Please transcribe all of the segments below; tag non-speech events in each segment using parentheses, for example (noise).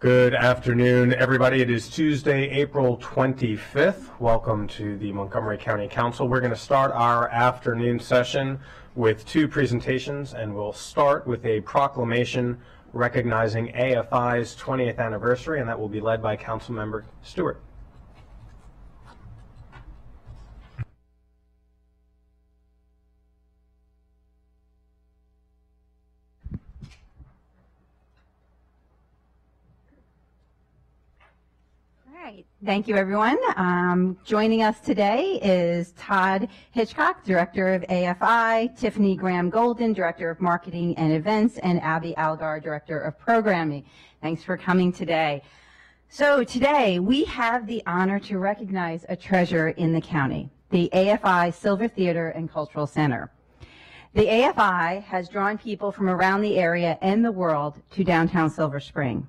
Good afternoon, everybody. It is Tuesday, April 25th. Welcome to the Montgomery County Council. We're going to start our afternoon session with two presentations, and we'll start with a proclamation recognizing AFI's 20th anniversary, and that will be led by Councilmember Stewart. Thank you, everyone. Um, joining us today is Todd Hitchcock, Director of AFI, Tiffany Graham Golden, Director of Marketing and Events, and Abby Algar, Director of Programming. Thanks for coming today. So today we have the honor to recognize a treasure in the county, the AFI Silver Theater and Cultural Center. The AFI has drawn people from around the area and the world to downtown Silver Spring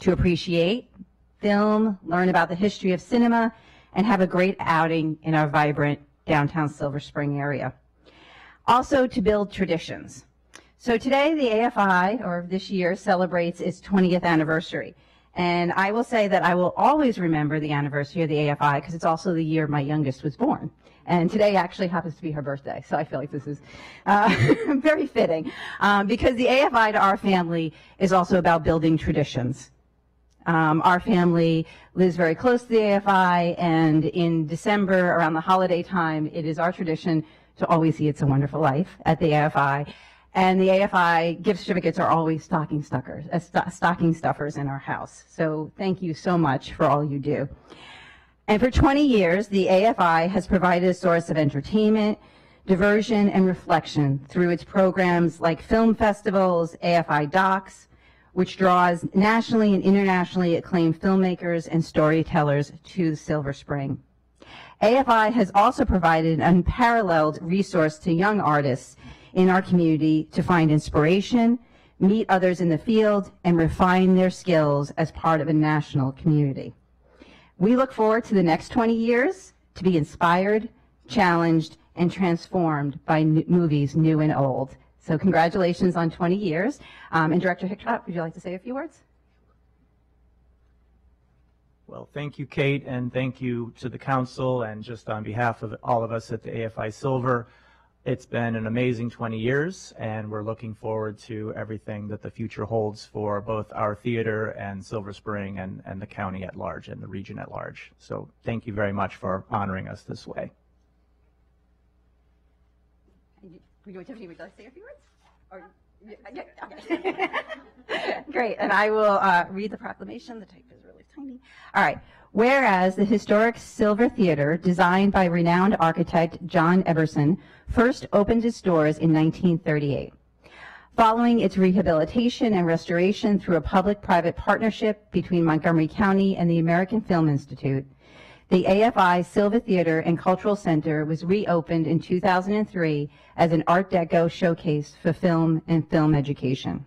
to appreciate, film, learn about the history of cinema, and have a great outing in our vibrant downtown Silver Spring area. Also to build traditions. So today the AFI, or this year, celebrates its 20th anniversary. And I will say that I will always remember the anniversary of the AFI because it's also the year my youngest was born. And today actually happens to be her birthday, so I feel like this is uh, (laughs) very fitting. Um, because the AFI to our family is also about building traditions. Um, our family lives very close to the AFI, and in December, around the holiday time, it is our tradition to always see It's a Wonderful Life at the AFI. And the AFI gift certificates are always stocking stuffers, uh, st- stocking stuffers in our house. So thank you so much for all you do. And for 20 years, the AFI has provided a source of entertainment, diversion, and reflection through its programs like film festivals, AFI Docs, which draws nationally and internationally acclaimed filmmakers and storytellers to Silver Spring. AFI has also provided an unparalleled resource to young artists in our community to find inspiration, meet others in the field, and refine their skills as part of a national community. We look forward to the next 20 years to be inspired, challenged, and transformed by movies new and old. So congratulations on 20 years. Um, and Director Hitchcock, would you like to say a few words? Well, thank you, Kate, and thank you to the council, and just on behalf of all of us at the AFI Silver, it's been an amazing 20 years, and we're looking forward to everything that the future holds for both our theater and Silver Spring and, and the county at large and the region at large. So thank you very much for honoring us this way. We go, Tiffany, would you like to say a few words? Or, yeah, yeah, okay. (laughs) Great, and I will uh, read the proclamation. The type is really tiny. All right. Whereas the historic Silver Theater, designed by renowned architect John Eberson, first opened its doors in 1938. Following its rehabilitation and restoration through a public-private partnership between Montgomery County and the American Film Institute, the AFI Silver Theater and Cultural Center was reopened in 2003 as an Art Deco showcase for film and film education.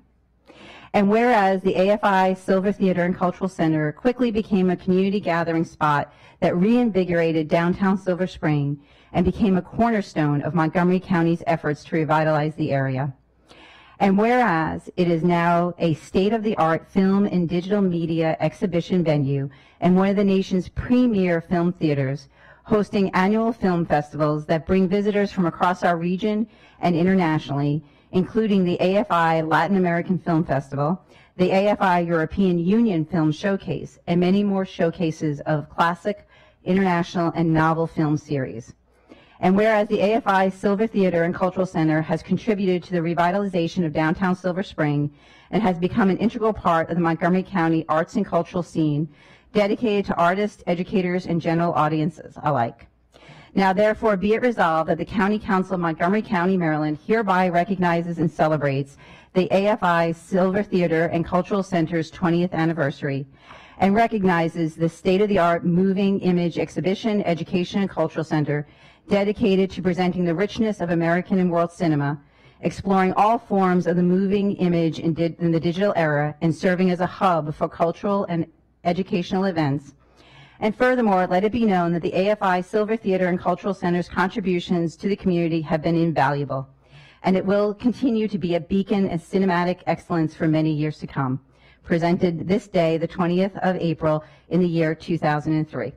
And whereas the AFI Silver Theater and Cultural Center quickly became a community gathering spot that reinvigorated downtown Silver Spring and became a cornerstone of Montgomery County's efforts to revitalize the area. And whereas it is now a state-of-the-art film and digital media exhibition venue and one of the nation's premier film theaters, hosting annual film festivals that bring visitors from across our region and internationally, including the AFI Latin American Film Festival, the AFI European Union Film Showcase, and many more showcases of classic, international, and novel film series. And whereas the AFI Silver Theater and Cultural Center has contributed to the revitalization of downtown Silver Spring and has become an integral part of the Montgomery County arts and cultural scene, dedicated to artists, educators, and general audiences alike. Now therefore be it resolved that the County Council of Montgomery County, Maryland hereby recognizes and celebrates the AFI Silver Theater and Cultural Center's 20th anniversary and recognizes the state-of-the-art moving image exhibition, education, and cultural center dedicated to presenting the richness of American and world cinema, exploring all forms of the moving image in, in the digital era, and serving as a hub for cultural and educational events. And furthermore, let it be known that the AFI Silver Theater and Cultural Center's contributions to the community have been invaluable, and it will continue to be a beacon of cinematic excellence for many years to come, presented this day, the 20th of April, in the year 2003.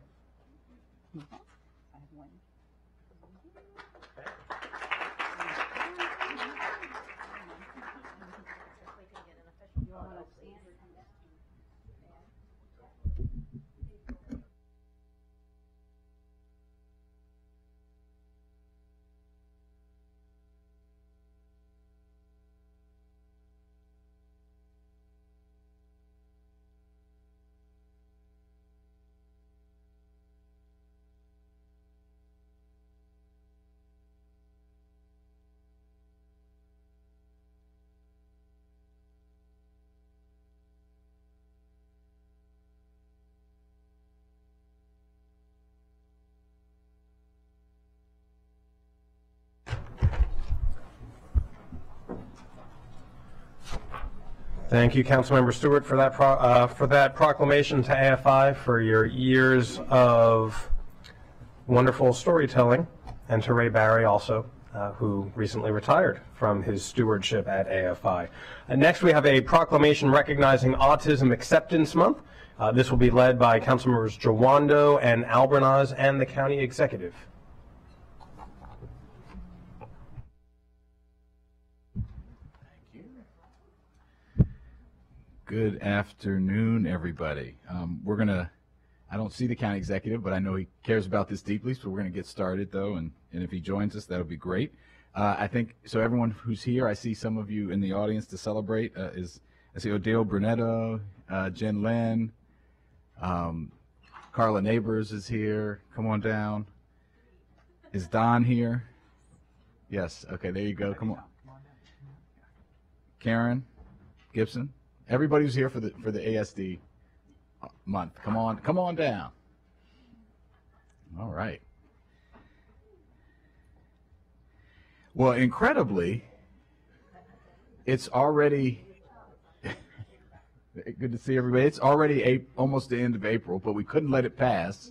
Thank you, Councilmember Stewart, for that, uh, for that proclamation to AFI, for your years of wonderful storytelling, and to Ray Barry also, uh, who recently retired from his stewardship at AFI. And next, we have a proclamation recognizing Autism Acceptance Month. Uh, This will be led by Councilmembers Jawando and Albernaz and the county executive. Good afternoon, everybody. Um, we're gonna, I don't see the county executive, but I know he cares about this deeply, so we're gonna get started though, and, and if he joins us, that'll be great. Uh, I think, so everyone who's here, I see some of you in the audience to celebrate, uh, is, I see Odile Brunetto, uh, Jen Lynn, um, Carla Neighbors is here, come on down. Is Don here? Yes, okay, there you go, come on. Karen Gibson? Everybody who's here for the for the ASD month, come on, come on down. All right. Well, incredibly, it's already (laughs) good to see everybody. It's already almost the end of April, but we couldn't let it pass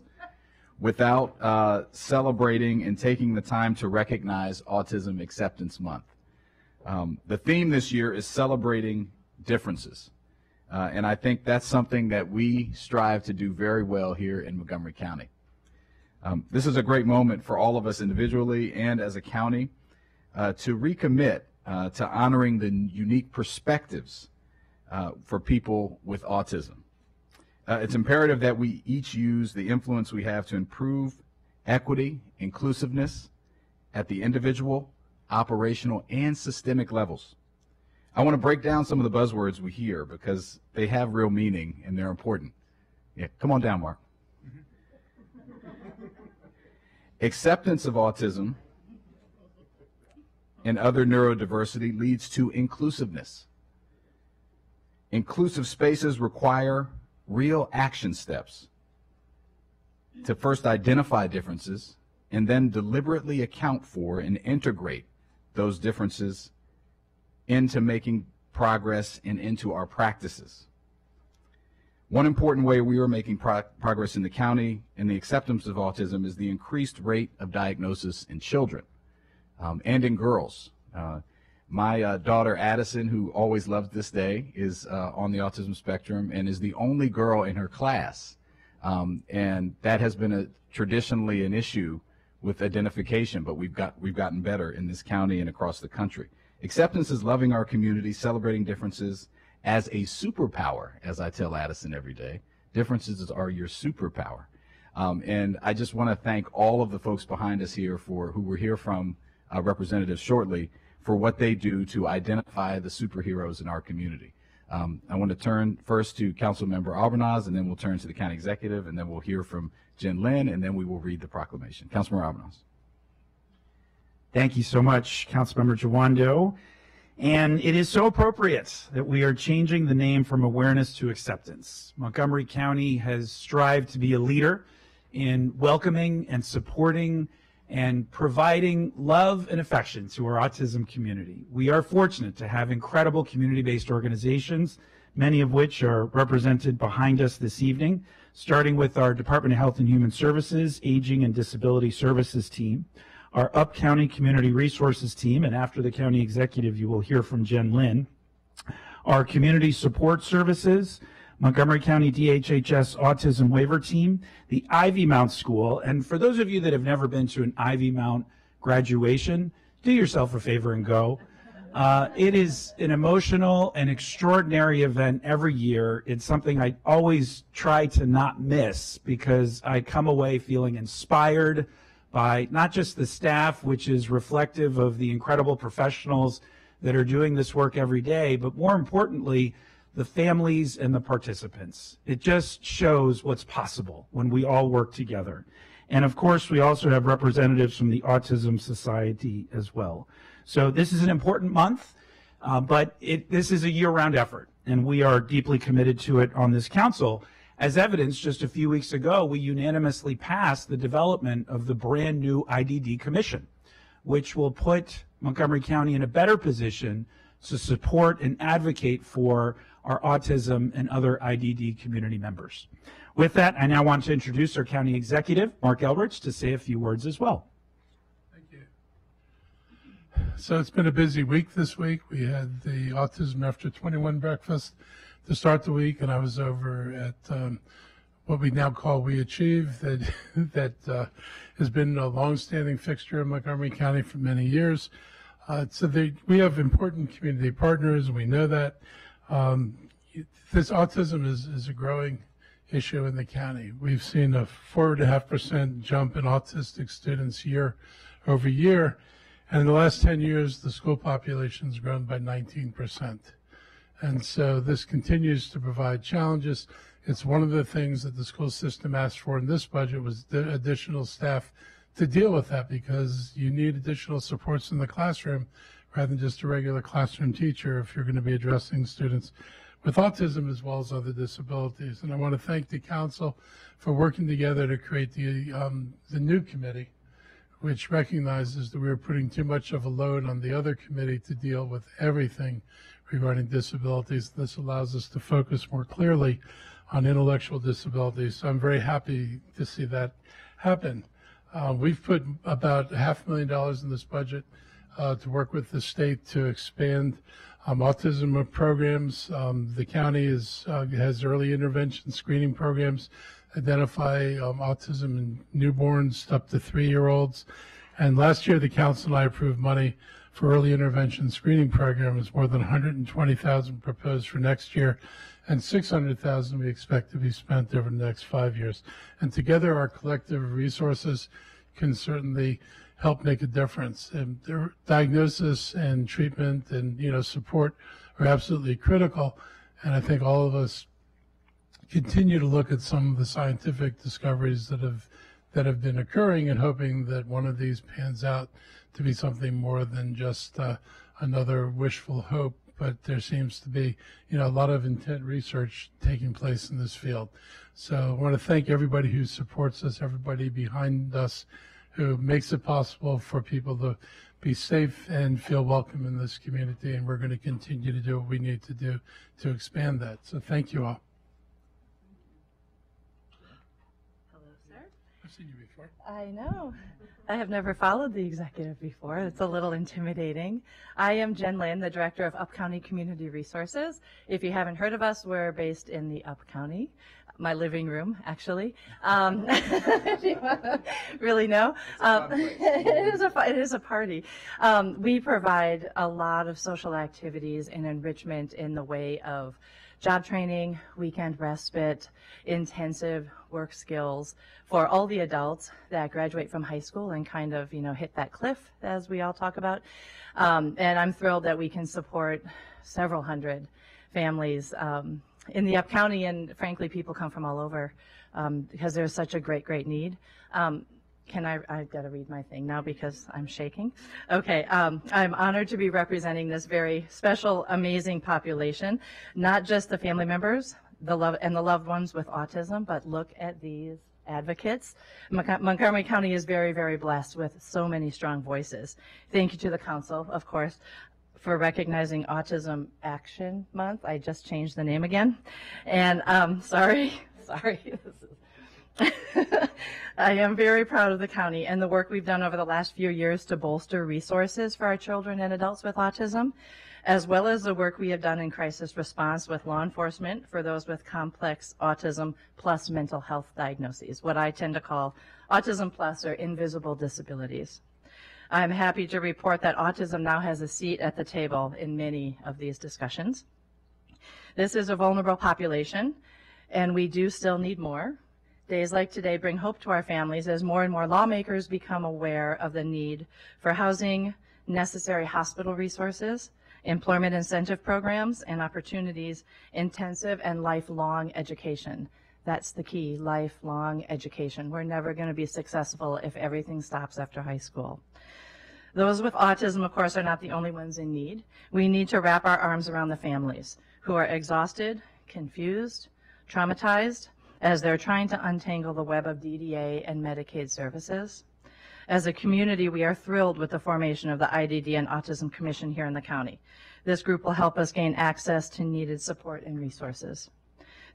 without uh, celebrating and taking the time to recognize Autism Acceptance Month. Um, the theme this year is celebrating differences. Uh, and I think that's something that we strive to do very well here in Montgomery County. Um, this is a great moment for all of us individually and as a county uh, to recommit uh, to honoring the unique perspectives uh, for people with autism. Uh, it's imperative that we each use the influence we have to improve equity, inclusiveness at the individual, operational, and systemic levels. I want to break down some of the buzzwords we hear because they have real meaning and they're important. Yeah, come on down, Mark. (laughs) Acceptance of autism and other neurodiversity leads to inclusiveness. Inclusive spaces require real action steps to first identify differences and then deliberately account for and integrate those differences into making progress and into our practices. One important way we are making pro progress in the county in the acceptance of autism is the increased rate of diagnosis in children um, and in girls. Uh, my uh, daughter Addison, who always loves this day, is uh, on the autism spectrum and is the only girl in her class. Um, and that has been a, traditionally an issue with identification, but we've got we've gotten better in this county and across the country. Acceptance is loving our community, celebrating differences as a superpower, as I tell Addison every day. Differences are your superpower. Um, and I just want to thank all of the folks behind us here for who we're here from uh, representatives shortly for what they do to identify the superheroes in our community. Um, I want to turn first to Council Member Albernaz, and then we'll turn to the county executive, and then we'll hear from Jen Lynn, and then we will read the proclamation. Councilmember Albernaz. Thank you so much, Councilmember Jawando. And it is so appropriate that we are changing the name from awareness to acceptance. Montgomery County has strived to be a leader in welcoming and supporting and providing love and affection to our autism community. We are fortunate to have incredible community-based organizations, many of which are represented behind us this evening, starting with our Department of Health and Human Services, Aging and Disability Services team, our Up County Community Resources team, and after the county executive, you will hear from Jen Lynn, our community support services, Montgomery County DHHS Autism Waiver Team, the Ivymount School. And for those of you that have never been to an Ivymount graduation, do yourself a favor and go. Uh, it is an emotional and extraordinary event every year. It's something I always try to not miss because I come away feeling inspired by not just the staff, which is reflective of the incredible professionals that are doing this work every day, but more importantly, the families and the participants. It just shows what's possible when we all work together. And of course, we also have representatives from the Autism Society as well. So this is an important month, uh, but it, this is a year-round effort, and we are deeply committed to it on this council. As evidence, just a few weeks ago, we unanimously passed the development of the brand new IDD Commission, which will put Montgomery County in a better position to support and advocate for our autism and other IDD community members. With that, I now want to introduce our county executive, Marc Elrich, to say a few words as well. Thank you. So it's been a busy week this week. We had the Autism After 21 breakfast to start the week, and I was over at um, what we now call We Achieve, that (laughs) that uh, has been a longstanding fixture in Montgomery County for many years. Uh, so they, we have important community partners, and we know that. Um, this autism is, is a growing issue in the county. We've seen a four and a half percent jump in autistic students year over year. And in the last 10 years, the school population has grown by 19%. And so this continues to provide challenges. It's one of the things that the school system asked for in this budget was additional staff to deal with that because you need additional supports in the classroom rather than just a regular classroom teacher if you're going to be addressing students with autism as well as other disabilities. And I want to thank the council for working together to create the, um, the new committee, which recognizes that we are putting too much of a load on the other committee to deal with everything regarding disabilities. This allows us to focus more clearly on intellectual disabilities. So I'm very happy to see that happen. Uh, we've put about half a million dollars in this budget uh, to work with the state to expand um, autism programs. Um, the county is, uh, has early intervention screening programs, identify um, autism in newborns up to three-year-olds. And last year, the council and I approved money for early intervention screening program is more than 120,000 proposed for next year, and 600,000 we expect to be spent over the next five years. And together, our collective resources can certainly help make a difference. And diagnosis and treatment and you know support are absolutely critical. And I think all of us continue to look at some of the scientific discoveries that have that have been occurring and hoping that one of these pans out to be something more than just uh, another wishful hope. But there seems to be, you know, a lot of intent research taking place in this field. So I want to thank everybody who supports us, everybody behind us who makes it possible for people to be safe and feel welcome in this community. And we're going to continue to do what we need to do to expand that. So thank you all. Hello, sir. I've seen you before. I know. I have never followed the executive before. It's a little intimidating. I am Jen Lynn, the Director of Up County Community Resources. If you haven't heard of us, we're based in the Up County, my living room, actually. Um, (laughs) if you wanna really no. Um, (laughs) it, is a, it is a party. Um, we provide a lot of social activities and enrichment in the way of job training, weekend respite, intensive work skills for all the adults that graduate from high school and kind of, you know, hit that cliff as we all talk about. Um, and I'm thrilled that we can support several hundred families um, in the up county and frankly, people come from all over um, because there's such a great, great need. Um, can I, I've got to read my thing now because I'm shaking. Okay, um, I'm honored to be representing this very special, amazing population, not just the family members, the love, and the loved ones with autism, but look at these advocates. Mon- Montgomery County is very, very blessed with so many strong voices. Thank you to the council, of course, for recognizing Autism Action Month. I just changed the name again. And, um, sorry, (laughs) sorry. This is- (laughs) I am very proud of the county and the work we've done over the last few years to bolster resources for our children and adults with autism, as well as the work we have done in crisis response with law enforcement for those with complex autism plus mental health diagnoses, what I tend to call autism plus or invisible disabilities. I'm happy to report that autism now has a seat at the table in many of these discussions. This is a vulnerable population, and we do still need more. Days like today bring hope to our families as more and more lawmakers become aware of the need for housing, necessary hospital resources, employment incentive programs, and opportunities, intensive and lifelong education. That's the key, lifelong education. We're never going to be successful if everything stops after high school. Those with autism, of course, are not the only ones in need. We need to wrap our arms around the families who are exhausted, confused, traumatized, as they're trying to untangle the web of DDA and Medicaid services. As a community, we are thrilled with the formation of the IDD and Autism Commission here in the county. This group will help us gain access to needed support and resources.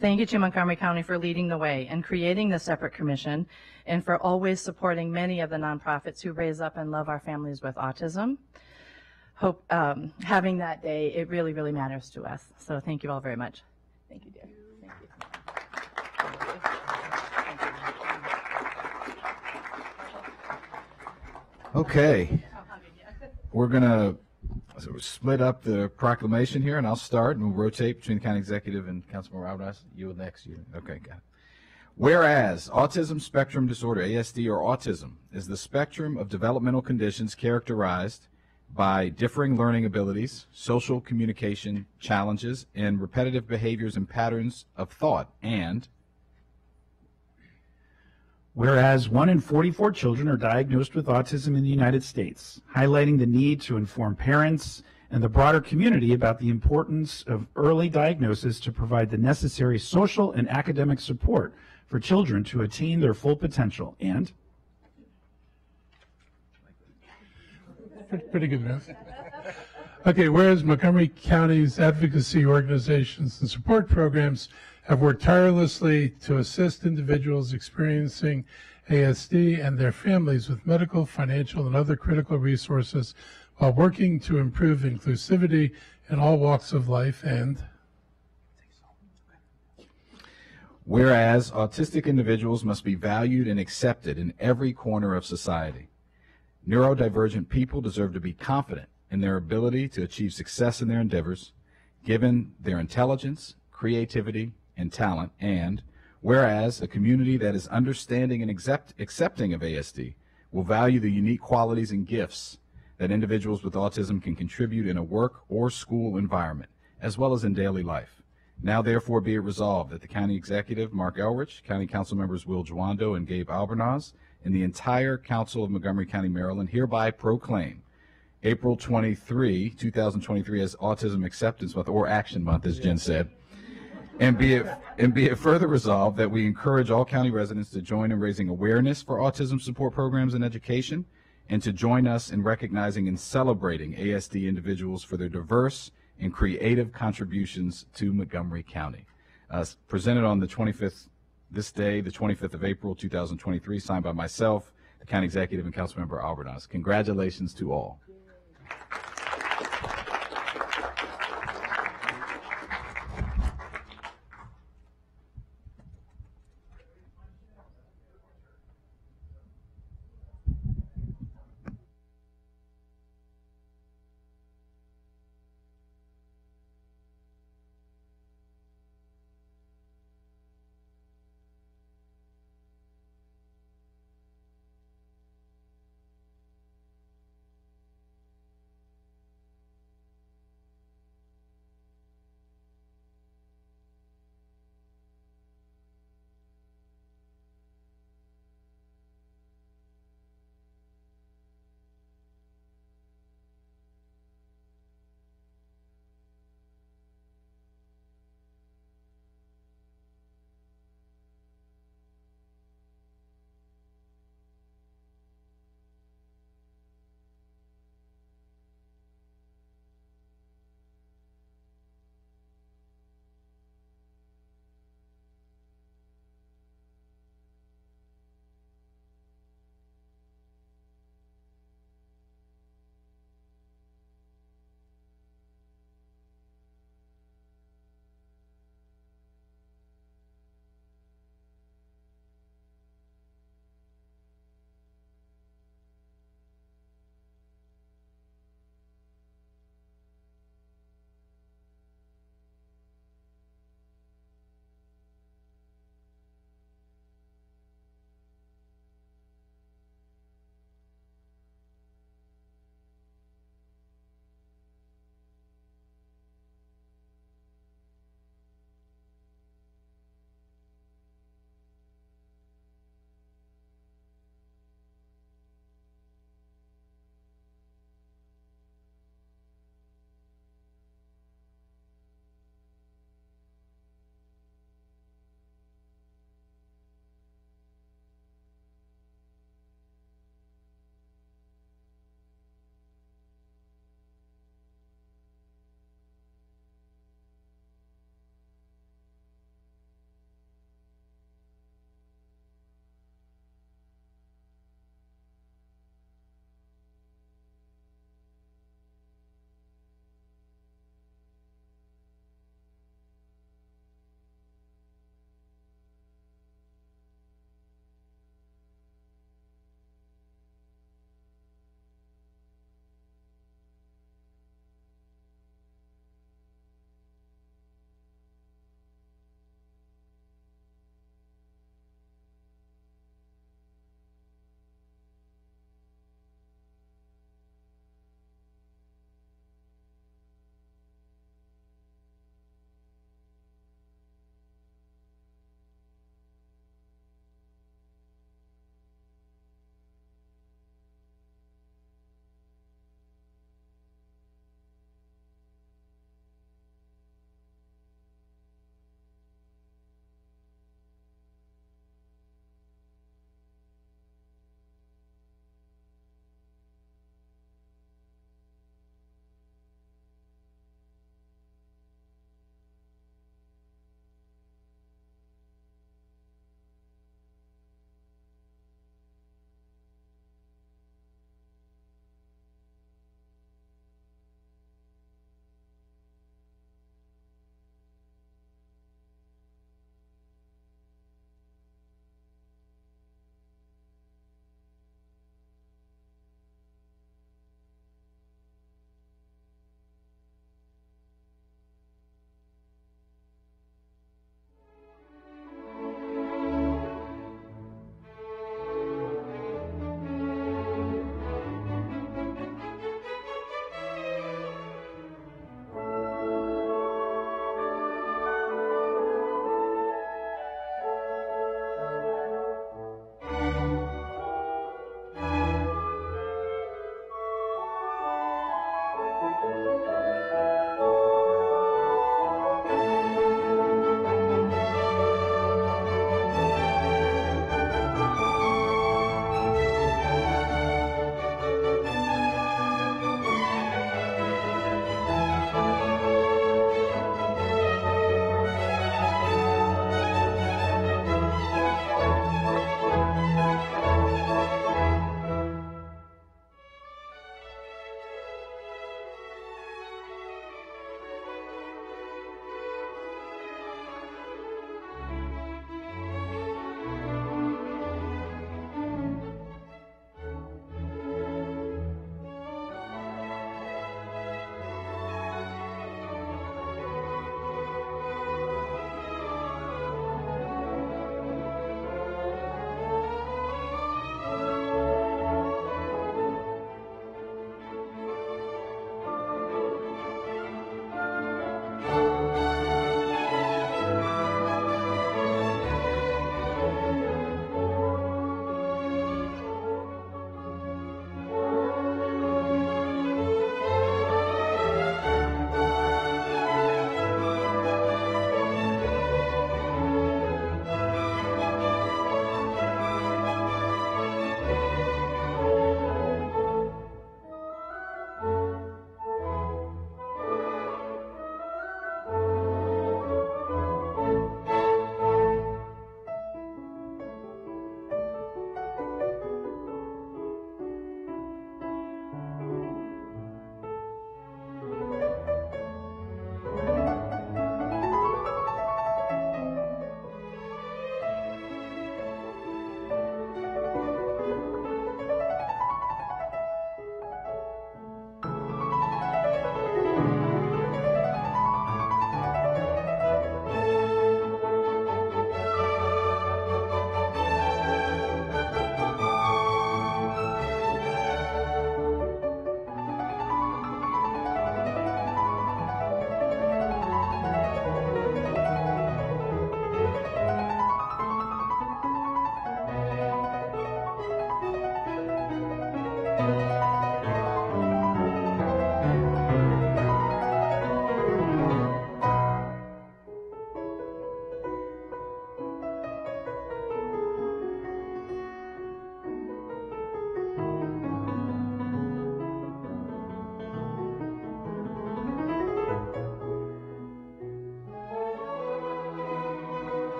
Thank you to Montgomery County for leading the way and creating the separate commission and for always supporting many of the nonprofits who raise up and love our families with autism. Hope um, having that day, it really, really matters to us. So thank you all very much. Thank you, dear. Okay. We're going to split up the proclamation here, and I'll start, and we'll rotate between the county executive and Councilman Roberts. You next. You okay? Got it. Whereas autism spectrum disorder, ASD, or autism, is the spectrum of developmental conditions characterized by differing learning abilities, social communication challenges, and repetitive behaviors and patterns of thought, and Whereas 1 in 44 children are diagnosed with autism in the United States, highlighting the need to inform parents and the broader community about the importance of early diagnosis to provide the necessary social and academic support for children to attain their full potential. And Pretty, pretty good enough. Okay, whereas Montgomery County's advocacy organizations and support programs have worked tirelessly to assist individuals experiencing ASD and their families with medical, financial, and other critical resources while working to improve inclusivity in all walks of life and Whereas autistic individuals must be valued and accepted in every corner of society. Neurodivergent people deserve to be confident in their ability to achieve success in their endeavors, given their intelligence, creativity, and talent. And whereas a community that is understanding and accept, accepting of ASD will value the unique qualities and gifts that individuals with autism can contribute in a work or school environment, as well as in daily life. Now, therefore, be it resolved that the County Executive, Marc Elrich, County Council Members Will Jawando and Gabe Albernaz, and the entire Council of Montgomery County, Maryland hereby proclaim April 23, 2023 as Autism Acceptance Month, or Action Month, as Jen said. And be it, and be it further resolved that we encourage all county residents to join in raising awareness for autism support programs and education, and to join us in recognizing and celebrating ASD individuals for their diverse and creative contributions to Montgomery County. Uh, presented on the 25th, this day, the 25th of April, 2023, signed by myself, the county executive, and Councilmember Albernaz. Congratulations to all.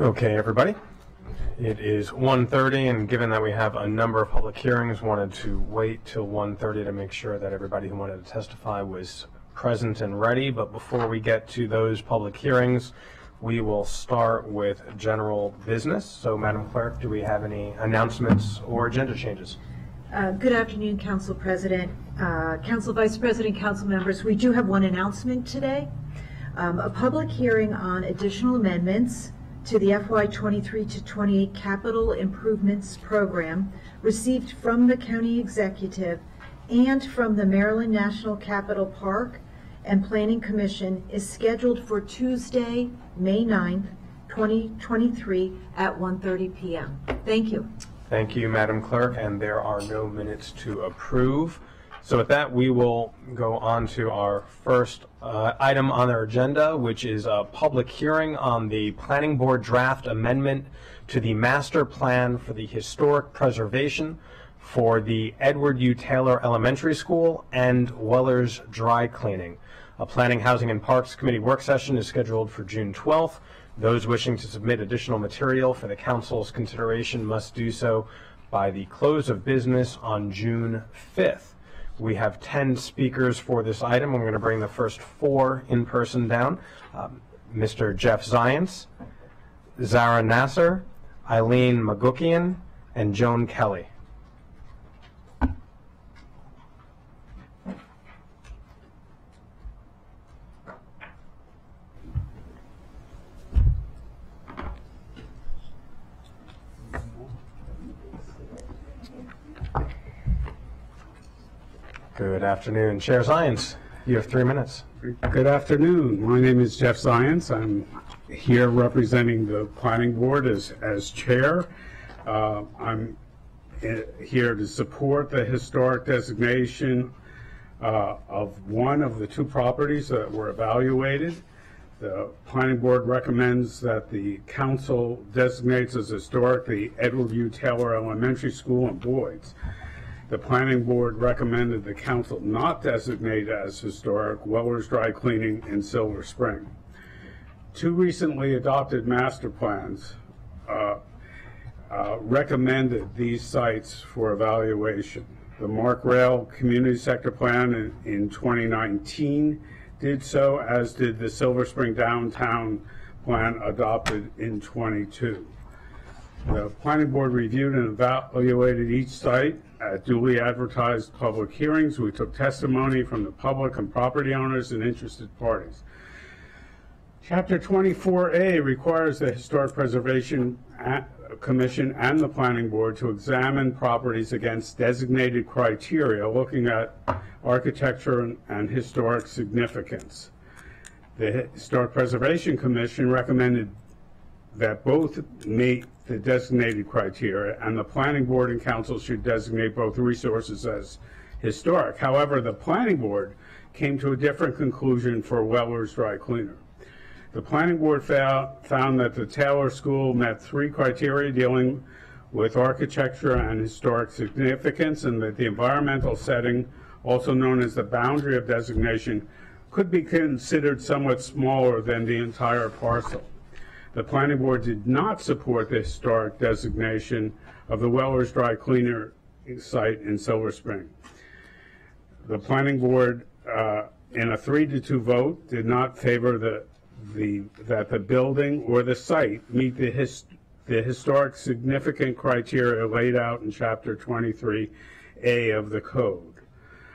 Okay, everybody. It is 1:30, and given that we have a number of public hearings, wanted to wait till 1:30 to make sure that everybody who wanted to testify was present and ready. But before we get to those public hearings, we will start with general business. So, Madam Clerk, do we have any announcements or agenda changes? Uh, Good afternoon, Council President, uh, Council Vice President, council members. We do have one announcement today. Um, A public hearing on additional amendments to the FY '23 to '28 Capital Improvements Program received from the county executive and from the Maryland National Capital Park and Planning Commission is scheduled for Tuesday, May 9th, 2023 at 1:30 PM. Thank you. Thank you, Madam Clerk, and there are no minutes to approve. So with that, we will go on to our first uh, item on our agenda, which is a public hearing on the Planning Board draft amendment to the master plan for the historic preservation for the Edward U. Taylor Elementary School and Weller's Dry Cleaning. A Planning, Housing, and Parks Committee work session is scheduled for June 12th. Those wishing to submit additional material for the council's consideration must do so by the close of business on June 5th. We have 10 speakers for this item. I'm going to bring the first four in person down. Um, Mr. Jeff Zyontz, Zara Nasser, Eileen McGuckian, and Joan Kelly. Good afternoon. Chair Zyontz, you have three minutes. Good afternoon. My name is Jeff Zyontz. I'm here representing the planning board as, as chair. Uh, I'm eh, here to support the historic designation uh, of one of the two properties that were evaluated. The planning board recommends that the council designates as historic the Edward U. Taylor Elementary School in Boyds. The planning board recommended the council not designate as historic Weller's Dry Cleaning in Silver Spring. Two recently adopted master plans uh, uh, recommended these sites for evaluation. The MARC Rail Community Sector Plan in, in 2019 did so, as did the Silver Spring Downtown Plan adopted in 22. The planning board reviewed and evaluated each site at duly advertised public hearings. We took testimony from the public and property owners and interested parties. Chapter 24A requires the Historic Preservation Commission and the Planning Board to examine properties against designated criteria, looking at architecture and- historic significance. The Historic Preservation Commission recommended that both meet the designated criteria, and the planning board and council should designate both resources as historic. However, the planning board came to a different conclusion for Weller's Dry Cleaner. The planning board found, that the Taylor School met three criteria dealing with architecture and historic significance, and that the environmental setting, also known as the boundary of designation, could be considered somewhat smaller than the entire parcel. The planning board did not support the historic designation of the Weller's Dry Cleaner site in Silver Spring. The planning board, uh, in a three to two vote, did not favor the, the, that the building or the site meet the his, the historic significant criteria laid out in chapter 23A of the code.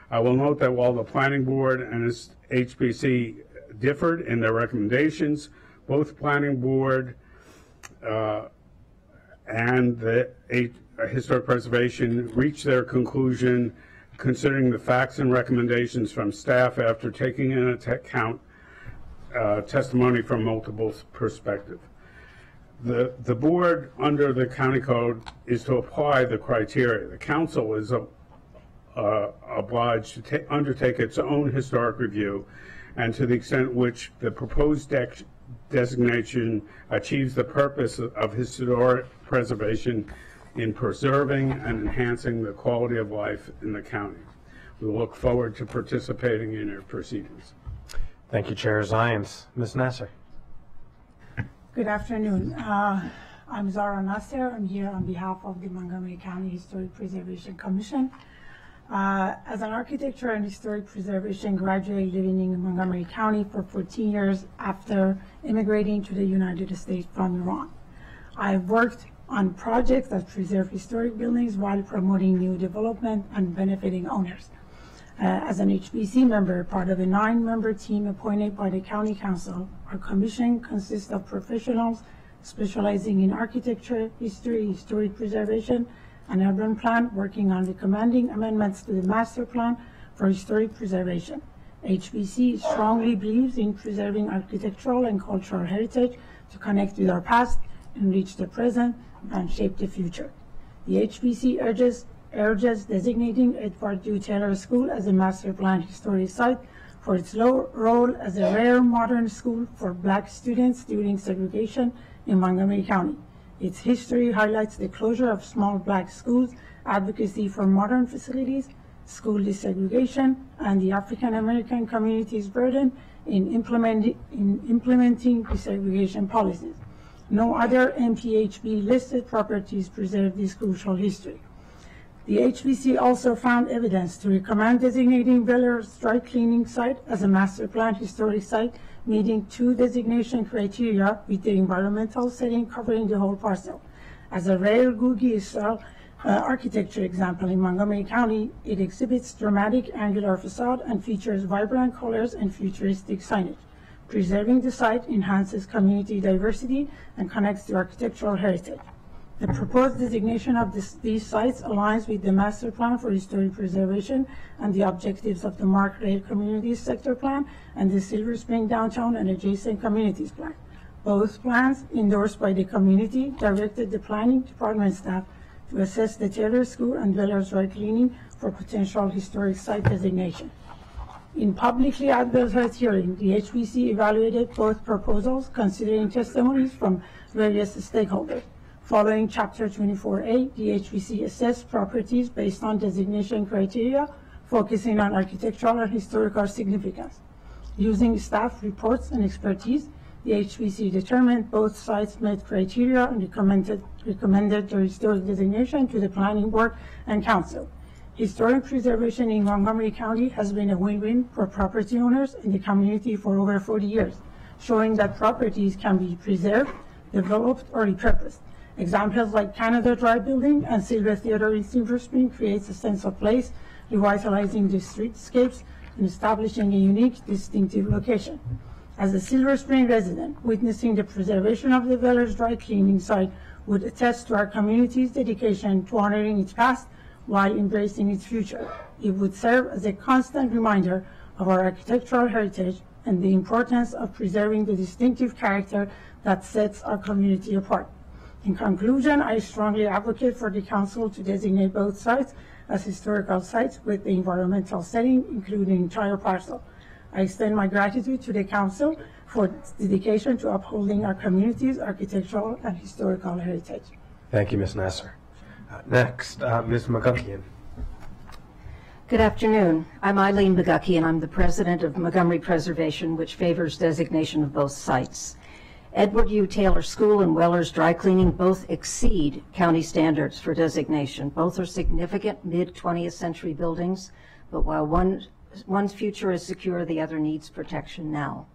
I will note that while the planning board and HPC differed in their recommendations, both planning board uh, and the uh, historic preservation reached their conclusion considering the facts and recommendations from staff after taking into account uh, testimony from multiple perspectives. The, the board, under the county code, is to apply the criteria. The council is uh, uh, obliged to undertake its own historic review, and to the extent which the proposed dec- designation achieves the purpose of historic preservation in preserving and enhancing the quality of life in the county. We look forward to participating in your proceedings. Thank you, Chair Zyontz. Ms. Nasser. Good afternoon. Uh, I'm Zara Nasser. I'm here on behalf of the Montgomery County Historic Preservation Commission. Uh, As an architecture and historic preservation graduate living in Montgomery County for 14 years after immigrating to the United States from Iran. I've worked on projects that preserve historic buildings while promoting new development and benefiting owners. Uh, As an HPC member, part of a nine-member team appointed by the county council, our commission consists of professionals specializing in architecture, history, historic preservation, and urban plan, working on recommending amendments to the master plan for historic preservation. HPC strongly believes in preserving architectural and cultural heritage to connect with our past, enrich the present, and shape the future. The HPC urges, urges designating Edward U. Taylor School as a master plan historic site for its role as a rare modern school for black students during segregation in Montgomery County. Its history highlights the closure of small black schools, advocacy for modern facilities, school desegregation, and the African American community's burden in implementing, in implementing desegregation policies. No other MPHP listed properties preserve this crucial history. The HPC also found evidence to recommend designating Weller's dry cleaning site as a master plan historic site meeting two designation criteria with the environmental setting covering the whole parcel. As a rare Googie style uh, architecture example in Montgomery County, it exhibits dramatic angular facade and features vibrant colors and futuristic signage. Preserving the site enhances community diversity and connects to architectural heritage. The proposed designation of this, these sites aligns with the master plan for historic preservation and the objectives of the MARC Rail Communities Sector Plan and the Silver Spring Downtown and Adjacent Communities Plan. Both plans, endorsed by the community, directed the planning department staff to assess the Taylor School and Wellers Dry Cleaning for potential historic site designation. In publicly advertised hearing, the HPC evaluated both proposals, considering testimonies from various stakeholders. Following Chapter 24A, the HPC assessed properties based on designation criteria, focusing on architectural and historical significance. Using staff reports and expertise, the HPC determined both sites met criteria and recommended, recommended the historic designation to the planning board and council. Historic preservation in Montgomery County has been a win-win for property owners and the community for over 40 years, showing that properties can be preserved, developed, or repurposed. Examples like Canada Dry Building and Silver Theater in Silver Spring creates a sense of place, revitalizing the streetscapes and establishing a unique, distinctive location. As a Silver Spring resident, witnessing the preservation of the Village Dry Cleaning site would attest to our community's dedication to honoring its past while embracing its future. It would serve as a constant reminder of our architectural heritage and the importance of preserving the distinctive character that sets our community apart. In conclusion, I strongly advocate for the council to designate both sites as historical sites with the environmental setting, including entire parcel. I extend my gratitude to the council for its dedication to upholding our community's architectural and historical heritage. Thank you, Ms. Nasser. Uh, Next, uh, Ms. McGuckian. Good afternoon. I'm Eileen McGuckian, and I'm the president of Montgomery Preservation, which favors designation of both sites. Edward U. Taylor School and Weller's Dry Cleaning both exceed county standards for designation. Both are significant mid-20th century buildings, but while one, one's future is secure, the other needs protection now.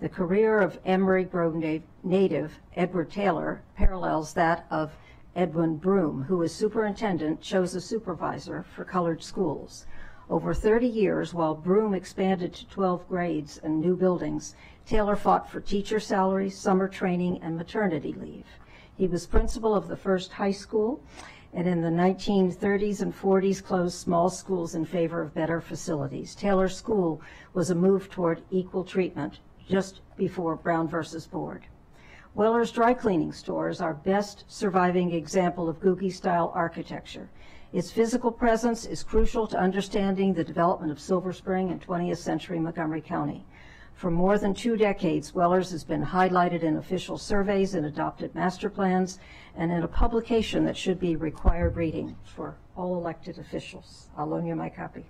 The career of Emory Grove na- native Edward Taylor parallels that of Edwin Broome, who as superintendent chose a supervisor for colored schools. Over 30 years, while Broome expanded to 12 grades and new buildings, Taylor fought for teacher salaries, summer training, and maternity leave. He was principal of the first high school, and in the 1930s and 40s closed small schools in favor of better facilities. Taylor School was a move toward equal treatment just before Brown versus Board. Weller's Dry Cleaning Store is our best surviving example of Googie-style architecture. Its physical presence is crucial to understanding the development of Silver Spring in 20th century Montgomery County. For more than two decades, Weller's has been highlighted in official surveys and adopted master plans and in a publication that should be required reading for all elected officials. I'll loan you my copy.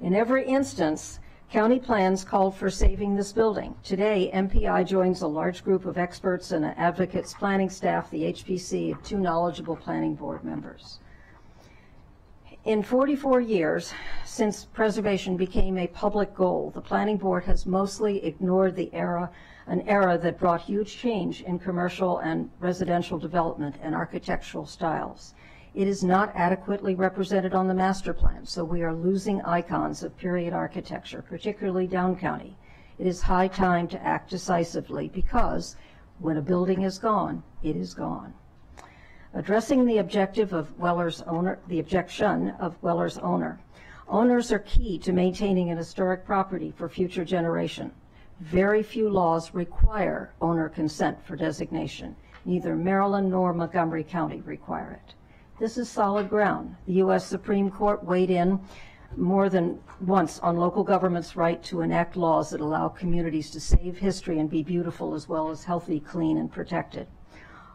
In every instance, County plans called for saving this building. Today, MPI joins a large group of experts and advocates, planning staff, the HPC, and two knowledgeable planning board members. In 44 years since preservation became a public goal, the planning board has mostly ignored the era, an era that brought huge change in commercial and residential development and architectural styles. It is not adequately represented on the master plan, so we are losing icons of period architecture, particularly down county. It is high time to act decisively because when a building is gone, it is gone. Addressing the objective of Weller's owner, the objection of Weller's owner. Owners are key to maintaining an historic property for future generation. Very few laws require owner consent for designation. Neither Maryland nor Montgomery County require it. This is solid ground. The U.S. Supreme Court weighed in more than once on local government's right to enact laws that allow communities to save history and be beautiful as well as healthy, clean, and protected.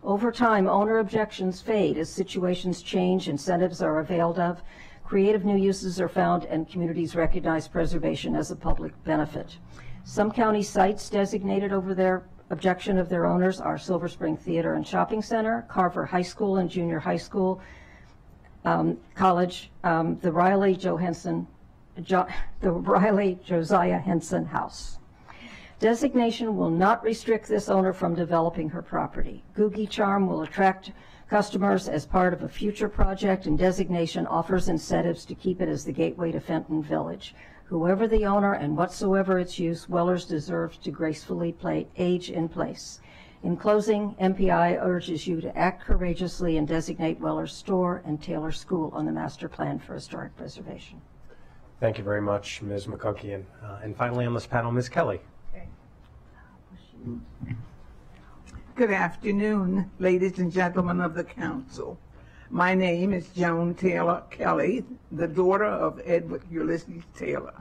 Over time, owner objections fade as situations change, incentives are availed of, creative new uses are found, and communities recognize preservation as a public benefit. Some county sites designated over their objection of their owners are Silver Spring Theater and Shopping Center, Carver High School and Junior High School, um, College, um, the Riley Johansson, jo (laughs) the Riley Josiah Henson House. Designation will not restrict this owner from developing her property. Googie Charm will attract customers as part of a future project and designation offers incentives to keep it as the gateway to Fenton Village. Whoever the owner and whatsoever its use, Wellers deserves to gracefully play, age in place. In closing, MPI urges you to act courageously and designate Wellers Store and Taylor School on the master plan for historic preservation. Thank you very much, Ms. McGuckian. Uh, and finally on this panel, Ms. Kelly. Good afternoon, ladies and gentlemen of the council. My name is Joan Taylor Kelly, the daughter of Edward Ulysses Taylor.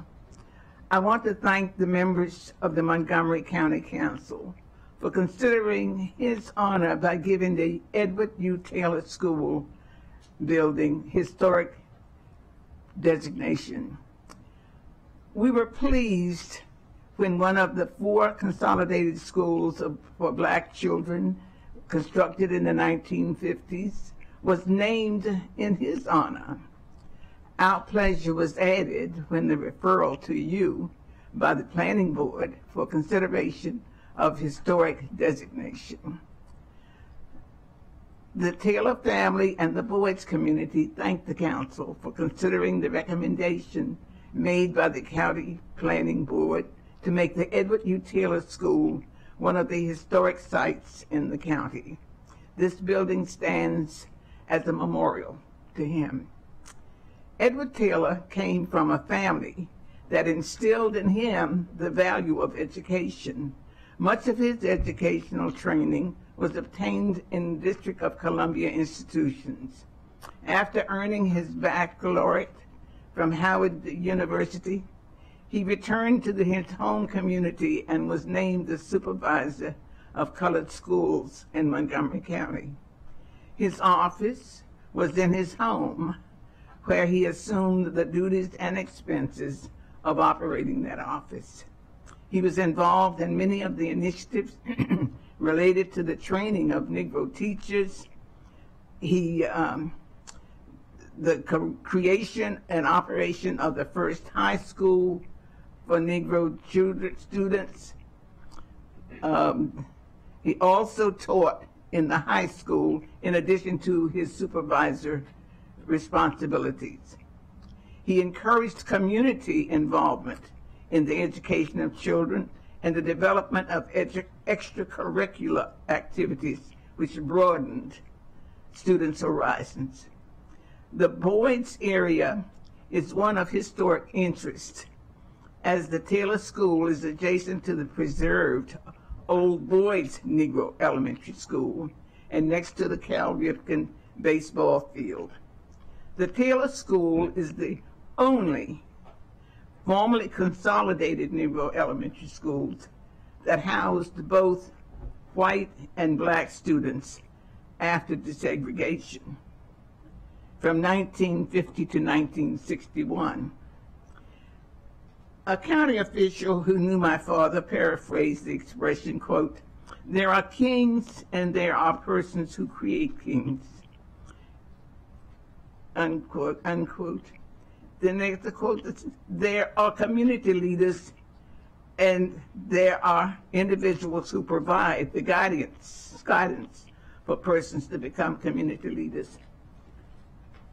I want to thank the members of the Montgomery County Council for considering his honor by giving the Edward U. Taylor School building historic designation. We were pleased when one of the four consolidated schools of, for black children constructed in the 1950s was named in his honor. Our pleasure was added when the referral to you by the planning board for consideration of historic designation. The Taylor family and the Boyds community thank the council for considering the recommendation made by the county planning board to make the Edward U. Taylor School one of the historic sites in the county. This building stands as a memorial to him. Edward Taylor came from a family that instilled in him the value of education. Much of his educational training was obtained in District of Columbia institutions. After earning his baccalaureate from Howard University, he returned to his home community and was named the supervisor of colored schools in Montgomery County. His office was in his home, where he assumed the duties and expenses of operating that office. He was involved in many of the initiatives (clears throat) related to the training of Negro teachers. He um, the creation and operation of the first high school for Negro students. Um, he also taught in the high school in addition to his supervisor responsibilities. He encouraged community involvement in the education of children and the development of extracurricular activities which broadened students' horizons. The Boyds area is one of historic interest as the Taylor School is adjacent to the preserved Old Boyds Negro Elementary School and next to the Cal Ripken baseball field. The Taylor School is the only formally consolidated Negro elementary schools that housed both white and black students after desegregation from 1950 to 1961. A county official who knew my father paraphrased the expression, quote, there are kings and there are persons who create kings, unquote, unquote. The quote there are community leaders and there are individuals who provide the guidance, guidance for persons to become community leaders.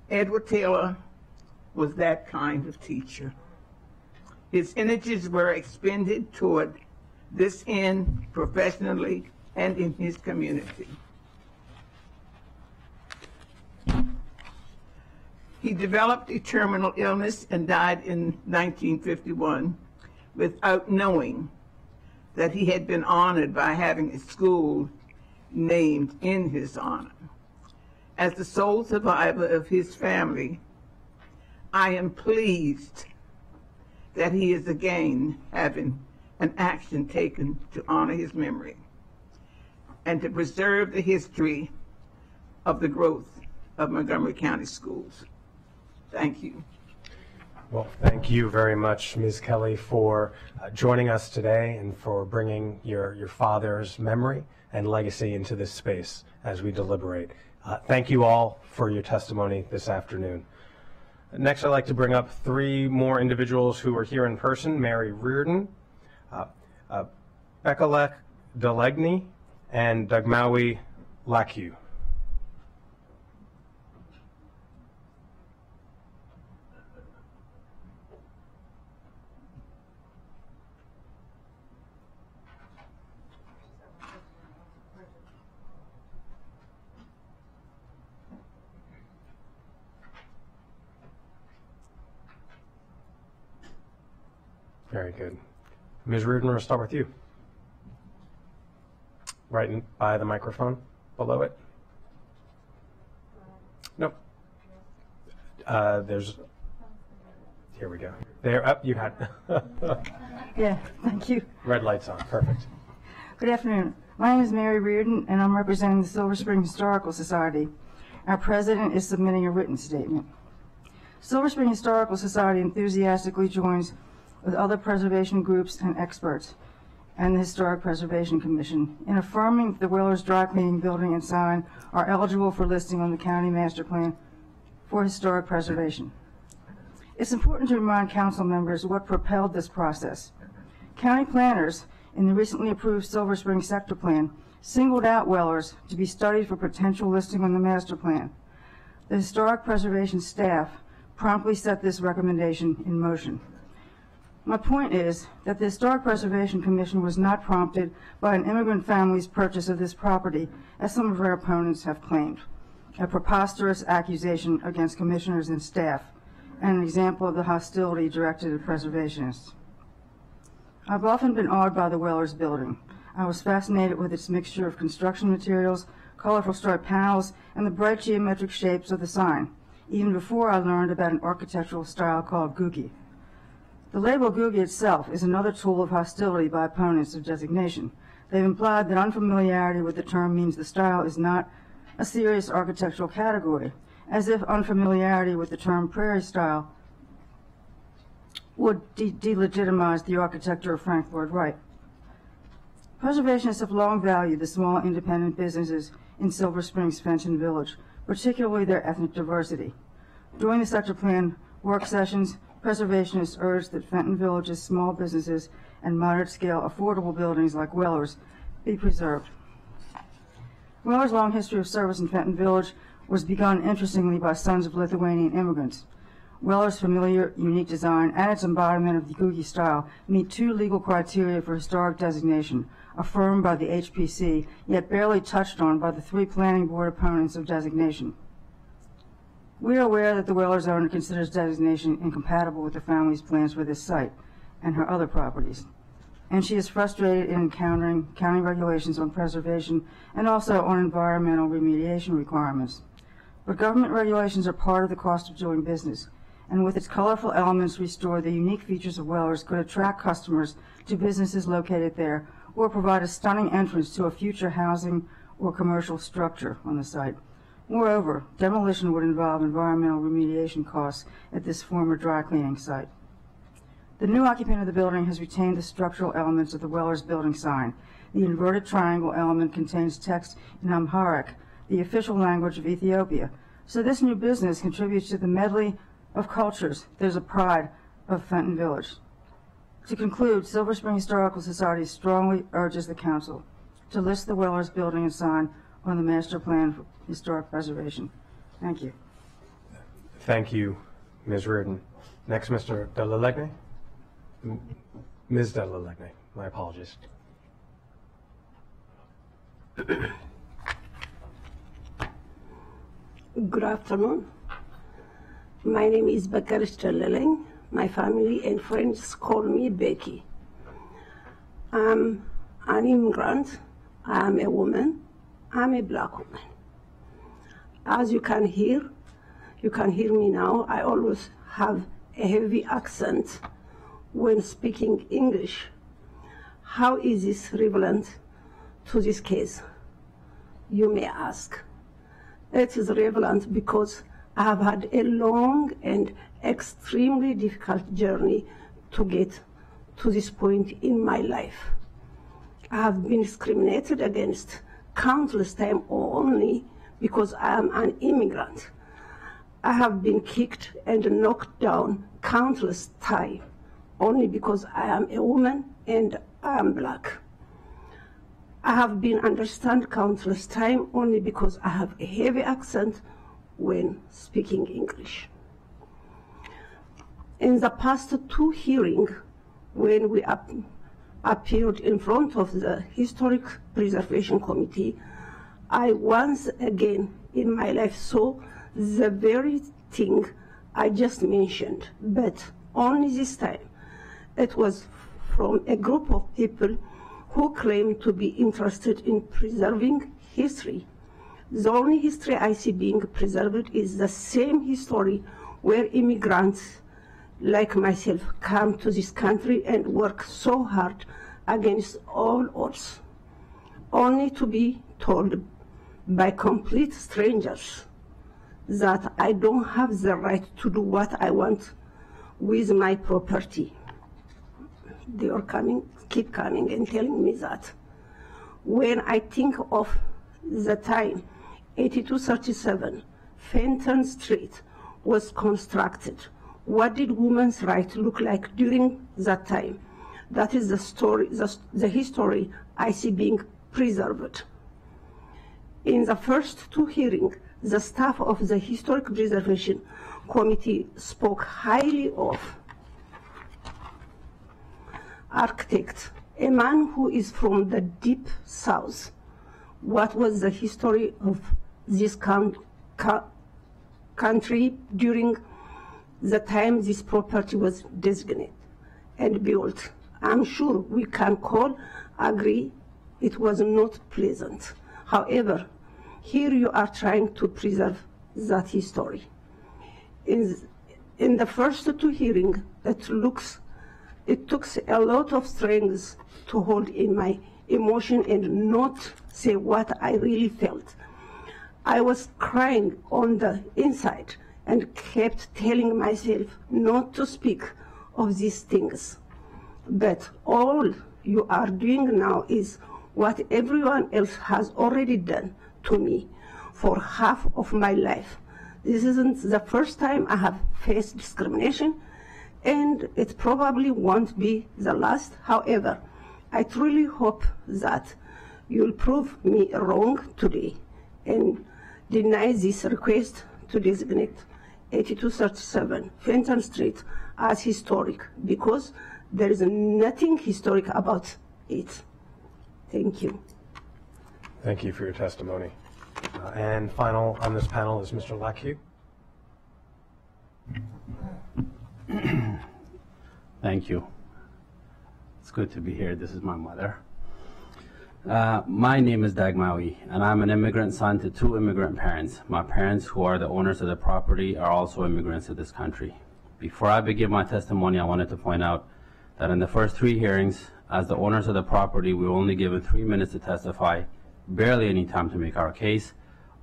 Edward Taylor was that kind of teacher. His energies were expended toward this end professionally and in his community. He developed a terminal illness and died in 1951 without knowing that he had been honored by having a school named in his honor. As the sole survivor of his family, I am pleased that he is again having an action taken to honor his memory and to preserve the history of the growth of Montgomery County schools. Thank you. Well, thank you very much, Ms. Kelly, for uh, joining us today and for bringing your, your father's memory and legacy into this space as we deliberate. Uh, thank you all for your testimony this afternoon. Next, I'd like to bring up three more individuals who are here in person, Mary Reardon, uh, uh, Bekalek Delegny, and Dagmawi Lakiu. Very good. Ms. Reardon, we'll start with you. Right in, by the microphone, below it. Nope. Uh, there's, here we go. There, up, you had, (laughs) Yeah, thank you. red lights on, perfect. Good afternoon. My name is Mary Reardon, and I'm representing the Silver Spring Historical Society. Our president is submitting a written statement. Silver Spring Historical Society enthusiastically joins with other preservation groups and experts and the Historic Preservation Commission in affirming the Wellers Dry Cleaning Building and sign are eligible for listing on the county master plan for historic preservation. It's important to remind council members what propelled this process. County planners in the recently approved Silver Spring Sector Plan singled out Wellers to be studied for potential listing on the master plan. The Historic Preservation staff promptly set this recommendation in motion. My point is that the Historic Preservation Commission was not prompted by an immigrant family's purchase of this property, as some of our opponents have claimed, a preposterous accusation against commissioners and staff, and an example of the hostility directed at preservationists. I've often been awed by the Wellers building. I was fascinated with its mixture of construction materials, colorful striped panels, and the bright geometric shapes of the sign, even before I learned about an architectural style called Googie. The label Googie itself is another tool of hostility by opponents of designation. They've implied that unfamiliarity with the term means the style is not a serious architectural category, as if unfamiliarity with the term prairie style would de- delegitimize the architecture of Frank Lloyd Wright. Preservationists have long valued the small independent businesses in Silver Springs, Fenton Village, particularly their ethnic diversity. During the sector plan work sessions, preservationists urge that Fenton Village's small businesses and moderate-scale affordable buildings like Weller's be preserved. Weller's long history of service in Fenton Village was begun interestingly by sons of Lithuanian immigrants. Weller's familiar, unique design and its embodiment of the Googie style meet two legal criteria for historic designation, affirmed by the HPC, yet barely touched on by the three planning board opponents of designation. We are aware that the Wellers owner considers designation incompatible with the family's plans for this site and her other properties. And she is frustrated in encountering county regulations on preservation and also on environmental remediation requirements. But government regulations are part of the cost of doing business, and with its colorful elements restored, the unique features of Wellers could attract customers to businesses located there or provide a stunning entrance to a future housing or commercial structure on the site. Moreover, demolition would involve environmental remediation costs at this former dry cleaning site. The new occupant of the building has retained the structural elements of the Weller's building sign. The inverted triangle element contains text in Amharic, the official language of Ethiopia. So this new business contributes to the medley of cultures. There's a pride of Fenton Village. To conclude, Silver Spring Historical Society strongly urges the council to list the Weller's building and sign on the master plan for historic preservation. Thank you. Thank you, Ms. Reardon. Next, Mr. Delalegne. Ms. Delalegne, my apologies. Good afternoon. My name is Bakarish Jalalain. My family and friends call me Becky. I'm an immigrant. I'm a woman. I'm a black woman. As you can hear, you can hear me now. I always have a heavy accent when speaking English. How is this relevant to this case? You may ask. It is relevant because I have had a long and extremely difficult journey to get to this point in my life. I have been discriminated against countless times only because I am an immigrant. I have been kicked and knocked down countless times only because I am a woman and I am black. I have been understood countless times only because I have a heavy accent when speaking English. In the past two hearings, when we appeared in front of the Historic Preservation Committee, I once again in my life saw the very thing I just mentioned, but only this time it was from a group of people who claim to be interested in preserving history. The only history I see being preserved is the same history where immigrants like myself come to this country and work so hard against all odds, only to be told by complete strangers that I don't have the right to do what I want with my property. They are coming, keep coming and telling me that. When I think of the time 8237 Fenton Street was constructed, what did women's rights look like during that time? That is the story, the, the history I see being preserved. In the first two hearings, the staff of the Historic Preservation Committee spoke highly of architect, a man who is from the deep south. What was the history of this country during the time this property was designated and built? I'm sure we can call, agree, it was not pleasant. However, here you are trying to preserve that history. In, in the first two hearings, it looks, it took a lot of strength to hold in my emotion and not say what I really felt. I was crying on the inside and kept telling myself not to speak of these things. But all you are doing now is what everyone else has already done to me for half of my life. This isn't the first time I have faced discrimination, and it probably won't be the last. However, I truly hope that you'll prove me wrong today and deny this request to designate 8237 Fenton Street as historic because there is nothing historic about it. Thank you. Thank you for your testimony. Uh, And final on this panel is Mr. Lackey. (clears throat) Thank you. It's good to be here. This is my mother. Uh, my name is Dagmawi, and I'm an immigrant son to two immigrant parents. My parents, who are the owners of the property, are also immigrants to this country. Before I begin my testimony, I wanted to point out that in the first three hearings, as the owners of the property, we were only given three minutes to testify, barely any time to make our case,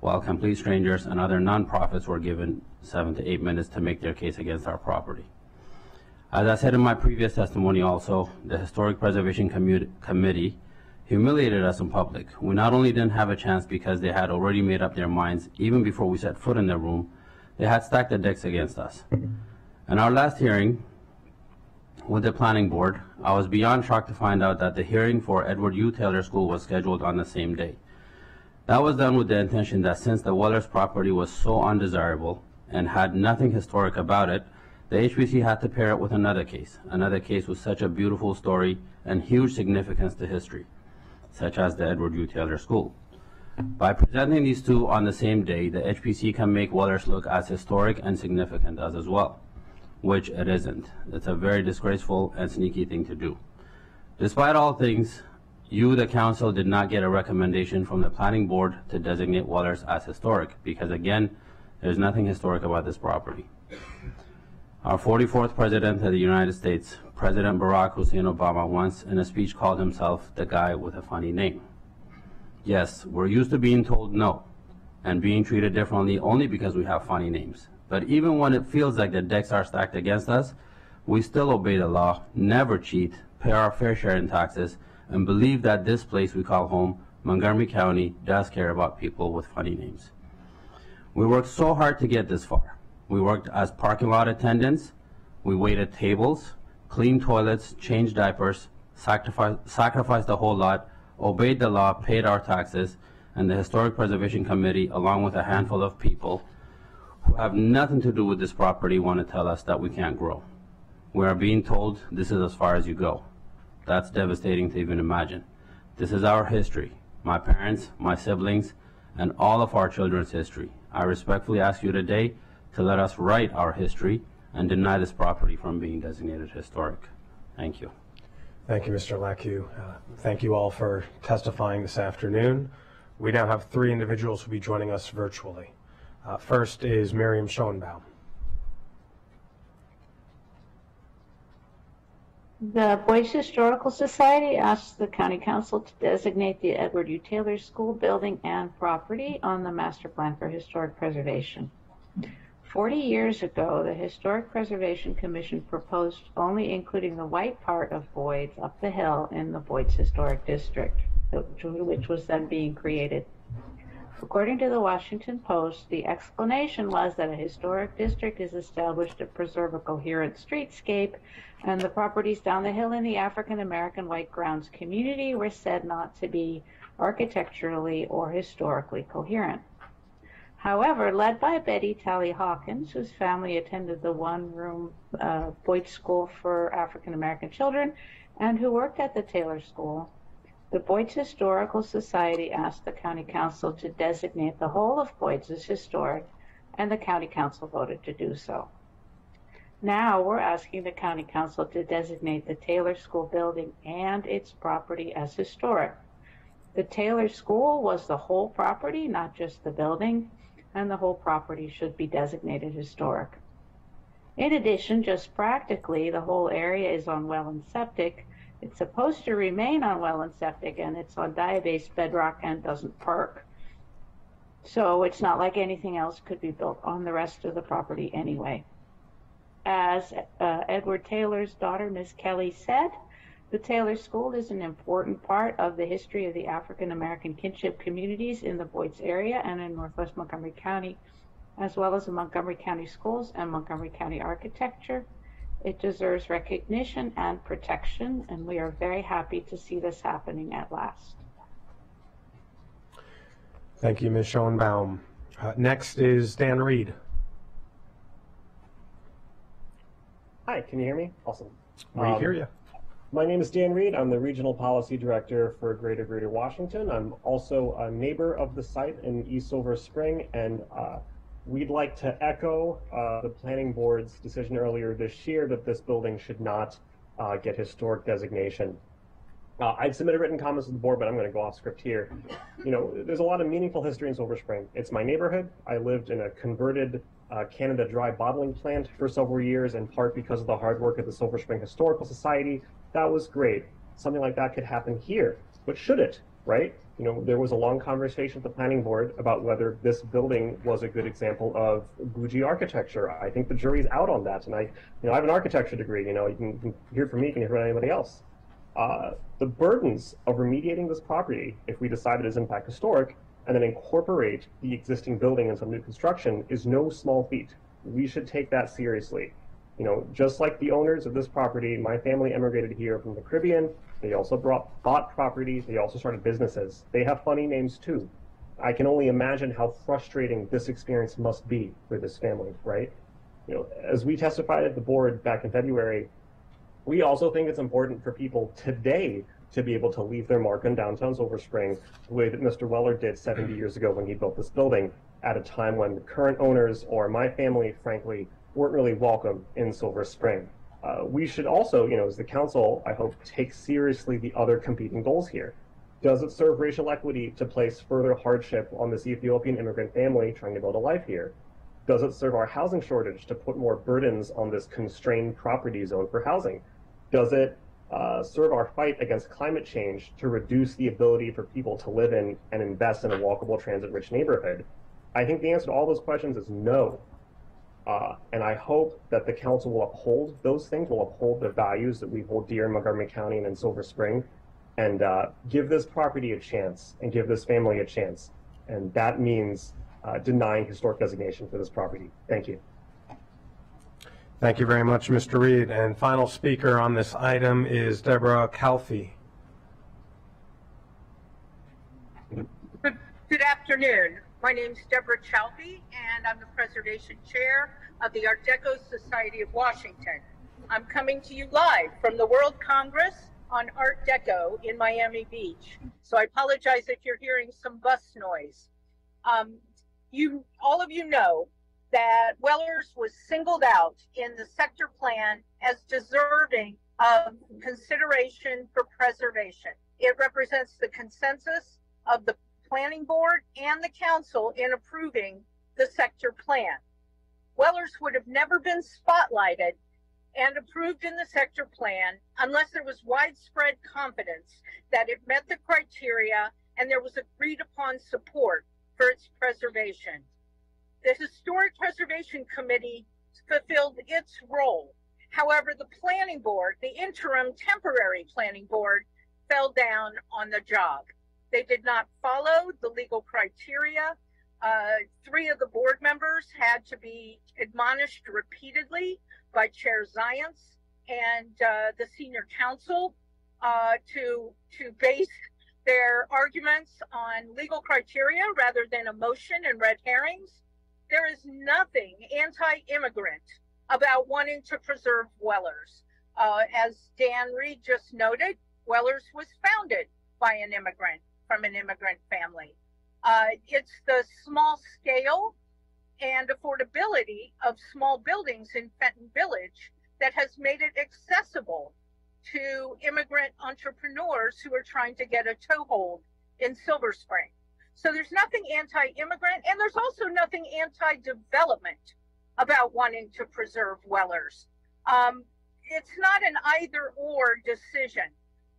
while complete strangers and other nonprofits were given seven to eight minutes to make their case against our property. As I said in my previous testimony also, the Historic Preservation Commu- Committee humiliated us in public. We not only didn't have a chance because they had already made up their minds even before we set foot in their room, they had stacked the decks against us. In our last hearing with the planning board, I was beyond shocked to find out that the hearing for Edward U. Taylor School was scheduled on the same day. That was done with the intention that since the Wellers property was so undesirable and had nothing historic about it, the HPC had to pair it with another case, another case with such a beautiful story and huge significance to history, such as the Edward U. Taylor School. By presenting these two on the same day, the HPC can make Wellers look as historic and significant as as well, which it isn't. It's a very disgraceful and sneaky thing to do. Despite all things, you, the council, did not get a recommendation from the planning board to designate Wellers as historic, because again, there's nothing historic about this property. Our 44th President of the United States, President Barack Hussein Obama, once in a speech called himself the guy with a funny name. Yes, we're used to being told no and being treated differently only because we have funny names. But even when it feels like the decks are stacked against us, we still obey the law, never cheat, pay our fair share in taxes, and believe that this place we call home, Montgomery County, does care about people with funny names. We worked so hard to get this far. We worked as parking lot attendants, we waited tables, cleaned toilets, changed diapers, sacrificed, sacrificed a whole lot, obeyed the law, paid our taxes, and the Historic Preservation Committee, along with a handful of people who have nothing to do with this property, want to tell us that we can't grow. We are being told this is as far as you go. That's devastating to even imagine. This is our history, my parents, my siblings, and all of our children's history. I respectfully ask you today to let us write our history and deny this property from being designated historic. Thank you. Thank you, Mr. Lacu. Uh, Thank you all for testifying this afternoon. We now have three individuals who will be joining us virtually. Uh, First is Miriam Schoenbaum. The Boyds Historical Society asks the County Council to designate the Edward U. Taylor School building and property on the Master Plan for Historic Preservation. Forty years ago, the Historic Preservation Commission proposed only including the white part of Boyds up the hill in the Boyds Historic District, which was then being created. According to the Washington Post, the explanation was that a historic district is established to preserve a coherent streetscape, and the properties down the hill in the African American White Grounds community were said not to be architecturally or historically coherent. However, led by Betty Tally Hawkins, whose family attended the one room uh, Boyd School for African American Children and who worked at the Taylor School, the Boyds Historical Society asked the County Council to designate the whole of Boyds as historic, and the County Council voted to do so. Now we're asking the County Council to designate the Taylor School building and its property as historic. The Taylor School was the whole property, not just the building, and the whole property should be designated historic. In addition, just practically, the whole area is on well and septic. It's supposed to remain on well and septic, and it's on diabase bedrock and doesn't perk. So it's not like anything else could be built on the rest of the property anyway. As uh, Edward Taylor's daughter, Miss Kelly, said, the Taylor School is an important part of the history of the African American kinship communities in the Boyds area and in Northwest Montgomery County, as well as the Montgomery County schools and Montgomery County architecture. It deserves recognition and protection, and we are very happy to see this happening at last. Thank you, Ms. Schoenbaum. Uh, Next is Dan Reed. Hi, can you hear me? Awesome. We Um, hear you. My name is Dan Reed. I'm the Regional Policy Director for Greater Greater Washington. I'm also a neighbor of the site in East Silver Spring, and uh, we'd like to echo uh, the Planning Board's decision earlier this year that this building should not uh, get historic designation. Uh, I'd submitted written comments to the board, but I'm going to go off script here. You know, there's a lot of meaningful history in Silver Spring. It's my neighborhood. I lived in a converted uh, Canada Dry bottling plant for several years, in part because of the hard work of the Silver Spring Historical Society. That was great. Something like that could happen here, but should it? Right? You know, there was a long conversation at the planning board about whether this building was a good example of Googie architecture. I think the jury's out on that, and I, you know, I have an architecture degree. You know, you can, can hear from me, you can hear from anybody else. Uh, the burdens of remediating this property, if we decide it is in fact historic, and then incorporate the existing building in some new construction, is no small feat. We should take that seriously. You know, just like the owners of this property, my family emigrated here from the Caribbean. They also brought, bought properties. They also started businesses. They have funny names too. I can only imagine how frustrating this experience must be for this family, right? You know, as we testified at the board back in February, we also think it's important for people today to be able to leave their mark on downtown Silver Spring the way that Mr. Weller did 70 years ago when he built this building at a time when the current owners or my family, frankly, weren't really welcome in Silver Spring. Uh, we should also, you know, as the council, I hope, take seriously the other competing goals here. Does it serve racial equity to place further hardship on this Ethiopian immigrant family trying to build a life here? Does it serve our housing shortage to put more burdens on this constrained property zone for housing? Does it uh, serve our fight against climate change to reduce the ability for people to live in and invest in a walkable transit-rich neighborhood? I think the answer to all those questions is no. Uh, and I hope that the council will uphold those things, will uphold the values that we hold dear in Montgomery County and in Silver Spring, and uh, give this property a chance and give this family a chance. And that means uh, denying historic designation for this property. Thank you. Thank you very much, Mr. Reed. And final speaker on this item is Deborah Chalfie. Good, good afternoon. My name is Deborah Chalfie, and I'm the Preservation Chair of the Art Deco Society of Washington. I'm coming to you live from the World Congress on Art Deco in Miami Beach. So I apologize if you're hearing some bus noise. Um, you, all of you know that Wellers was singled out in the sector plan as deserving of consideration for preservation. It represents the consensus of the planning board and the council in approving the sector plan. Wellers would have never been spotlighted and approved in the sector plan unless there was widespread confidence that it met the criteria and there was agreed upon support for its preservation. The Historic Preservation Committee fulfilled its role. However, the planning board, the interim temporary planning board, fell down on the job. They did not follow the legal criteria. Uh, three of the board members had to be admonished repeatedly by Chair Zyontz and uh, the senior counsel uh, to to base their arguments on legal criteria rather than emotion and red herrings. There is nothing anti-immigrant about wanting to preserve Wellers. Uh, as Dan Reed just noted, Wellers was founded by an immigrant from an immigrant family. Uh, it's the small scale and affordability of small buildings in Fenton Village that has made it accessible to immigrant entrepreneurs who are trying to get a toehold in Silver Spring. So there's nothing anti-immigrant and there's also nothing anti-development about wanting to preserve Wellers. Um, it's not an either or decision.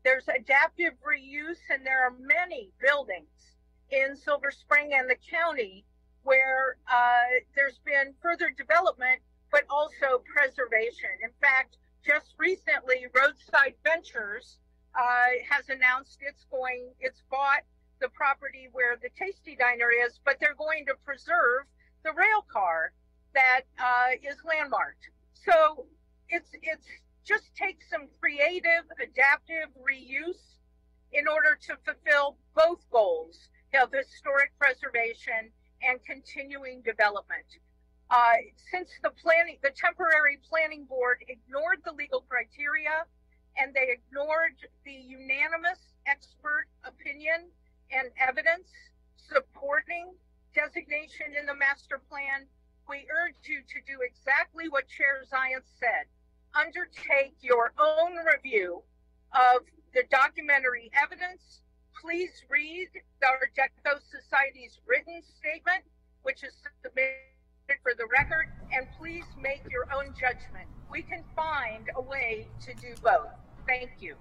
There's adaptive reuse, and there are many buildings in Silver Spring and the county where uh, there's been further development, but also preservation. In fact, just recently, Roadside Ventures uh, has announced it's going, it's bought the property where the Tasty Diner is, but they're going to preserve the rail car that uh, is landmarked. So it's it's just take some creative, adaptive reuse in order to fulfill both goals of historic preservation and continuing development. Uh, since the planning, the temporary planning board ignored the legal criteria and they ignored the unanimous expert opinion and evidence supporting designation in the master plan, we urge you to do exactly what Chair Zyontz said undertake your own review of the documentary evidence. Please read the Art Society's written statement, which is submitted for the record, and please make your own judgment. We can find a way to do both. Thank you.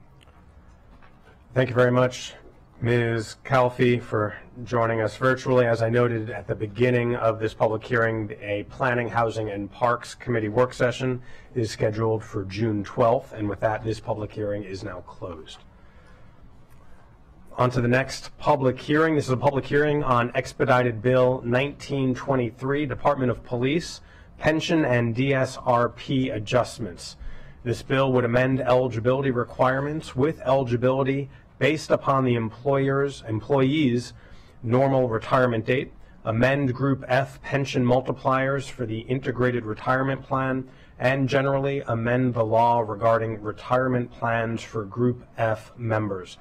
Thank you very much, Ms. Chalfie for joining us virtually. As I noted at the beginning of this public hearing, a Planning, Housing, and Parks Committee work session is scheduled for June 12th, and with that, this public hearing is now closed. On to the next public hearing. This is a public hearing on expedited bill 1923, Department of Police, pension and DSRP adjustments. This bill would amend eligibility requirements with eligibility based upon the employer's employee's normal retirement date, amend Group F pension multipliers for the integrated retirement plan, and generally amend the law regarding retirement plans for Group F members.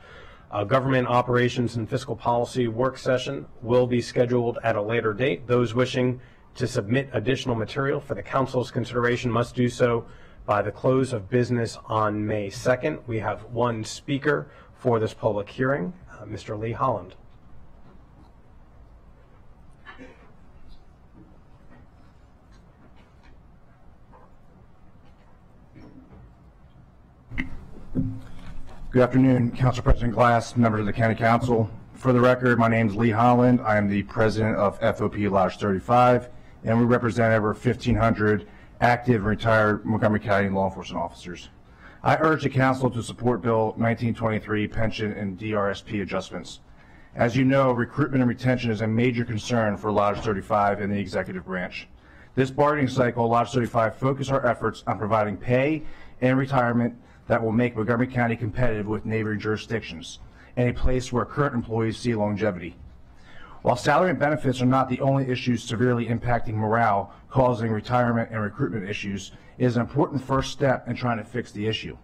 A government operations and fiscal policy work session will be scheduled at a later date. Those wishing to submit additional material for the council's consideration must do so by the close of business on May 2nd. We have one speaker for this public hearing, uh, Mr. Lee Holland. Good afternoon, Council President Glass, members of the County Council. For the record, my name is Lee Holland. I am the president of FOP Lodge 35, and we represent over 1,500 active and retired Montgomery County law enforcement officers. I urge the council to support Bill 1923 pension and DRSP adjustments. As you know, recruitment and retention is a major concern for Lodge 35 and the executive branch. This bargaining cycle, Lodge 35 focused our efforts on providing pay and retirement that will make Montgomery County competitive with neighboring jurisdictions and a place where current employees see longevity. While salary and benefits are not the only issues severely impacting morale, causing retirement and recruitment issues, is an important first step in trying to fix the issue.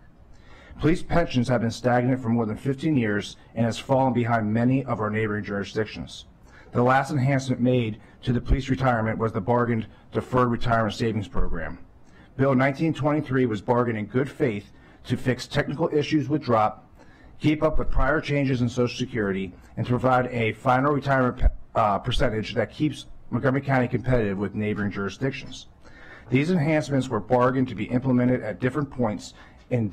Police pensions have been stagnant for more than 15 years and has fallen behind many of our neighboring jurisdictions. The last enhancement made to the police retirement was the bargained Deferred Retirement Savings Program. Bill 1923 was bargained in good faith to fix technical issues with DROP keep up with prior changes in Social Security, and to provide a final retirement uh, percentage that keeps Montgomery County competitive with neighboring jurisdictions. These enhancements were bargained to be implemented at different points in,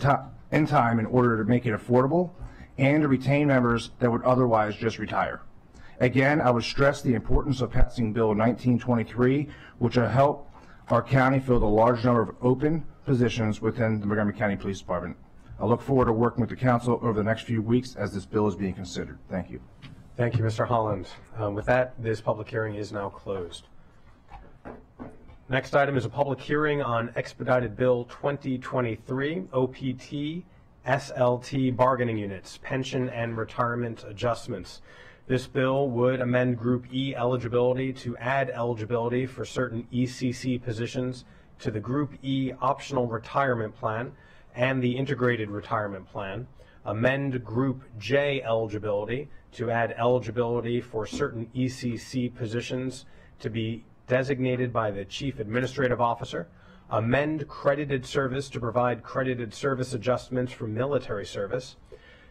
in time in order to make it affordable and to retain members that would otherwise just retire. Again, I would stress the importance of passing Bill 1923, which will help our county fill the large number of open positions within the Montgomery County Police Department. I look forward to working with the council over the next few weeks as this bill is being considered. Thank you. Thank you, Mr. Holland. Um, with that, this public hearing is now closed. Next item is a public hearing on expedited bill 2023 OPT SLT bargaining units, pension and retirement adjustments. This bill would amend Group E eligibility to add eligibility for certain ECC positions to the Group E optional retirement plan and the integrated retirement plan, amend Group J eligibility to add eligibility for certain ECC positions to be designated by the Chief Administrative Officer, amend credited service to provide credited service adjustments for military service,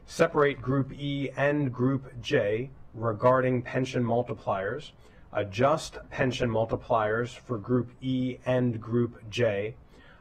separate Group E and Group J regarding pension multipliers, adjust pension multipliers for Group E and Group J,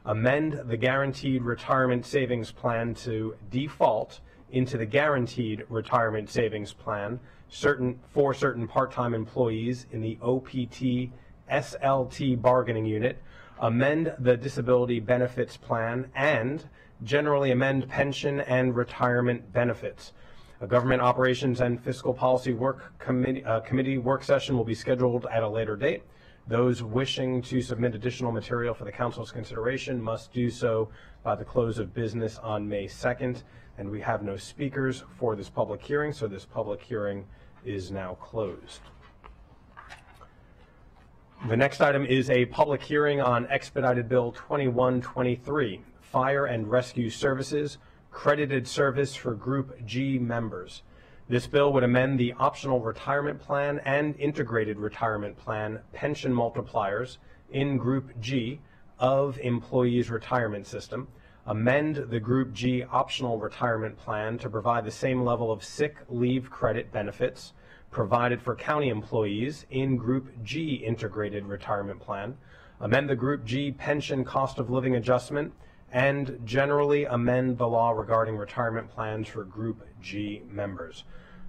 amend the guaranteed retirement savings plan to default into the guaranteed retirement savings plan certain for certain part-time employees in the OPT SLT bargaining unit, amend the disability benefits plan, and generally amend pension and retirement benefits. A government operations and fiscal policy work committee, uh, committee work session will be scheduled at a later date. Those wishing to submit additional material for the council's consideration must do so by the close of business on May 2nd, and we have no speakers for this public hearing, so this public hearing is now closed. The next item is a public hearing on expedited bill 2123, Fire and Rescue Services, credited service for Group G members. This bill would amend the optional retirement plan and integrated retirement plan pension multipliers in Group G of employees' retirement system, amend the Group G optional retirement plan to provide the same level of sick leave credit benefits provided for county employees in Group G integrated retirement plan, amend the Group G pension cost of living adjustment, and generally amend the law regarding retirement plans for Group G members.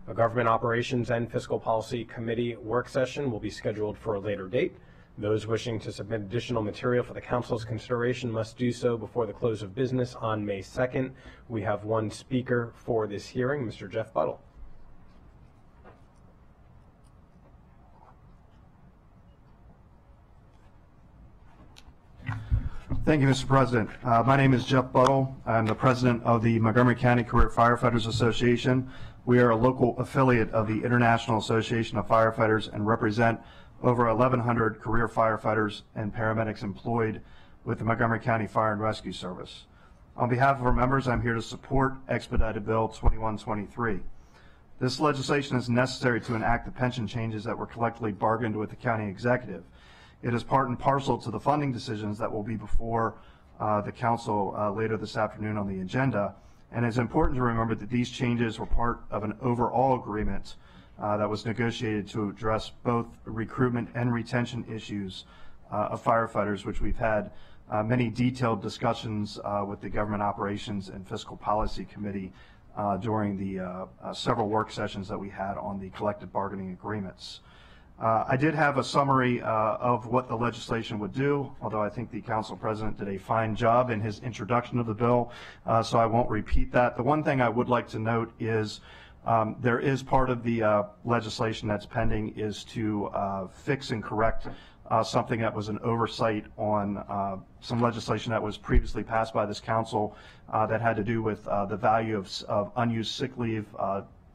A Government Operations and Fiscal Policy Committee work session will be scheduled for a later date. Those wishing to submit additional material for the council's consideration must do so before the close of business on May 2nd. We have one speaker for this hearing, Mr. Jeff Buddle. Thank you, Mr. President. Uh, my name is Jeff Buddle. I'm the president of the Montgomery County Career Firefighters Association. We are a local affiliate of the International Association of Firefighters and represent over 1,100 career firefighters and paramedics employed with the Montgomery County Fire and Rescue Service. On behalf of our members, I'm here to support Expedited Bill 2123. This legislation is necessary to enact the pension changes that were collectively bargained with the county executive. It is part and parcel to the funding decisions that will be before uh, the council uh, later this afternoon on the agenda. And it's important to remember that these changes were part of an overall agreement uh, that was negotiated to address both recruitment and retention issues uh, of firefighters, which we've had uh, many detailed discussions uh, with the Government Operations and Fiscal Policy Committee during the several work sessions that we had on the collective bargaining agreements. Uh, I did have a summary uh, of what the legislation would do, although I think the council president did a fine job in his introduction of the bill, uh, so I won't repeat that. The one thing I would like to note is um, there is part of the uh, legislation that's pending is to uh, fix and correct uh, something that was an oversight on some legislation that was previously passed by this council that had to do with the value of, of unused sick leave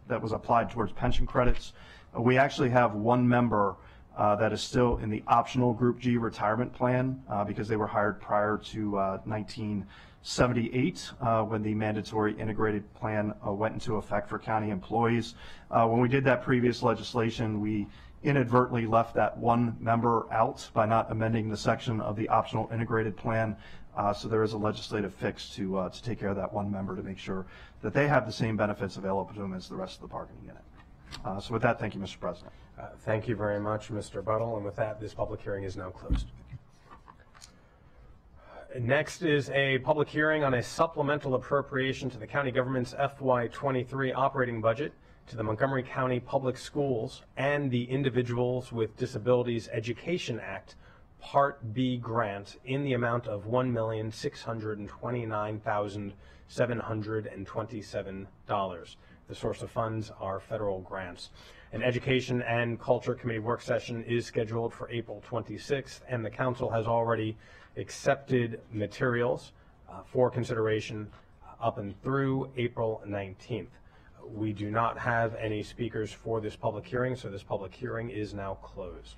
that was applied towards pension credits. We actually have one member uh, that is still in the optional Group G retirement plan uh, because they were hired prior to uh, 1978 uh, when the mandatory integrated plan uh, went into effect for county employees. Uh, when we did that previous legislation, we inadvertently left that one member out by not amending the section of the optional integrated plan. so there is a legislative fix to, to take care of that one member to make sure that they have the same benefits available to them as the rest of the bargaining unit. Uh, So with that, thank you, Mr. President. Uh, Thank you very much, Mr. Buddle, and with that, this public hearing is now closed. Next is a public hearing on a supplemental appropriation to the county government's FY23 operating budget to the Montgomery County Public Schools and the Individuals with Disabilities Education Act Part B grant in the amount of $1,629,727. The source of funds are federal grants. An Education and Culture Committee work session is scheduled for April 26th, and the council has already accepted materials uh, for consideration up and through April 19th. We do not have any speakers for this public hearing, so this public hearing is now closed.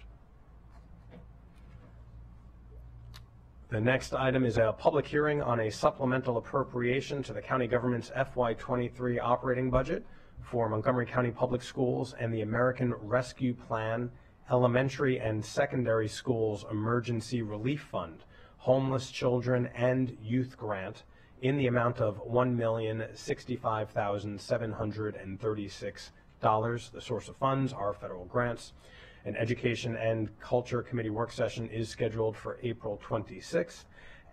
The next item is a public hearing on a supplemental appropriation to the county government's FY23 operating budget for Montgomery County Public Schools and the American Rescue Plan Elementary and Secondary Schools Emergency Relief Fund, Homeless Children and Youth Grant in the amount of $1,065,736. The source of funds are federal grants. An Education and Culture Committee work session is scheduled for April 26th,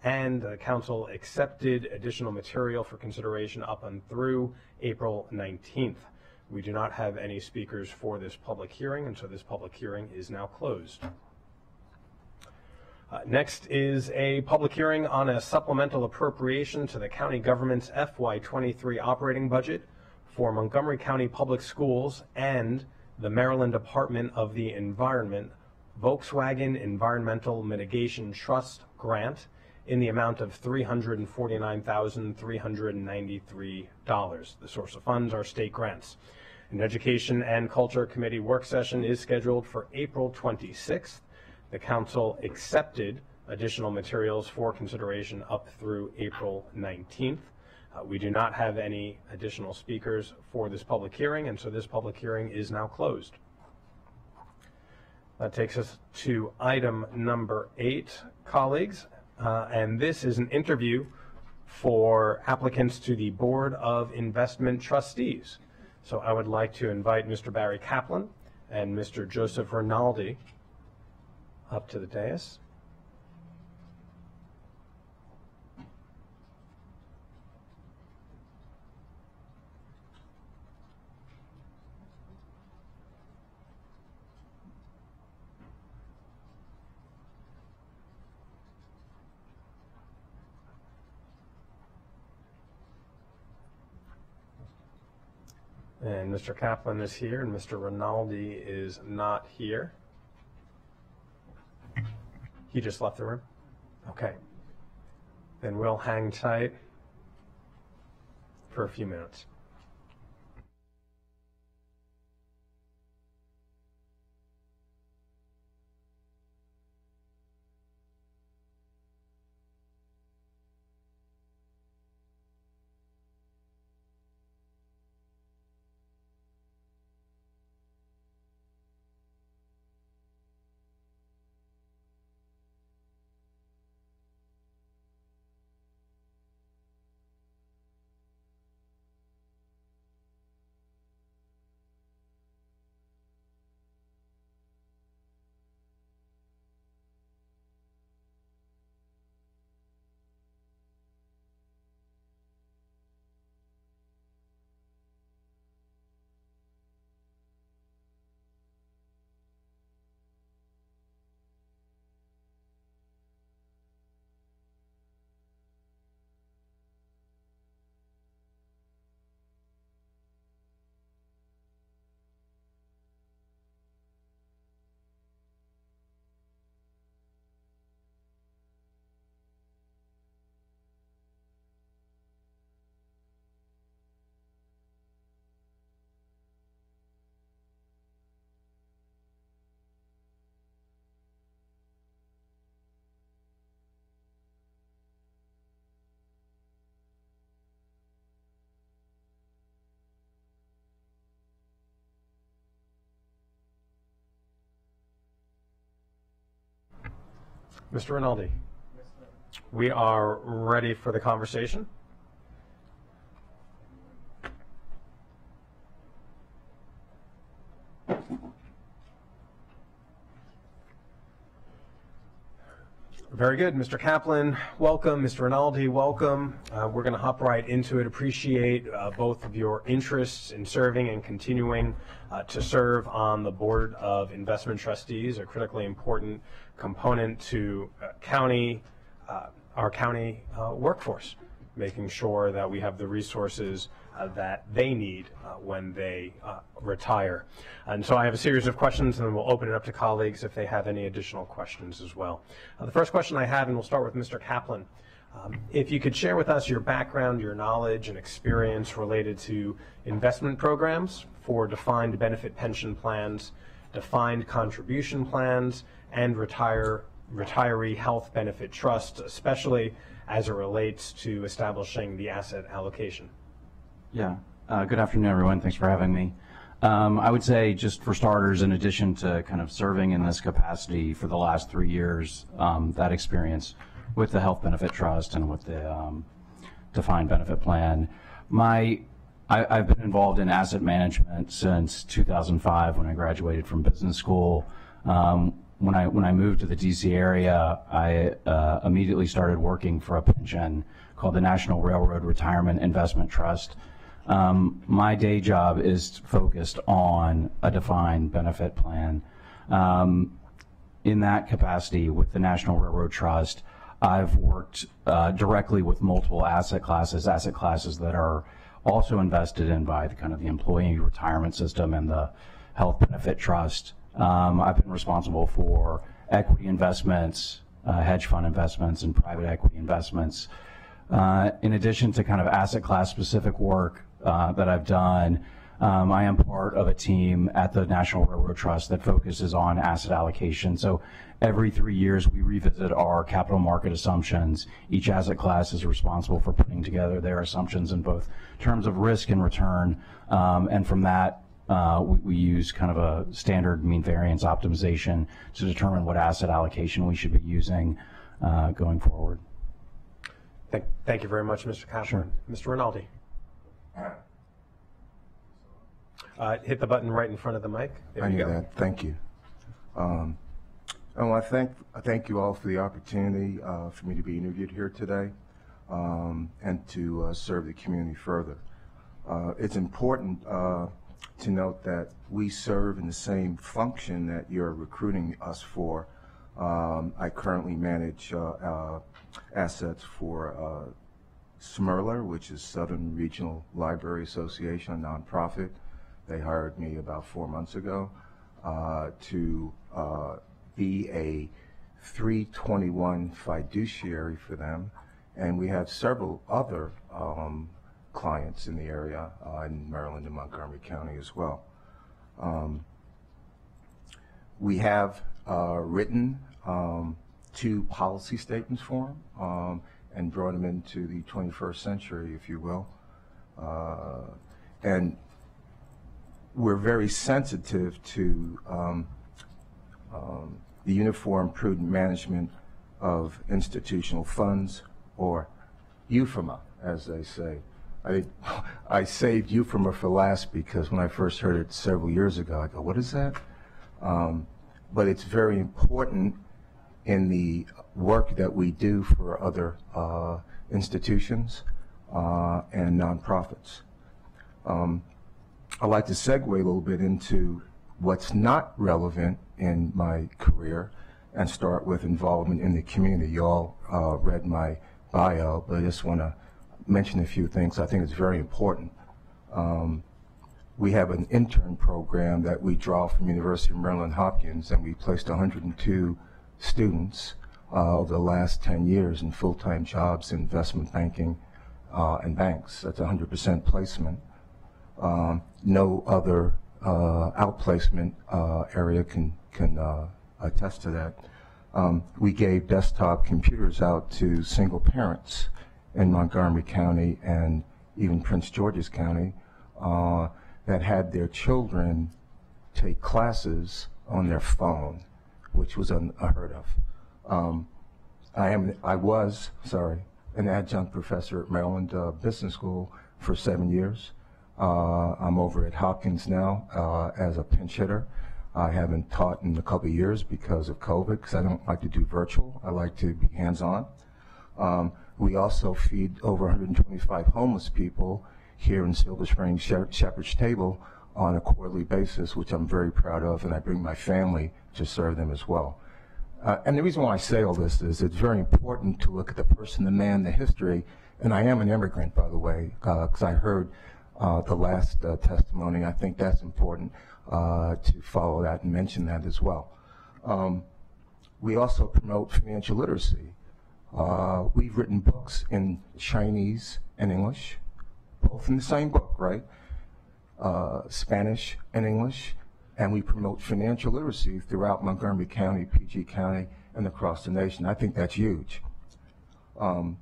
and the council accepted additional material for consideration up and through April 19th. We do not have any speakers for this public hearing, and so this public hearing is now closed. Uh, next is a public hearing on a supplemental appropriation to the county government's FY23 operating budget for Montgomery County Public Schools and the Maryland Department of the Environment Volkswagen Environmental Mitigation Trust grant in the amount of $349,393. The source of funds are state grants. An Education and Culture Committee work session is scheduled for April 26th. The council accepted additional materials for consideration up through April 19th. Uh, we do not have any additional speakers for this public hearing, and so this public hearing is now closed. That takes us to item number eight, colleagues, uh, and this is an interview for applicants to the Board of Investment Trustees. So I would like to invite Mr. Barry Kaplan and Mr. Joseph Rinaldi up to the dais. And Mr. Kaplan is here, and Mr. Rinaldi is not here. He just left the room? Okay. Then we'll hang tight for a few minutes. Mr. Rinaldi? We are ready for the conversation. Very good. Mr. Kaplan, welcome. Mr. Rinaldi, welcome. Uh, we're going to hop right into it. Appreciate uh, both of your interests in serving and continuing uh, to serve on the Board of Investment Trustees, a critically important component to uh, county, uh, our county uh, workforce, making sure that we have the resources that they need uh, when they uh, retire. And so I have a series of questions, and then we'll open it up to colleagues if they have any additional questions as well. Uh, the first question I have, and we'll start with Mr. Kaplan. Um, if you could share with us your background, your knowledge, and experience related to investment programs for defined benefit pension plans, defined contribution plans, and retire retiree health benefit trusts, especially as it relates to establishing the asset allocation. Yeah. Uh, good afternoon, everyone. Thanks for having me. Um, I would say, just for starters, in addition to kind of serving in this capacity for the last three years, um, that experience with the Health Benefit Trust and with the um, defined benefit plan, my I, have been involved in asset management since 2005 when I graduated from business school. Um, when I when I moved to the DC area, I uh, immediately started working for a pension called the National Railroad Retirement Investment Trust. Um, my day job is focused on a defined benefit plan. Um, in that capacity with the National Railroad Trust, I've worked uh, directly with multiple asset classes, asset classes that are also invested in by the kind of the employee retirement system and the health benefit trust. Um, I've been responsible for equity investments, uh, hedge fund investments, and private equity investments. Uh, in addition to kind of asset class specific work, uh, that I've done. Um, I am part of a team at the National Railroad Trust that focuses on asset allocation. So every three years we revisit our capital market assumptions. Each asset class is responsible for putting together their assumptions in both terms of risk and return. Um, and from that, uh, we, we, use kind of a standard mean variance optimization to determine what asset allocation we should be using uh, going forward. Thank, thank you very much, Mr. Kaplan. Sure. Mr. Rinaldi. Uh, hit the button right in front of the mic. There I you knew go. that. Thank you. Um, oh, I thank I thank you all for the opportunity uh, for me to be interviewed here today um, and to uh, serve the community further. Uh, it's important uh, to note that we serve in the same function that you're recruiting us for. Um, I currently manage uh, assets for SMRLA, which is Southern Regional Library Association, a nonprofit. They hired me about four months ago uh, to uh, be a 321 fiduciary for them. And we have several other um, clients in the area uh, in Maryland and Montgomery County as well. Um, we have uh, written um, two policy statements for them um, and brought them into the 21st century, if you will. Uh, and we're very sensitive to um, um, the uniform prudent management of institutional funds, or EUFEMA, as they say. I, (laughs) I saved EUFEMA for last because when I first heard it several years ago, I go, what is that? Um, but it's very important in the work that we do for other uh, institutions uh, and nonprofits. Um, I'd like to segue a little bit into what's not relevant in my career and start with involvement in the community. You all uh, read my bio, but I just want to mention a few things I think it's very important. Um, we have an intern program that we draw from University of Maryland Hopkins, and we placed 102 students over the last 10 years in full-time jobs investment banking uh, and banks. That's 100% placement. Um, no other uh, outplacement uh, area can can uh, attest to that. Um, we gave desktop computers out to single parents in Montgomery County and even Prince George's County uh, that had their children take classes on their phone, which was unheard of. Um, I am, I was, sorry, an adjunct professor at Maryland uh, Business School for seven years. Uh, I'm over at Hopkins now uh, as a pinch hitter. I haven't taught in a couple of years because of COVID, because I don't like to do virtual. I like to be hands-on. Um, we also feed over 125 homeless people here in Silver Spring Shepherd's Table on a quarterly basis, which I'm very proud of, and I bring my family to serve them as well. Uh, and the reason why I say all this is it's very important to look at the person, the man, the history, and I am an immigrant, by the way, because uh, I heard uh, the last uh, testimony. I think that's important uh, to follow that and mention that as well. Um, we also promote financial literacy. Uh, we've written books in Chinese and English, both in the same book, right? Spanish and English, and we promote financial literacy throughout Montgomery County, PG County, and across the nation. I think that's huge. Um,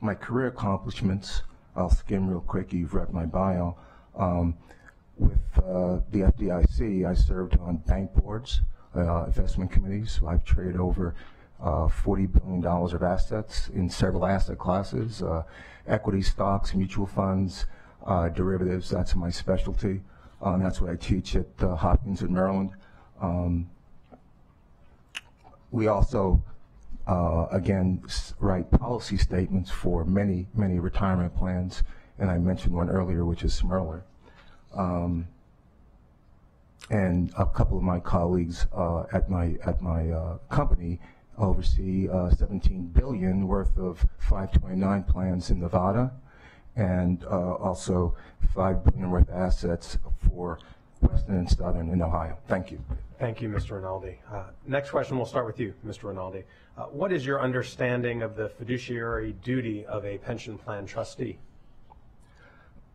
my career accomplishments I'll skim real quick. You've read my bio. Um, with uh, the FDIC, I served on bank boards, uh, investment committees. I've traded over uh, $40 billion of assets in several asset classes, uh, equity stocks, mutual funds, uh, derivatives. That's my specialty. Um, that's what I teach at uh, Hopkins in Maryland. Um, we also uh, again, write policy statements for many, many retirement plans, and I mentioned one earlier, which is Smerler. Um, and a couple of my colleagues uh, at my at my uh, company oversee uh, 17 billion worth of 529 plans in Nevada, and uh, also 5 billion worth of assets for Western and Southern in Ohio. Thank you. Thank you, Mr. Rinaldi. Uh, next question, we'll start with you, Mr. Rinaldi. Uh, what is your understanding of the fiduciary duty of a pension plan trustee?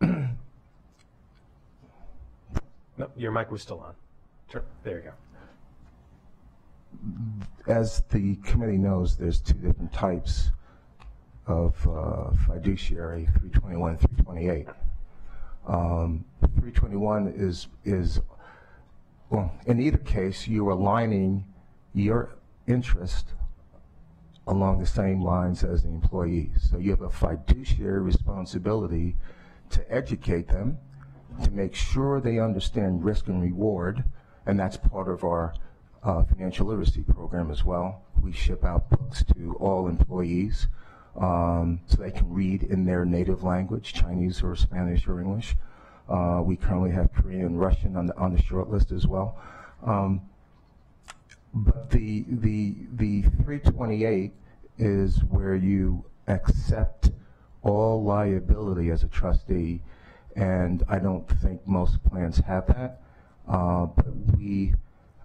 (clears throat) no, your mic was still on. There you go. As the committee knows, there's two different types of uh, fiduciary, 321, 328. Um, 321 is, is, well, in either case, you're aligning your interest along the same lines as the employees. So you have a fiduciary responsibility to educate them, to make sure they understand risk and reward, and that's part of our uh, financial literacy program as well. We ship out books to all employees um, so they can read in their native language, Chinese or Spanish or English. Uh, we currently have Korean and Russian on the, on the short list as well. Um, but the, the, the 328 is where you accept all liability as a trustee and I don't think most plans have that. Uh, But we,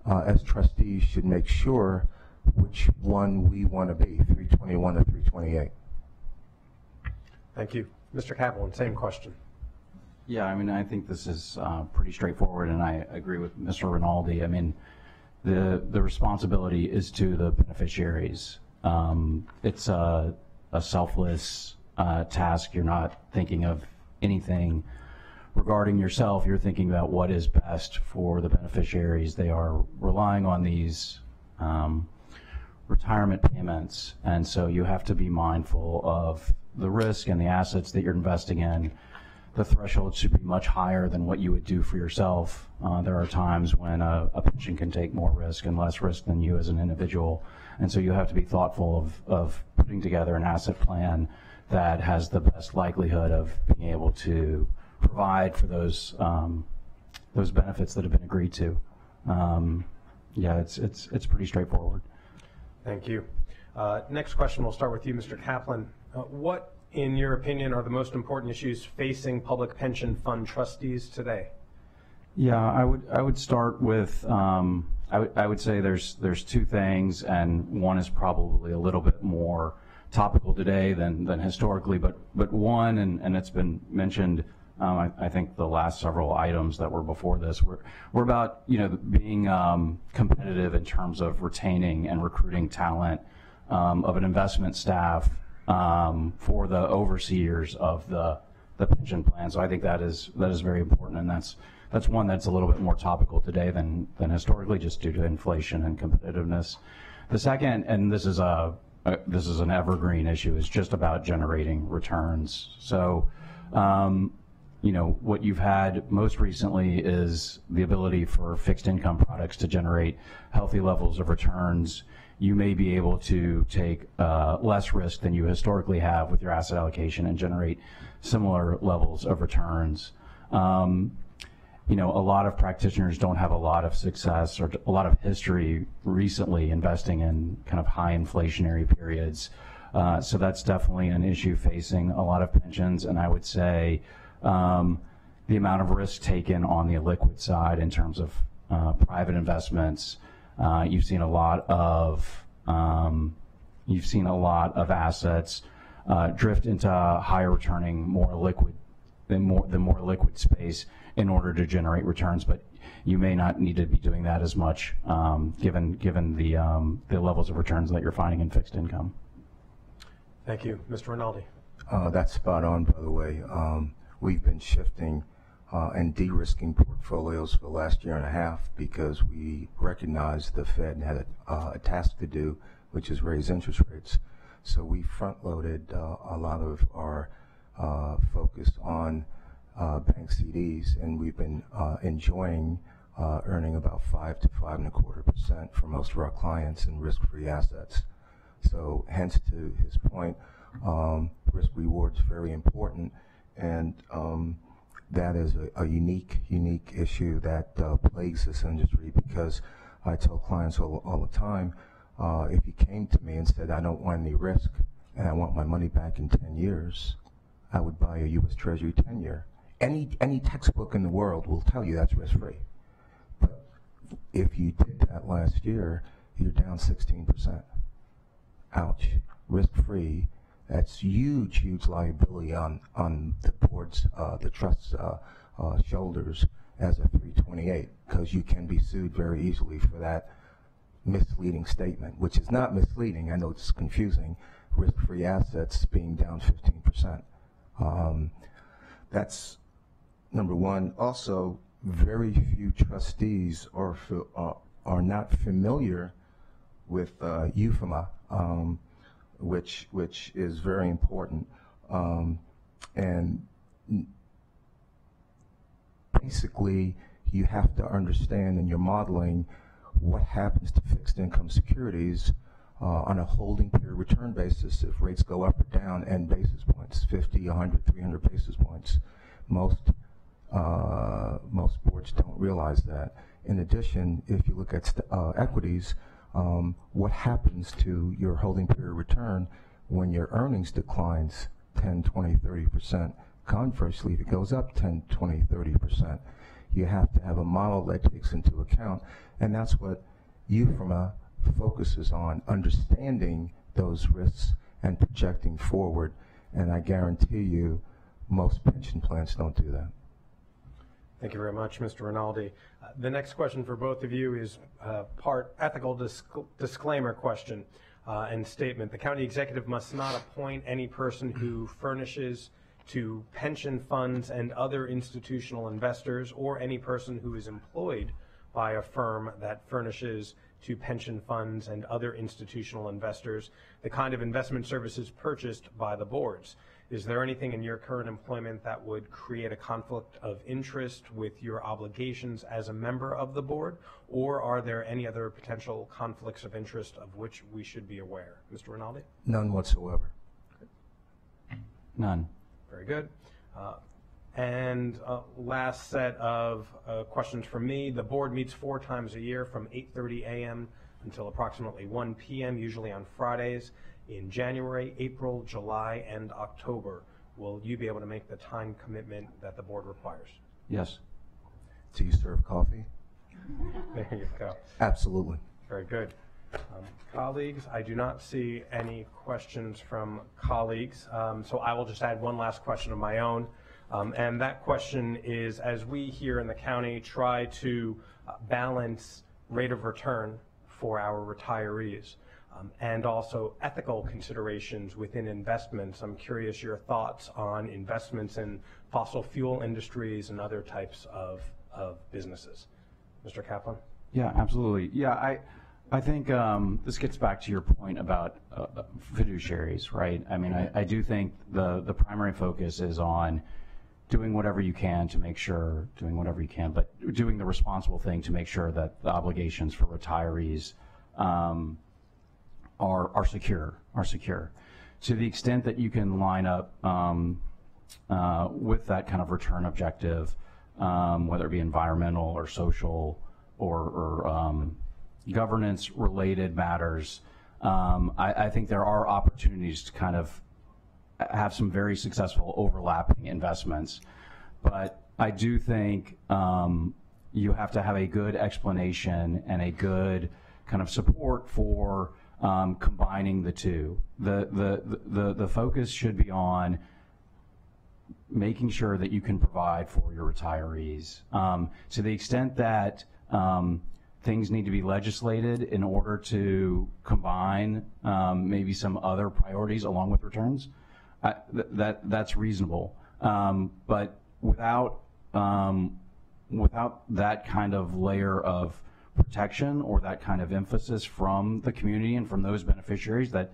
uh, as trustees, should make sure which one we want to be, 321 or 328. Thank you. Mr. Kaplan, same question. Yeah, I mean, I think this is uh, pretty straightforward, and I agree with Mr. Rinaldi. I mean, the the responsibility is to the beneficiaries. Um, it's a, a selfless uh, task. You're not thinking of anything regarding yourself. You're thinking about what is best for the beneficiaries. They are relying on these um, retirement payments, and so you have to be mindful of the risk and the assets that you're investing in the threshold should be much higher than what you would do for yourself. Uh, there are times when a, a, pension can take more risk and less risk than you as an individual. And so you have to be thoughtful of, of putting together an asset plan that has the best likelihood of being able to provide for those um, those benefits that have been agreed to. Um, yeah, it's, it's, it's pretty straightforward. Thank you. Uh, next question, we'll start with you, Mr. Kaplan. Uh, what in your opinion, are the most important issues facing public pension fund trustees today? Yeah, I would I would start with um, I, I would say there's there's two things, and one is probably a little bit more topical today than than historically, but but one, and, and it's been mentioned. Um, I, I, think the last several items that were before this were were about you know being um, competitive in terms of retaining and recruiting talent um, of an investment staff um, for the overseers of the, the pension plan. So I think that is that is very important, and that's that's one that's a little bit more topical today than than historically, just due to inflation and competitiveness. The second, and this is a, a this is an evergreen issue, is just about generating returns. So. Um, you know, what you've had most recently is the ability for fixed income products to generate healthy levels of returns you may be able to take uh, less risk than you historically have with your asset allocation and generate similar levels of returns. Um, you know, a lot of practitioners don't have a lot of success or a lot of history recently investing in kind of high inflationary periods. Uh, so that's definitely an issue facing a lot of pensions. And I would say um, the amount of risk taken on the liquid side in terms of uh, private investments, uh, you've seen a lot of um, you've seen a lot of assets uh, drift into higher returning, more liquid, the more the more liquid space in order to generate returns. But you may not need to be doing that as much, um, given given the um, the levels of returns that you're finding in fixed income. Thank you, Mr. Rinaldi. Uh, that's spot on, by the way. Um, we've been shifting uh, and de-risking portfolios for the last year and a half because we recognized the Fed had a, uh, a task to do, which is raise interest rates. So we front-loaded uh, a lot of our uh, focus on uh, bank CDs, and we've been uh, enjoying earning about five to five and a quarter percent for most of our clients in risk-free assets. So hence to his point, um, risk reward is very important, and um, that is a, a unique, unique issue that uh, plagues this industry because I tell clients all, all the time, uh, if you came to me and said, I don't want any risk and I want my money back in 10 years, I would buy a U.S. Treasury 10 year. Any, any textbook in the world will tell you that's risk free. But if you did that last year, you're down 16%. Ouch. Risk free that's huge, huge liability on, on the board's, uh, the trust's uh, uh, shoulders as a 328 because you can be sued very easily for that misleading statement, which is not misleading. I know it's confusing. Risk-free assets being down 15%. Um, that's number one. Also, very few trustees are, uh, are not familiar with uh. Um, which which is very important. Um, and basically, you have to understand in your modeling what happens to fixed income securities uh, on a holding period return basis if rates go up or down and basis points, 50, 100, 300 basis points. Most uh, most boards don't realize that. In addition, if you look at uh, equities, um, what happens to your holding period return when your earnings declines 10, 20, 30 percent Conversely, if it goes up 10, 20, 30%, you have to have a model that takes into account, and that's what UFRMA focuses on, understanding those risks and projecting forward. And I guarantee you, most pension plans don't do that. Thank you very much, Mr. Rinaldi. Uh, The next question for both of you is uh, part ethical disc- disclaimer question uh, and statement. The county executive must not appoint any person who furnishes to pension funds and other institutional investors or any person who is employed by a firm that furnishes to pension funds and other institutional investors the kind of investment services purchased by the boards. Is there anything in your current employment that would create a conflict of interest with your obligations as a member of the board? Or are there any other potential conflicts of interest of which we should be aware? Mr. Rinaldi? None whatsoever. None. Very good. Uh, And uh, last set of uh, questions from me. The board meets four times a year from 8:30 a.m. until approximately 1 p.m., usually on Fridays, in January, April, July, and October. Will you be able to make the time commitment that the board requires? Yes. Do you serve coffee? (laughs) There you go. Absolutely. Very good. Um, Colleagues, I do not see any questions from colleagues, um, so I will just add one last question of my own. Um, And that question is, as we here in the county try to uh, balance rate of return for our retirees, um, and also ethical considerations within investments, I'm curious your thoughts on investments in fossil fuel industries and other types of, of businesses. Mr. Kaplan? Yeah, absolutely. Yeah, I, I think um, this gets back to your point about uh, fiduciaries, right? I mean, I, I do think the, the primary focus is on doing whatever you can to make sure, doing whatever you can, but doing the responsible thing to make sure that the obligations for retirees um, are, are secure, are secure. To the extent that you can line up um, uh, with that kind of return objective, um, whether it be environmental or social or, or um, governance related matters, um, I, I think there are opportunities to kind of have some very successful overlapping investments. But I do think um, you have to have a good explanation and a good kind of support for um, combining the two. The, the, the, the focus should be on making sure that you can provide for your retirees. Um, to the extent that um, things need to be legislated in order to combine um, maybe some other priorities along with returns, I, th- that that's reasonable. Um, but without um, without that kind of layer of protection or that kind of emphasis from the community and from those beneficiaries that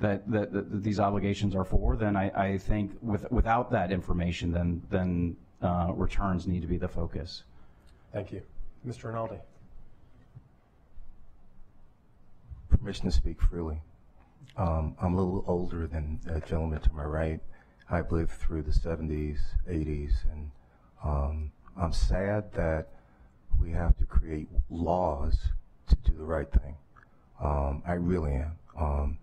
that, that, that these obligations are for, then I, I think with, without that information, then then uh, returns need to be the focus. Thank you. Mr. Rinaldi? Permission to speak freely. Um, I'm a little older than the gentleman to my right. I've lived through the 70s, 80s, and um, I'm sad that we have to create laws to do the right thing. Um, I really am. Um,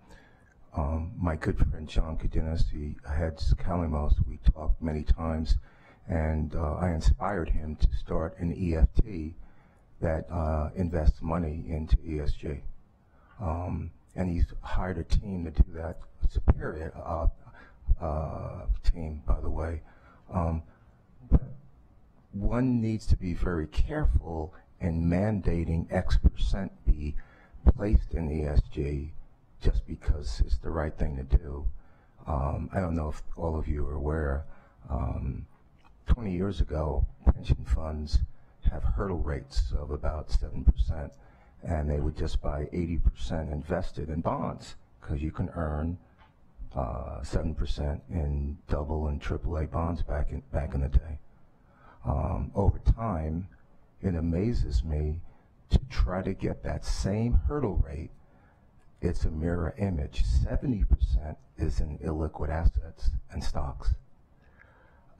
um, my good friend John Cadenas, he heads Calamos. We talked many times, and uh, I inspired him to start an EFT that uh, invests money into ESG. Um, and he's hired a team to do that. Superior uh, uh, team, by the way. Um, but one needs to be very careful in mandating X percent be placed in ESG just because it's the right thing to do. Um, I don't know if all of you are aware. Um, 20 years ago, pension funds have hurdle rates of about 7%, and they would just buy 80% invested in bonds because you can earn uh, 7% in double and triple A bonds back in, back in the day. Um, over time, it amazes me to try to get that same hurdle rate. It's a mirror image. 70% is in illiquid assets and stocks.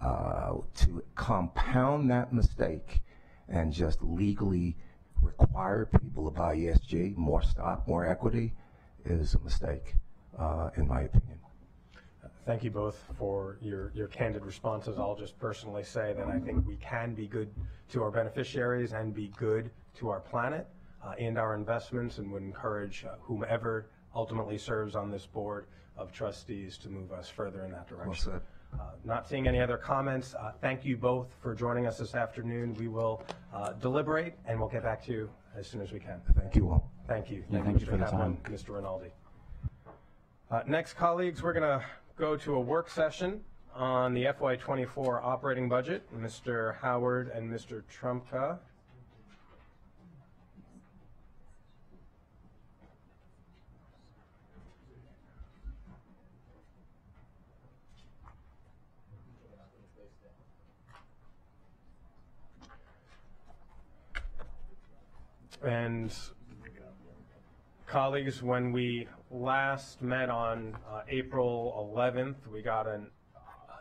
Uh, to compound that mistake and just legally require people to buy ESG, more stock, more equity, is a mistake, uh, in my opinion. Thank you both for your, your candid responses. I'll just personally say that I think we can be good to our beneficiaries and be good to our planet uh, and our investments and would encourage uh, whomever ultimately serves on this board of trustees to move us further in that direction. said. Uh, Not seeing any other comments, uh, thank you both for joining us this afternoon. We will uh, deliberate and we'll get back to you as soon as we can. Thank you all. Thank you. Yeah, thank you Mr. for the Kaplan, time. Mr. Rinaldi. Uh, Next, colleagues, we're going to go to a work session on the FY24 operating budget. Mr. Howard and Mr. Trombka And colleagues, when we last met on uh, April 11th, we got an,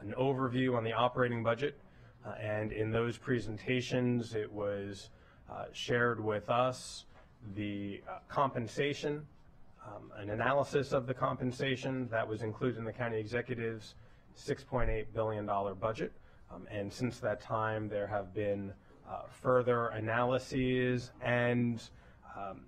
an overview on the operating budget. Uh, and in those presentations, it was uh, shared with us the uh, compensation, um, an analysis of the compensation that was included in the county executive's $6.8 billion budget. Um, and since that time, there have been uh, further analyses and um,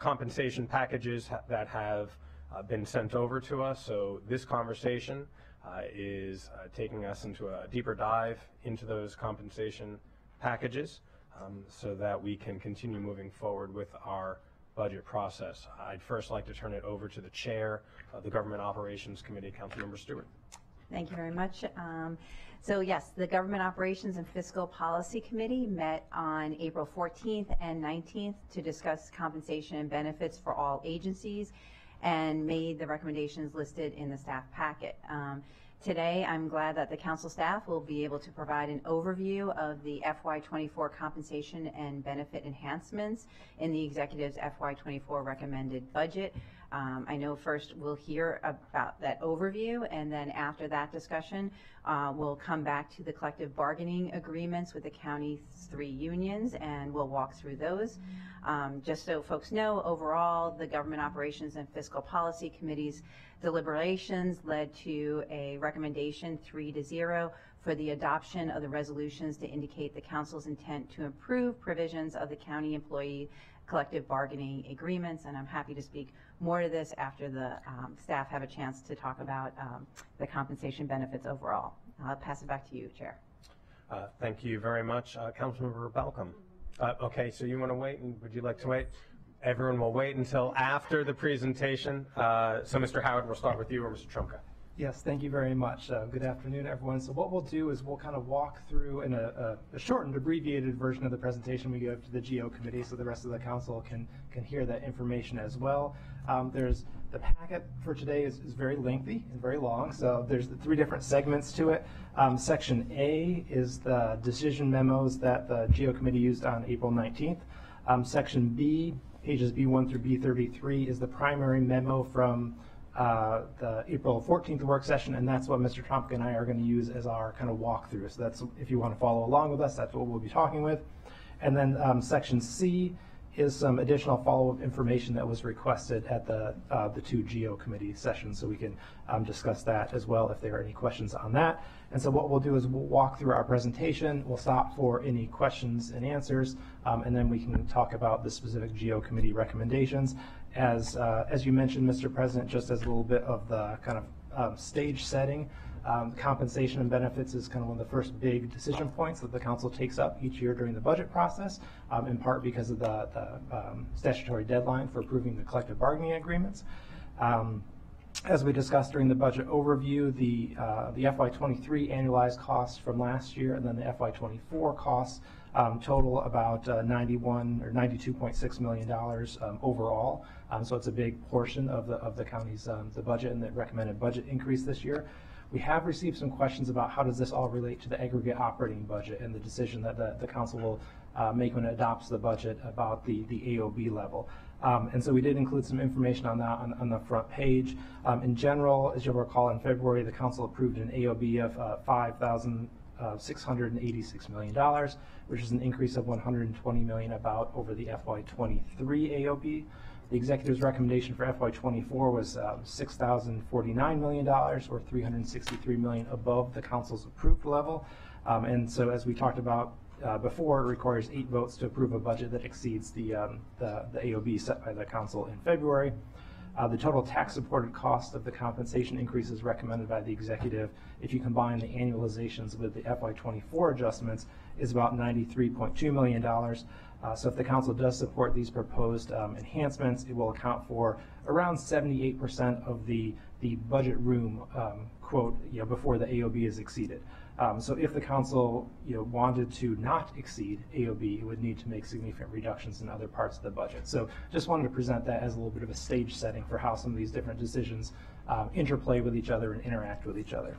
compensation packages ha- that have uh, been sent over to us. So this conversation uh, is uh, taking us into a deeper dive into those compensation packages um, so that we can continue moving forward with our budget process. I'd first like to turn it over to the chair of the Government Operations Committee, Councilmember Stewart. Thank you very much. Um, So yes, the Government Operations and Fiscal Policy Committee met on April 14th and 19th to discuss compensation and benefits for all agencies and made the recommendations listed in the staff packet. Um, Today, I'm glad that the council staff will be able to provide an overview of the FY24 compensation and benefit enhancements in the executive's FY24 recommended budget. Um, I know first we'll hear about that overview, and then after that discussion, uh, we'll come back to the collective bargaining agreements with the county's three unions, and we'll walk through those. Um, Just so folks know, overall, the Government Operations and Fiscal Policy Committee's deliberations led to a recommendation, three to zero, for the adoption of the resolutions to indicate the council's intent to improve provisions of the county employee collective bargaining agreements, and I'm happy to speak more to this after the um, staff have a chance to talk about um, the compensation benefits overall. I'll pass it back to you, Chair. Uh, Thank you very much. Uh, Councilmember Balcombe. Uh, Okay, so you want to wait, and would you like to wait? Everyone will wait until after the presentation. Uh, So Mr. Howard, we'll start with you, or Mr. Trombka. Yes, thank you very much. Uh, Good afternoon, everyone. So what we'll do is we'll kind of walk through in a a- a shortened, abbreviated version of the presentation we give to the GO committee so the rest of the council can, can hear that information as well. Um, There's, the packet for today is, is very lengthy and very long, so there's the three different segments to it. Um, Section A is the decision memos that the GO committee used on April 19th. Um, Section B, pages B1 through B33, is the primary memo from uh, the April 14th work session, and that's what Mr. Trombka and I are going to use as our kind of walkthrough. So that's, if you want to follow along with us, that's what we'll be talking with. And then um, Section C is some additional follow-up information that was requested at the, uh, the two geo committee sessions, so we can um, discuss that as well if there are any questions on that. And so what we'll do is we'll walk through our presentation, we'll stop for any questions and answers, um, and then we can talk about the specific geo committee recommendations. As, uh, as you mentioned, Mr. President, just as a little bit of the kind of um, stage setting, um, compensation and benefits is kind of one of the first big decision points that the council takes up each year during the budget process, um, in part because of the, the um, statutory deadline for approving the collective bargaining agreements. Um, as we discussed during the budget overview, the, uh, the FY23 annualized costs from last year and then the FY24 costs um, total about uh, 91 or 92.6 million dollars um, overall. So it's a big portion of the of the county's the budget and the recommended budget increase this year. We have received some questions about how does this all relate to the aggregate operating budget and the decision that the, the council will uh, make when it adopts the budget about the, the AOB level. Um, and so we did include some information on that on, on the front page. Um, in general, as you'll recall, in February, the council approved an AOB of uh, 5,000 uh, $686 million, which is an increase of $120 million about over the FY23 AOB. The executive's recommendation for FY24 was um, $6,049 million, or 363 million above the council's approved level. Um, And so as we talked about uh, before, it requires eight votes to approve a budget that exceeds the, um, the the AOB set by the council in February. Uh, The total tax-supported cost of the compensation increases recommended by the executive, if you combine the annualizations with the FY24 adjustments, is about $93.2 million. Uh, So if the council does support these proposed um, enhancements, it will account for around 78% of the, the budget room um, quote, you know, before the AOB is exceeded. Um, So if the council, you know, wanted to not exceed AOB, it would need to make significant reductions in other parts of the budget. So just wanted to present that as a little bit of a stage setting for how some of these different decisions um, interplay with each other and interact with each other.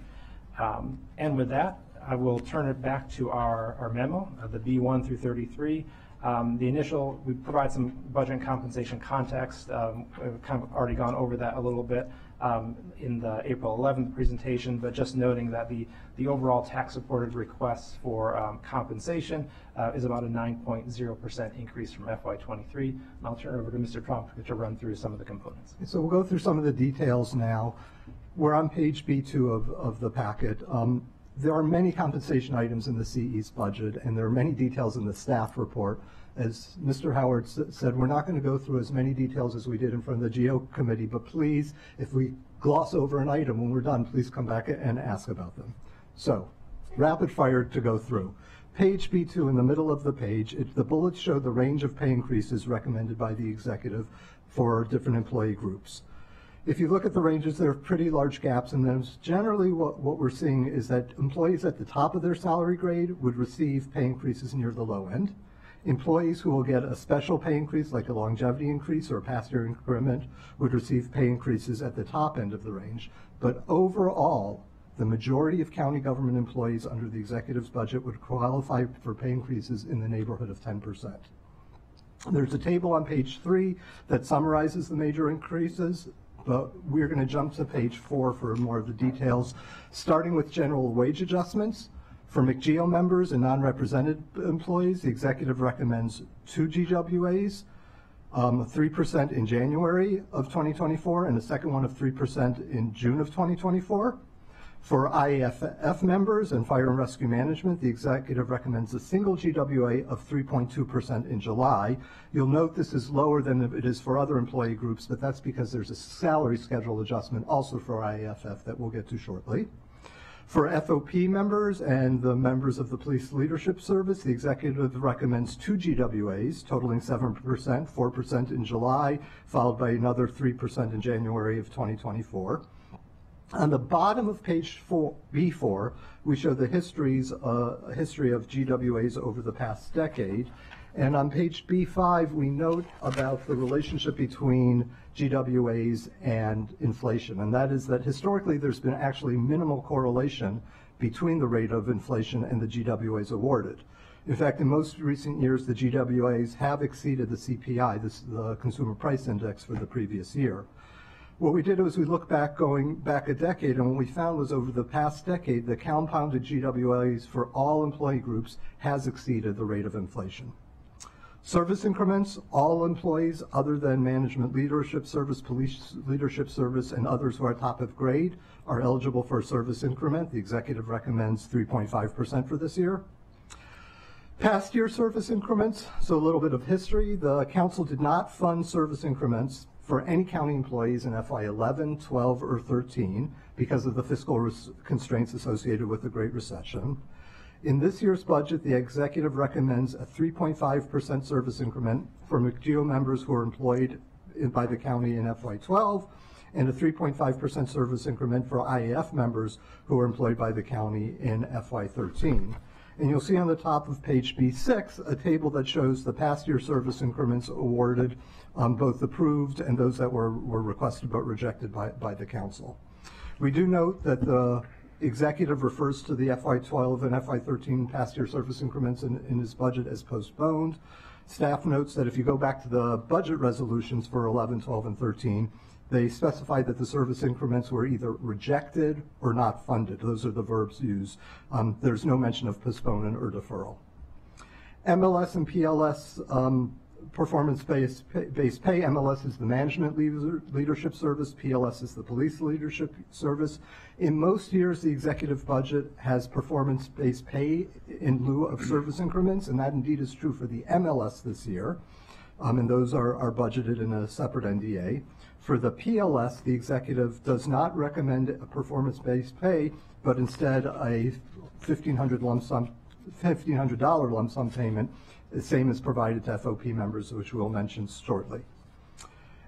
Um, And with that, I will turn it back to our, our memo, uh, the B1 through 33. Um, The initial, we provide some budget and compensation context. Um, We've kind of already gone over that a little bit um, in the April 11th presentation, but just noting that the, the overall tax-supported request for um, compensation uh, is about a 9.0% increase from FY23. And I'll turn it over to Mr. Trump to run through some of the components. So we'll go through some of the details now. We're on page B2 of, of the packet. There are many compensation items in the CE's budget, and there are many details in the staff report. As Mr. Howard said, we're not going to go through as many details as we did in front of the GO committee, but please, if we gloss over an item when we're done, please come back and ask about them. So, rapid fire to go through. Page B2 in the middle of the page, it, the bullets show the range of pay increases recommended by the executive for different employee groups. If you look at the ranges, there are pretty large gaps in those. Generally, what, what we're seeing is that employees at the top of their salary grade would receive pay increases near the low end. Employees who will get a special pay increase, like a longevity increase or a past year increment, would receive pay increases at the top end of the range. But overall, the majority of county government employees under the executive's budget would qualify for pay increases in the neighborhood of 10%. There's a table on page three that summarizes the major increases, but we're going to jump to page four for more of the details, starting with general wage adjustments. For MCGEO members and non-represented employees, the executive recommends two GWAs, um, 3% in January of 2024, and a second one of 3% in June of 2024. For IAFF members and Fire and Rescue Management, the executive recommends a single GWA of 3.2% in July. You'll note this is lower than it is for other employee groups, but that's because there's a salary schedule adjustment also for IAFF that we'll get to shortly. For FOP members and the members of the Police Leadership Service, the executive recommends two GWAs totaling 7%, 4% in July, followed by another 3% in January of 2024. On the bottom of page four, B4, we show the histories, uh, history of GWAs over the past decade. And on page B5, we note about the relationship between GWAs and inflation. And that is that historically, there's been actually minimal correlation between the rate of inflation and the GWAs awarded. In fact, in most recent years, the GWAs have exceeded the CPI, the Consumer Price Index, for the previous year. What we did was we looked back going back a decade, and what we found was over the past decade, the compounded GWAs for all employee groups has exceeded the rate of inflation. Service increments, all employees other than management leadership service, police leadership service, and others who are top of grade are eligible for a service increment. The executive recommends 3.5% for this year. Past year service increments, so a little bit of history. The council did not fund service increments for any county employees in FY 11, 12, or 13 because of the fiscal constraints associated with the Great Recession. In this year's budget, the executive recommends a 3.5% service increment for MCGEO members who are employed by the county in FY 12 and a 3.5% service increment for IAF members who are employed by the county in FY 13. And you'll see on the top of page B6 a table that shows the past year service increments awarded, um, both approved and those that were, were requested but rejected by, by the council. We do note that the executive refers to the FY12 and FY13 past year service increments in, in his budget as postponed. Staff notes that if you go back to the budget resolutions for 11, 12, and 13, they specified that the service increments were either rejected or not funded. Those are the verbs used. Um, there's no mention of postponement or deferral. MLS and PLS um, performance-based based pay. MLS is the management leader- leadership service. PLS is the police leadership service. In most years, the executive budget has performance-based pay in lieu of service increments, and that indeed is true for the MLS this year. Um, and those are, are budgeted in a separate NDA. For the PLS, the executive does not recommend a performance-based pay, but instead a 1,500 lump sum, $1,500 lump sum payment, the same is provided to FOP members, which we'll mention shortly.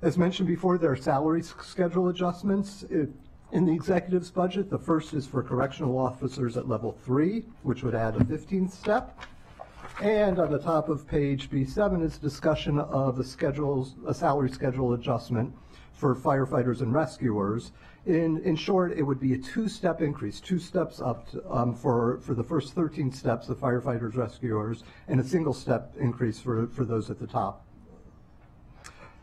As mentioned before, there are salary schedule adjustments uh, in the executive's budget. The first is for correctional officers at level three, which would add a 15th step. And on the top of page B7 is discussion of the schedules, a salary schedule adjustment for firefighters and rescuers. In, in short, it would be a two-step increase, two steps up to, um, for, for the first 13 steps of firefighters, rescuers, and a single step increase for, for those at the top.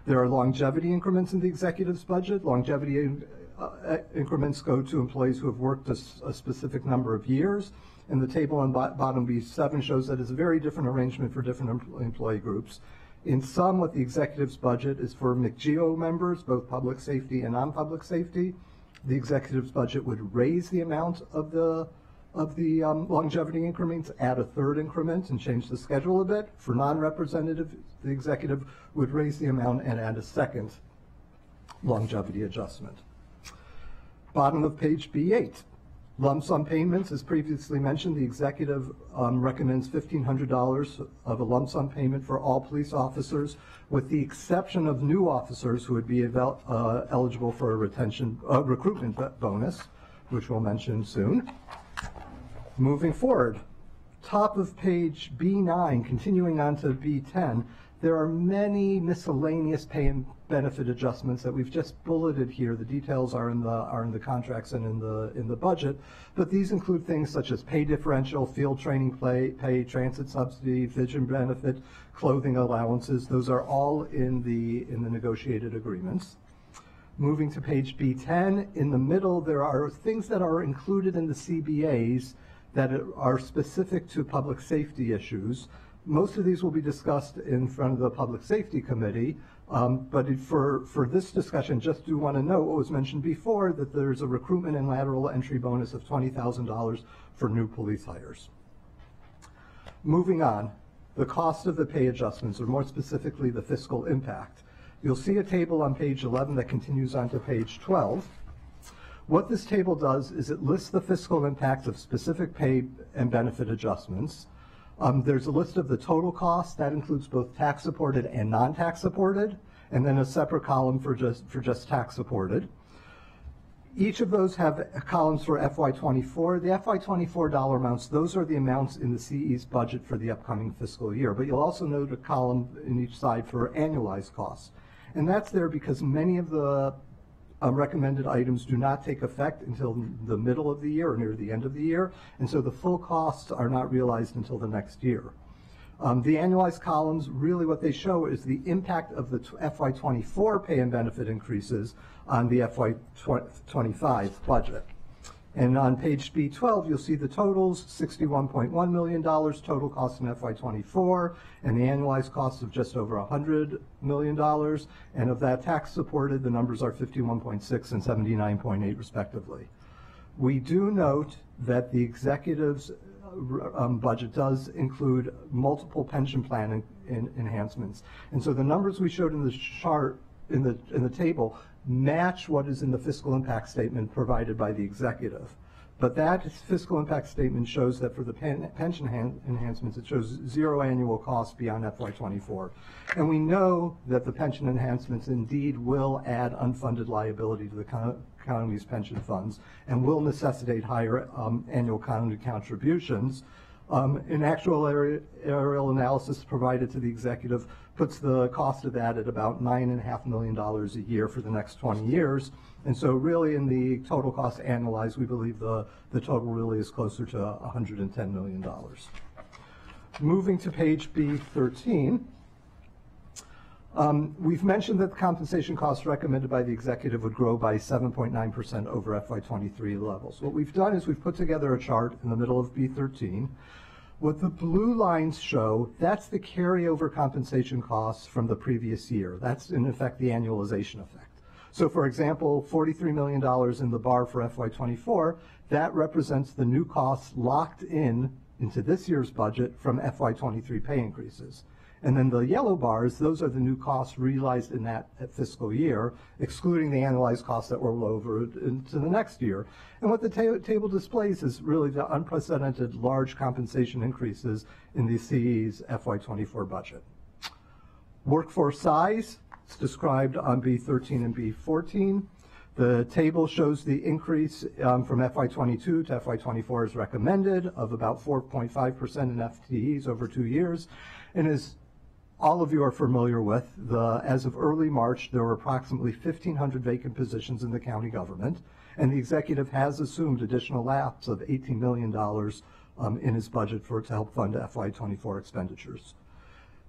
There are longevity increments in the executive's budget. Longevity uh, increments go to employees who have worked a specific number of years. And the table on bo- bottom B7 shows that it's a very different arrangement for different em- employee groups. In some, what the executive's budget is for MCGEO members, both public safety and non-public safety. The executive's budget would raise the amount of the of the um, longevity increments, add a third increment and change the schedule a bit. For non-representative, the executive would raise the amount and add a second longevity adjustment. Bottom of page B8. Lump sum payments, as previously mentioned, the executive um, recommends $1,500 of a lump sum payment for all police officers, with the exception of new officers who would be uh, eligible for a retention, uh, recruitment bonus, which we'll mention soon. Moving forward, top of page B9, continuing on to B10, there are many miscellaneous pay and benefit adjustments that we've just bulleted here. The details are in the, are in the contracts and in the, in the budget. But these include things such as pay differential, field training play, pay, transit subsidy, vision benefit, clothing allowances. Those are all in the, in the negotiated agreements. Moving to page B10, in the middle, there are things that are included in the CBAs that are specific to public safety issues. Most of these will be discussed in front of the Public Safety Committee, um, but for, for this discussion, just do want to note what was mentioned before, that there's a recruitment and lateral entry bonus of $20,000 for new police hires. Moving on, the cost of the pay adjustments, or more specifically, the fiscal impact. You'll see a table on page 11 that continues on to page 12. What this table does is it lists the fiscal impact of specific pay and benefit adjustments. Um, There's a list of the total costs. that includes both tax-supported and non-tax supported, and then a separate column for just, for just tax-supported. Each of those have columns for FY '24. The FY '24 dollar amounts, those are the amounts in the CE's budget for the upcoming fiscal year. But you'll also note a column in each side for annualized costs. And that's there because many of the um, recommended items do not take effect until the middle of the year or near the end of the year. And so the full costs are not realized until the next year. Um, The annualized columns, really what they show is the impact of the FY '24 pay and benefit increases on the FY '25 budget. And on page B12, you'll see the totals, $61.1 million total cost in FY '24, and the annualized cost of just over $100 million. And of that tax supported, the numbers are 51.6 and 79.8 respectively. We do note that the executive's um, budget does include multiple pension plan en- en- enhancements. And so the numbers we showed in the chart, in the, in the table, match what is in the fiscal impact statement provided by the executive. But that fiscal impact statement shows that for the pen- pension enhancements, it shows zero annual cost beyond FY '24. And we know that the pension enhancements indeed will add unfunded liability to the co- county's pension funds and will necessitate higher um, annual county contributions. Um, An actuarial aerial analysis provided to the executive puts the cost of that at about nine and a half million dollars a year for the next 20 years. And so really in the total cost analyzed, we believe the, the total really is closer to $110 million. Moving to page B13. Um, We've mentioned that the compensation costs recommended by the executive would grow by 7.9% over FY '23 levels. What we've done is we've put together a chart in the middle of B13 What the blue lines show, that's the carryover compensation costs from the previous year. That's in effect the annualization effect. So for example, $43 million in the bar for FY24, that represents the new costs locked in into this year's budget from FY23 pay increases. And then the yellow bars, those are the new costs realized in that fiscal year, excluding the annualized costs that roll over into the next year. And what the ta table displays is really the unprecedented large compensation increases in the CE's FY24 budget. Workforce size is described on B13 and B14. The table shows the increase um, from FY22 to FY24 as recommended of about 4.5% in FTEs over two years. And as all of you are familiar with, the, as of early March, there were approximately 1,500 vacant positions in the county government, and the executive has assumed additional lapse of $18 million um, in his budget for to help fund FY24 expenditures.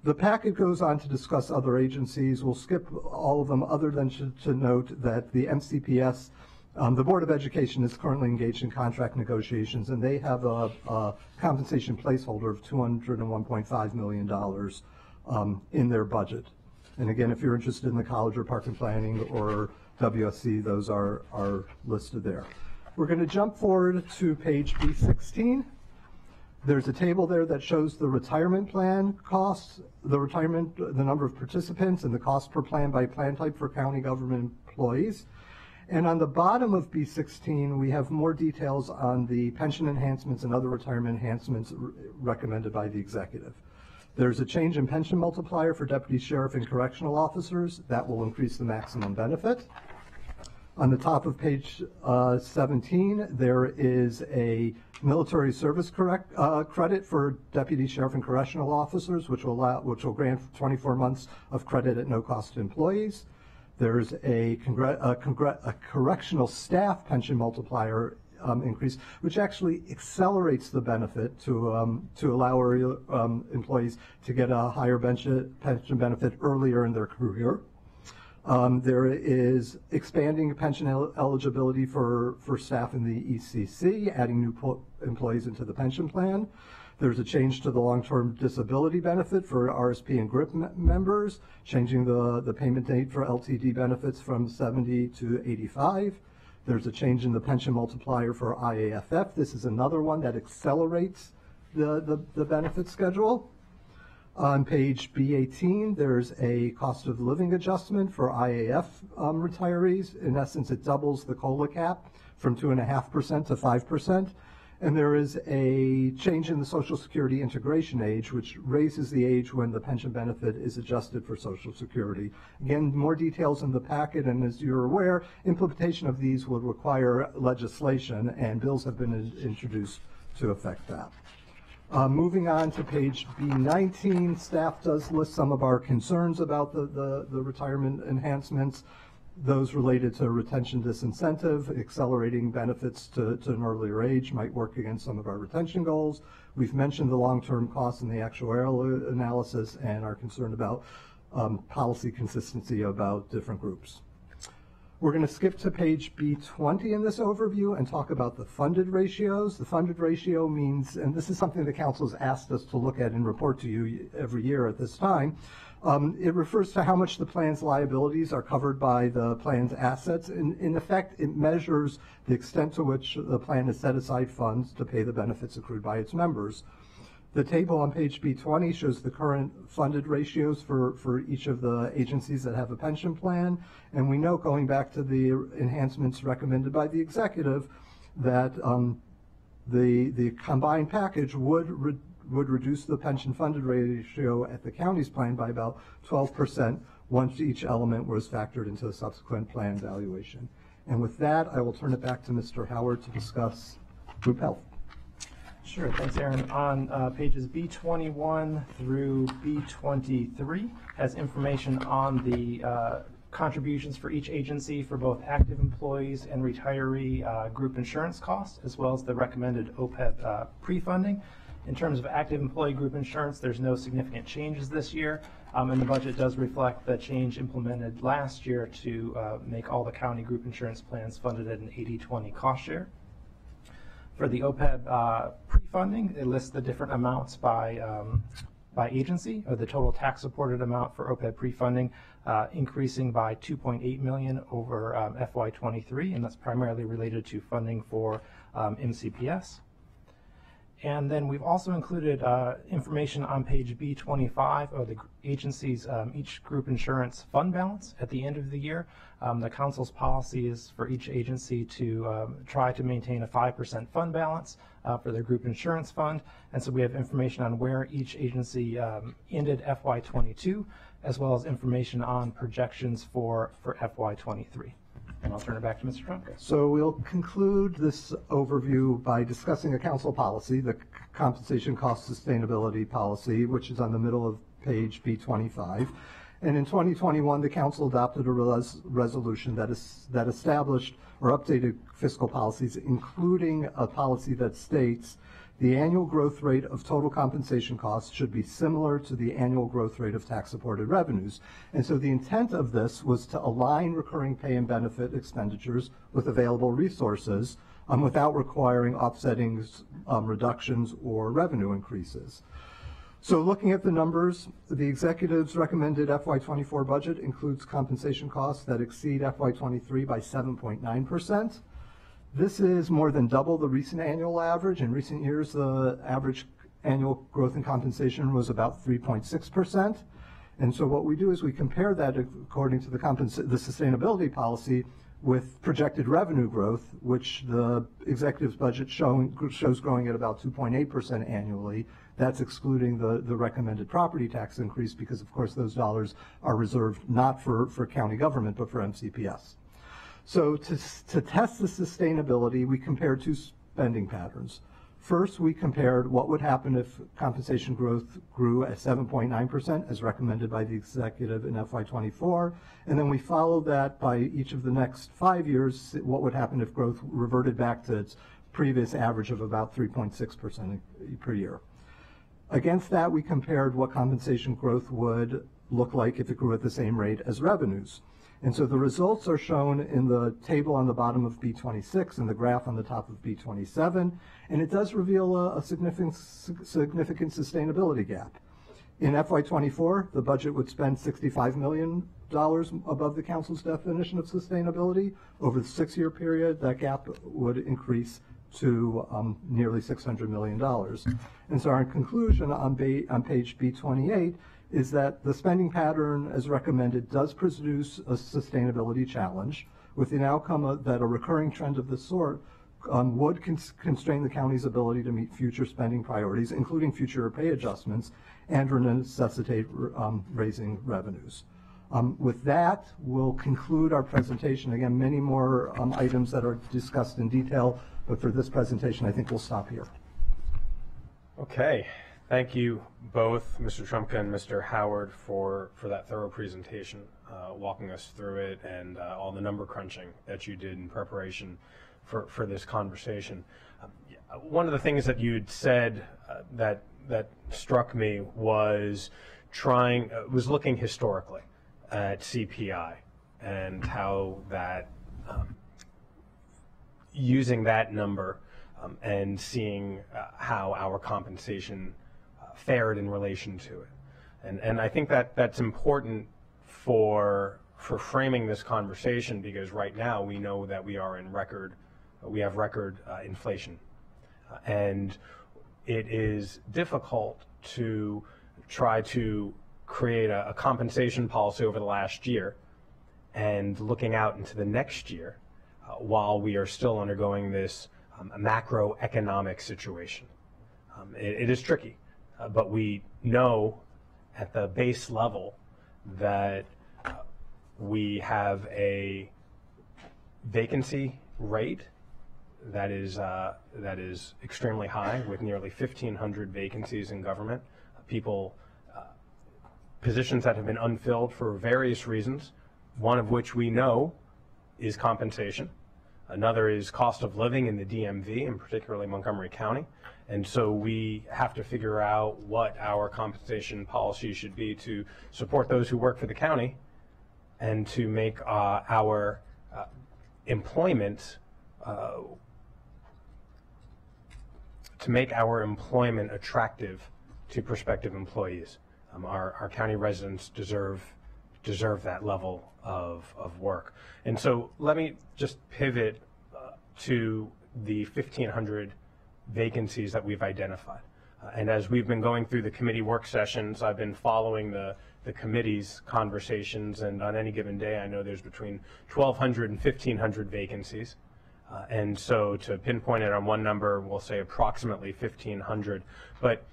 The packet goes on to discuss other agencies. We'll skip all of them other than to, to note that the MCPS, um, the Board of Education is currently engaged in contract negotiations and they have a, a compensation placeholder of $201.5 million um, in their budget. And again, if you're interested in the College or Park and Planning or WSC, those are, are listed there. We're going to jump forward to page B16. There's a table there that shows the retirement plan costs, the retirement, the number of participants, and the cost per plan by plan type for county government employees. And on the bottom of B16, we have more details on the pension enhancements and other retirement enhancements recommended by the executive. There's a change in pension multiplier for deputy sheriff and correctional officers. That will increase the maximum benefit. On the top of page uh, 17, there is a military service correct, uh, credit for deputy sheriff and correctional officers, which will allow, which will grant 24 months of credit at no cost to employees. There's a, a, a correctional staff pension multiplier um, increase, which actually accelerates the benefit to um, to allow um, employees to get a higher pension benefit earlier in their career. Um, there is expanding pension el eligibility for, for staff in the ECC, adding new employees into the pension plan. There's a change to the long-term disability benefit for RSP and GRIP members, changing the, the payment date for LTD benefits from 70 to 85. There's a change in the pension multiplier for IAFF. This is another one that accelerates the, the, the benefit schedule. On page B18, there's a cost of living adjustment for IAF um, retirees. In essence, it doubles the COLA cap from 2.5% to 5%. And there is a change in the Social Security integration age, which raises the age when the pension benefit is adjusted for Social Security. Again, more details in the packet, and as you're aware, implementation of these would require legislation, and bills have been introduced to affect that. Uh, moving on to page B19, staff does list some of our concerns about the, the, the retirement enhancements those related to retention disincentive, accelerating benefits to, to, an earlier age might work against some of our retention goals. We've mentioned the long-term costs in the actuarial analysis and are concerned about um, policy consistency about different groups. We're going to skip to page B20 in this overview and talk about the funded ratios. The funded ratio means, and this is something the council has asked us to look at and report to you every year at this time, um, it refers to how much the plan's liabilities are covered by the plan's assets. In, in effect, it measures the extent to which the plan has set aside funds to pay the benefits accrued by its members. The table on page B20 shows the current funded ratios for, for each of the agencies that have a pension plan. And we know, going back to the enhancements recommended by the executive, that um, the, the combined package would would reduce the pension funded ratio at the county's plan by about 12% once each element was factored into the subsequent plan valuation. And with that, I will turn it back to Mr. Howard to discuss group health. Sure, thanks, Aaron. On uh, pages B21 through B23 has information on the uh, contributions for each agency for both active employees and retiree uh, group insurance costs, as well as the recommended OPEB uh, pre-funding. In terms of active employee group insurance, there's no significant changes this year, um, and the budget does reflect the change implemented last year to uh, make all the county group insurance plans funded at an 80-20 cost share. For the OPEB uh, pre pre-funding. It lists the different amounts by, um, by agency, or the total tax-supported amount for OPEB pre-funding uh, increasing by 2.8 million over um, FY23, and that's primarily related to funding for um, MCPS. And then we've also included uh, information on page B25 of the agency's um, each group insurance fund balance at the end of the year. Um, the council's policy is for each agency to um, try to maintain a 5% fund balance uh, for their group insurance fund. And so we have information on where each agency um, ended FY22, as well as information on projections for, for FY23. And I'll turn it back to Mr. Trombka. So we'll conclude this overview by discussing a council policy, the compensation cost sustainability policy, which is on the middle of page B25. And in 2021, the council adopted a res- resolution that is that established or updated fiscal policies, including a policy that states the annual growth rate of total compensation costs should be similar to the annual growth rate of tax-supported revenues. And so the intent of this was to align recurring pay and benefit expenditures with available resources um, without requiring offsetting um, reductions or revenue increases. So looking at the numbers, the executive's recommended FY24 budget includes compensation costs that exceed FY23 by 7.9%. This is more than double the recent annual average. In recent years, the average annual growth in compensation was about 3.6%. And so what we do is we compare that according to the, the sustainability policy with projected revenue growth, which the executive's budget showing, shows growing at about 2.8% annually. That's excluding the, the recommended property tax increase because, of course, those dollars are reserved not for, for county government, but for MCPS. So to, to test the sustainability, we compared two spending patterns. First, we compared what would happen if compensation growth grew at 7.9% as recommended by the executive in FY24. And then we followed that by each of the next five years, what would happen if growth reverted back to its previous average of about 3.6% per year. Against that, we compared what compensation growth would look like if it grew at the same rate as revenues. And so the results are shown in the table on the bottom of B26 and the graph on the top of B27, and it does reveal a, a significant, significant sustainability gap. In FY24, the budget would spend $65 million above the council's definition of sustainability. Over the six-year period, that gap would increase to um, nearly $600 million. And so our conclusion on, on page B28 is that the spending pattern as recommended does produce a sustainability challenge with an outcome of, that a recurring trend of this sort um, would cons constrain the county's ability to meet future spending priorities, including future pay adjustments, and necessitate um, raising revenues. Um, with that, we'll conclude our presentation. Again, many more um, items that are discussed in detail, but for this presentation, I think we'll stop here. Okay. Thank you both, Mr. Trombka and Mr. Howard, for, for that thorough presentation, uh, walking us through it and uh, all the number crunching that you did in preparation for, for this conversation. Um, one of the things that you'd said uh, that, that struck me was trying, uh, was looking historically at CPI and how that, um, using that number um, and seeing uh, how our compensation fared in relation to it. And, and I think that that's important for, for framing this conversation because right now we know that we are in record, we have record uh, inflation. Uh, and it is difficult to try to create a, a, compensation policy over the last year and looking out into the next year uh, while we are still undergoing this um, macroeconomic situation. Um, it, it is tricky. Uh, but we know at the base level that we have a vacancy rate that is uh, that is extremely high, with nearly 1,500 vacancies in government. People, uh, positions that have been unfilled for various reasons. One of which we know is compensation. Another is cost of living in the DMV, and particularly Montgomery County. And so we have to figure out what our compensation policy should be to support those who work for the county and to make uh, our uh, employment uh, to make our employment attractive to prospective employees. Um, our, our county residents deserve deserve that level of, of work. And so let me just pivot uh, to the 1,500 vacancies that we've identified. Uh, and as we've been going through the committee work sessions, I've been following the, the committee's conversations, and on any given day, I know there's between 1,200 and 1,500 vacancies. Uh, and so to pinpoint it on one number, we'll say approximately 1,500. But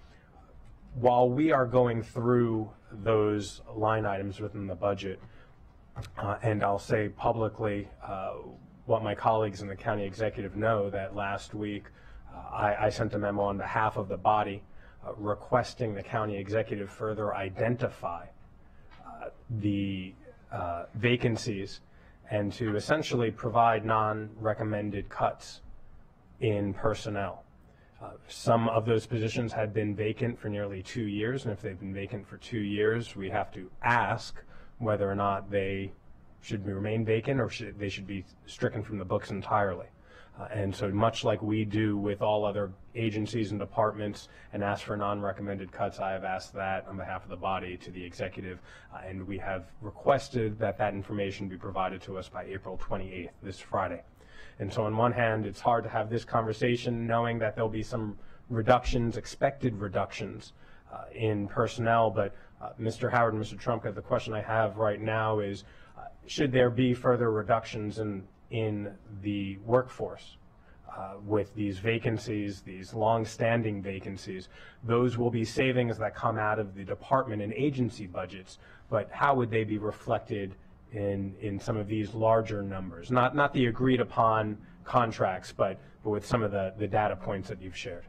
while we are going through those line items within the budget, uh, and I'll say publicly uh, what my colleagues in the county executive know that last week I, I, sent a memo on behalf of the body uh, requesting the county executive further identify uh, the uh, vacancies and to essentially provide non-recommended cuts in personnel. Uh, some of those positions had been vacant for nearly two years, and if they've been vacant for two years, we have to ask whether or not they should remain vacant or should, they should be stricken from the books entirely. Uh, and so much like we do with all other agencies and departments and ask for non-recommended cuts, I have asked that on behalf of the body to the executive, uh, and we have requested that that information be provided to us by April 28th, this Friday. And so on one hand, it's hard to have this conversation knowing that there'll be some reductions, expected reductions uh, in personnel. But uh, Mr. Howard and Mr. Trombka, the question I have right now is, uh, should there be further reductions in, in the workforce? Uh, with these vacancies, these long-standing vacancies, those will be savings that come out of the department and agency budgets, but how would they be reflected in, in some of these larger numbers, not, not the agreed upon contracts, but, but with some of the, the data points that you've shared.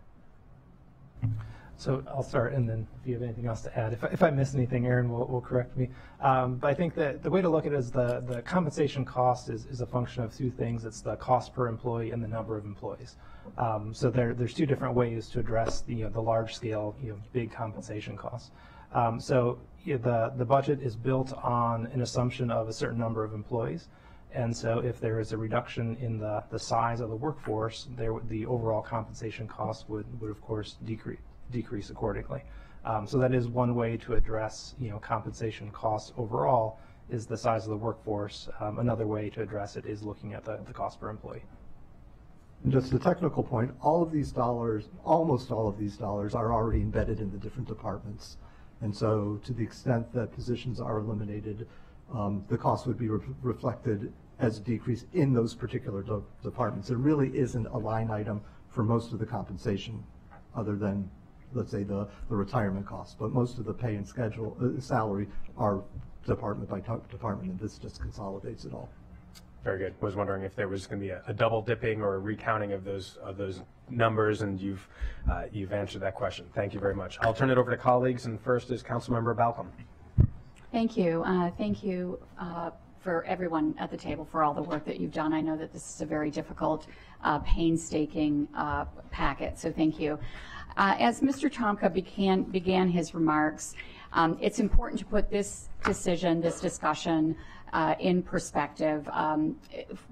So I'll start, and then if you have anything else to add, if, if I miss anything, Aaron will, will correct me. Um, but I think that the way to look at it is the, the compensation cost is, is a function of two things. It's the cost per employee and the number of employees. Um, so there, there's two different ways to address the, you know, the large scale, you know, big compensation costs. Um, so the, the budget is built on an assumption of a certain number of employees. And so if there is a reduction in the, the size of the workforce, there, the overall compensation cost would, would of course decrease, decrease accordingly. Um, so that is one way to address, you know, compensation costs overall is the size of the workforce. Um, another way to address it is looking at the, the cost per employee. And just a technical point, all of these dollars, almost all of these dollars are already embedded in the different departments. And so to the extent that positions are eliminated, um, the cost would be re reflected as a decrease in those particular de departments. There really isn't a line item for most of the compensation other than, let's say, the, the retirement costs. But most of the pay and schedule, uh, salary are department by department, and this just consolidates it all. Very good. Was wondering if there was going to be a, a, double dipping or a recounting of those of those numbers, and you've uh, you've answered that question. Thank you very much. I'll turn it over to colleagues, and first is Councilmember Balcombe. Thank you. Uh, thank you uh, for everyone at the table for all the work that you've done. I know that this is a very difficult, uh, painstaking uh, packet, so thank you. Uh, as Mr. Trombka began began his remarks, um, it's important to put this decision, this discussion uh, in perspective um,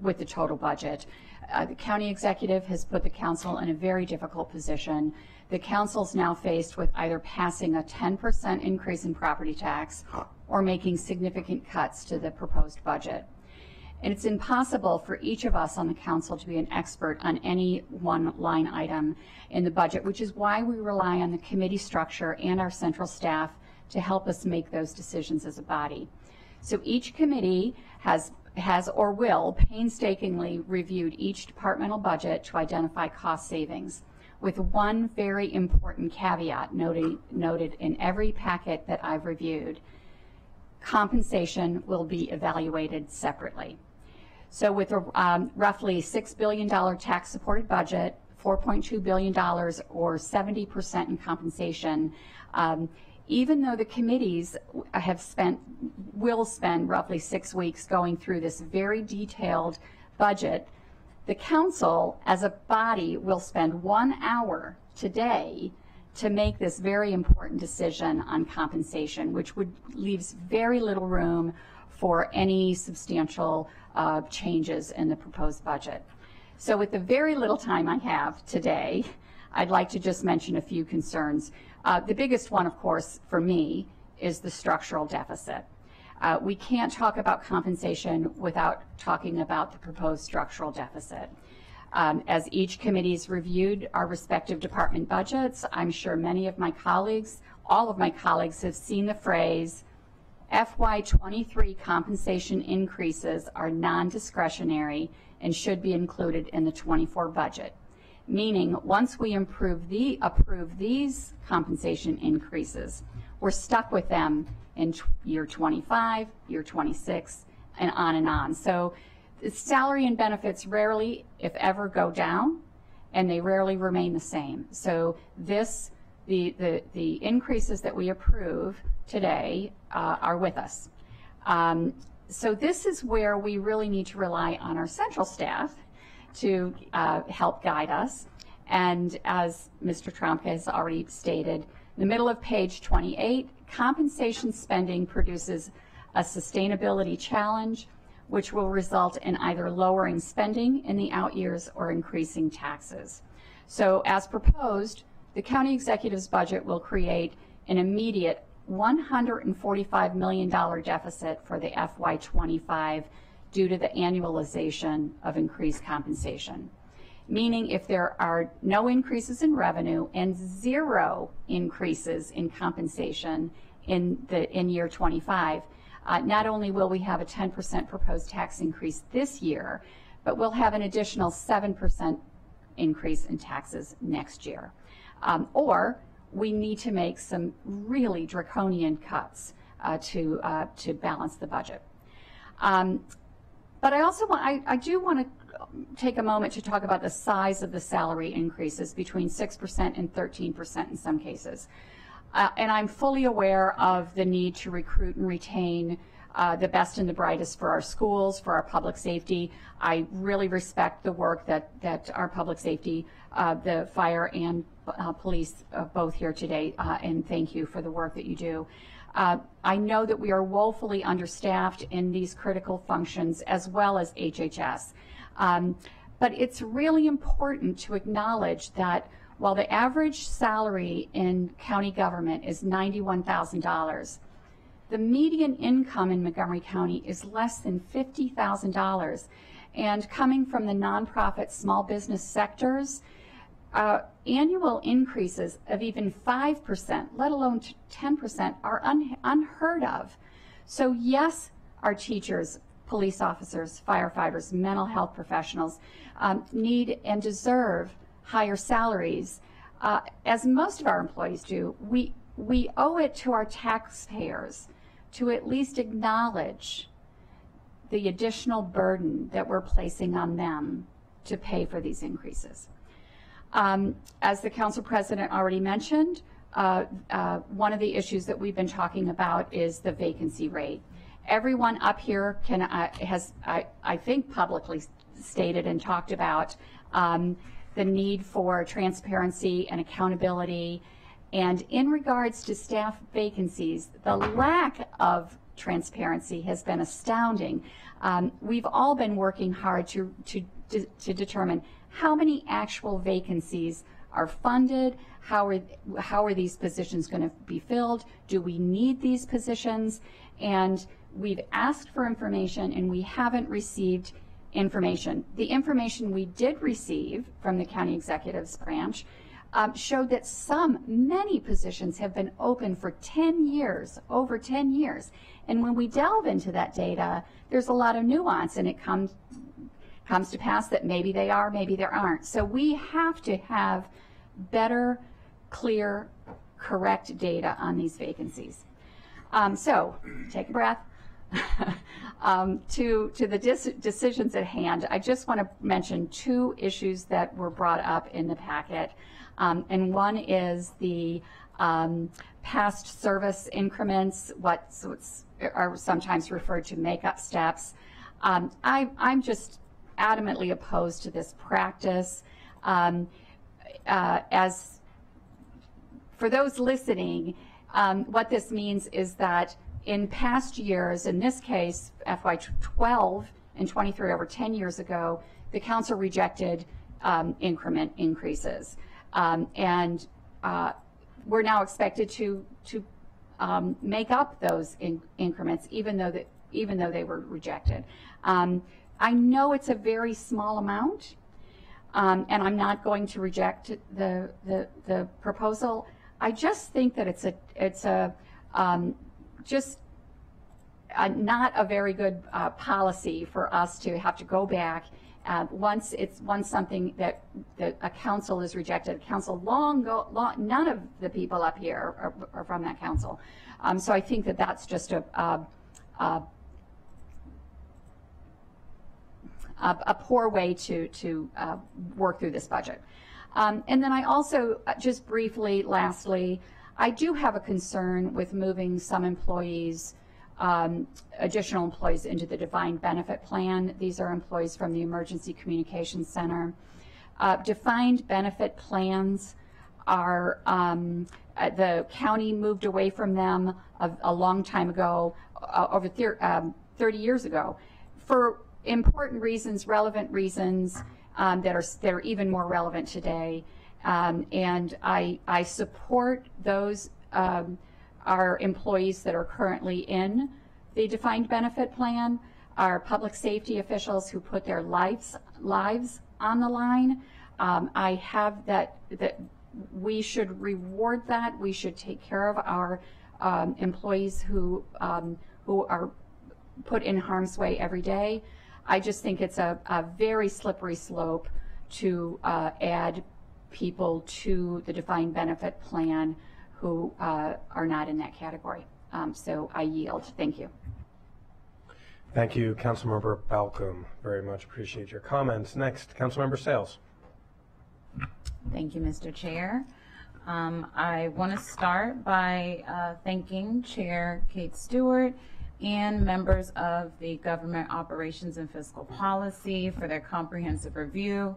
with the total budget. Uh, the county executive has put the council in a very difficult position. The council is now faced with either passing a 10% increase in property tax or making significant cuts to the proposed budget. And it's impossible for each of us on the council to be an expert on any one line item in the budget, which is why we rely on the committee structure and our central staff to help us make those decisions as a body. So each committee has has or will painstakingly reviewed each departmental budget to identify cost savings with one very important caveat noted, noted in every packet that I've reviewed. Compensation will be evaluated separately. So with a um, roughly $6 billion tax-supported budget, $4.2 billion or 70% in compensation, um, even though the committees have spent, will spend roughly six weeks going through this very detailed budget, the council as a body will spend one hour today to make this very important decision on compensation, which would leaves very little room for any substantial uh, changes in the proposed budget. So with the very little time I have today, I'd like to just mention a few concerns. Uh, the biggest one, of course, for me, is the structural deficit. Uh, we can't talk about compensation without talking about the proposed structural deficit. Um, as each committee's reviewed our respective department budgets, I'm sure many of my colleagues, all of my colleagues have seen the phrase FY23 compensation increases are non-discretionary and should be included in the 24 budget. Meaning, once we the, approve these compensation increases, we're stuck with them in year 25, year 26, and on and on. So salary and benefits rarely, if ever, go down, and they rarely remain the same. So this, the, the, the increases that we approve today uh, are with us. Um, so this is where we really need to rely on our central staff to uh, help guide us. And as Mr. Trombka has already stated, the middle of page 28, compensation spending produces a sustainability challenge, which will result in either lowering spending in the out years or increasing taxes. So as proposed, the county executive's budget will create an immediate $145 million deficit for the FY25 due to the annualization of increased compensation. Meaning if there are no increases in revenue and zero increases in compensation in the in year 25, uh, not only will we have a 10% proposed tax increase this year, but we'll have an additional 7% increase in taxes next year. Um, or we need to make some really draconian cuts uh, to, uh, to balance the budget. Um, but I also want, I, I do want to take a moment to talk about the size of the salary increases between 6% and 13% in some cases. Uh, and I'm fully aware of the need to recruit and retain uh, the best and the brightest for our schools, for our public safety. I really respect the work that, that our public safety, uh, the fire and uh, police uh, both here today, uh, and thank you for the work that you do. Uh, I know that we are woefully understaffed in these critical functions as well as HHS. Um, but it's really important to acknowledge that while the average salary in county government is $91,000, the median income in Montgomery County is less than $50,000. And coming from the nonprofit small business sectors, uh, annual increases of even 5%, let alone 10%, are un unheard of. So yes, our teachers, police officers, firefighters, mental health professionals um, need and deserve higher salaries. Uh, as most of our employees do, we, we owe it to our taxpayers to at least acknowledge the additional burden that we're placing on them to pay for these increases. Um, as the council president already mentioned, uh, uh, one of the issues that we've been talking about is the vacancy rate. Everyone up here can uh, has, I, I, think, publicly stated and talked about um, the need for transparency and accountability. And in regards to staff vacancies, the lack of transparency has been astounding. Um, we've all been working hard to, to, to, to determine how many actual vacancies are funded, how are, how are these positions going to be filled, do we need these positions, and we've asked for information and we haven't received information. The information we did receive from the county executive's branch um, showed that some, many positions have been open for 10 years, over 10 years. And when we delve into that data, there's a lot of nuance and it comes comes to pass that maybe they are, maybe they aren't. So we have to have better, clear, correct data on these vacancies. Um, so take a breath. (laughs) um, to to the decisions at hand, I just want to mention two issues that were brought up in the packet, um, and one is the um, past service increments, what are sometimes referred to make-up steps. Um, I, I'm just adamantly opposed to this practice. Um, uh, as for those listening, um, what this means is that in past years, in this case, FY12 and 23 over 10 years ago, the council rejected um, increment increases. Um, And uh, we're now expected to, to um, make up those in- increments, even though that, even though they were rejected. I know it's a very small amount, um, and I'm not going to reject the, the, the proposal. I just think that it's a, it's a, um, just uh, not a very good uh, policy for us to have to go back. Uh, once it's once something that, a council is rejected, a council long go, long, none of the people up here are, are from that council. Um, so I think that that's just a, a, a, a, a poor way to, to uh, work through this budget. Um, and then I also, uh, just briefly, lastly, I do have a concern with moving some employees, um, additional employees into the defined benefit plan. These are employees from the Emergency Communications Center. Uh, defined benefit plans are, um, uh, the county moved away from them a, a long time ago, uh, over um, 30 years ago, for important reasons, relevant reasons um, that are that are even more relevant today. Um, and I I support those um, our employees that are currently in the defined benefit plan, our public safety officials who put their lives lives on the line. Um, I have that that we should reward that. We should take care of our um, employees who um, who are put in harm's way every day. I just think it's a, a very slippery slope to uh, add people to the defined benefit plan who uh, are not in that category. Um, so I yield. Thank you. Thank you, Councilmember Balcombe. Very much appreciate your comments. Next, Councilmember Sayles. Thank you, Mr. Chair. Um, I want to start by uh, thanking Chair Kate Stewart and members of the Government Operations and Fiscal Policy for their comprehensive review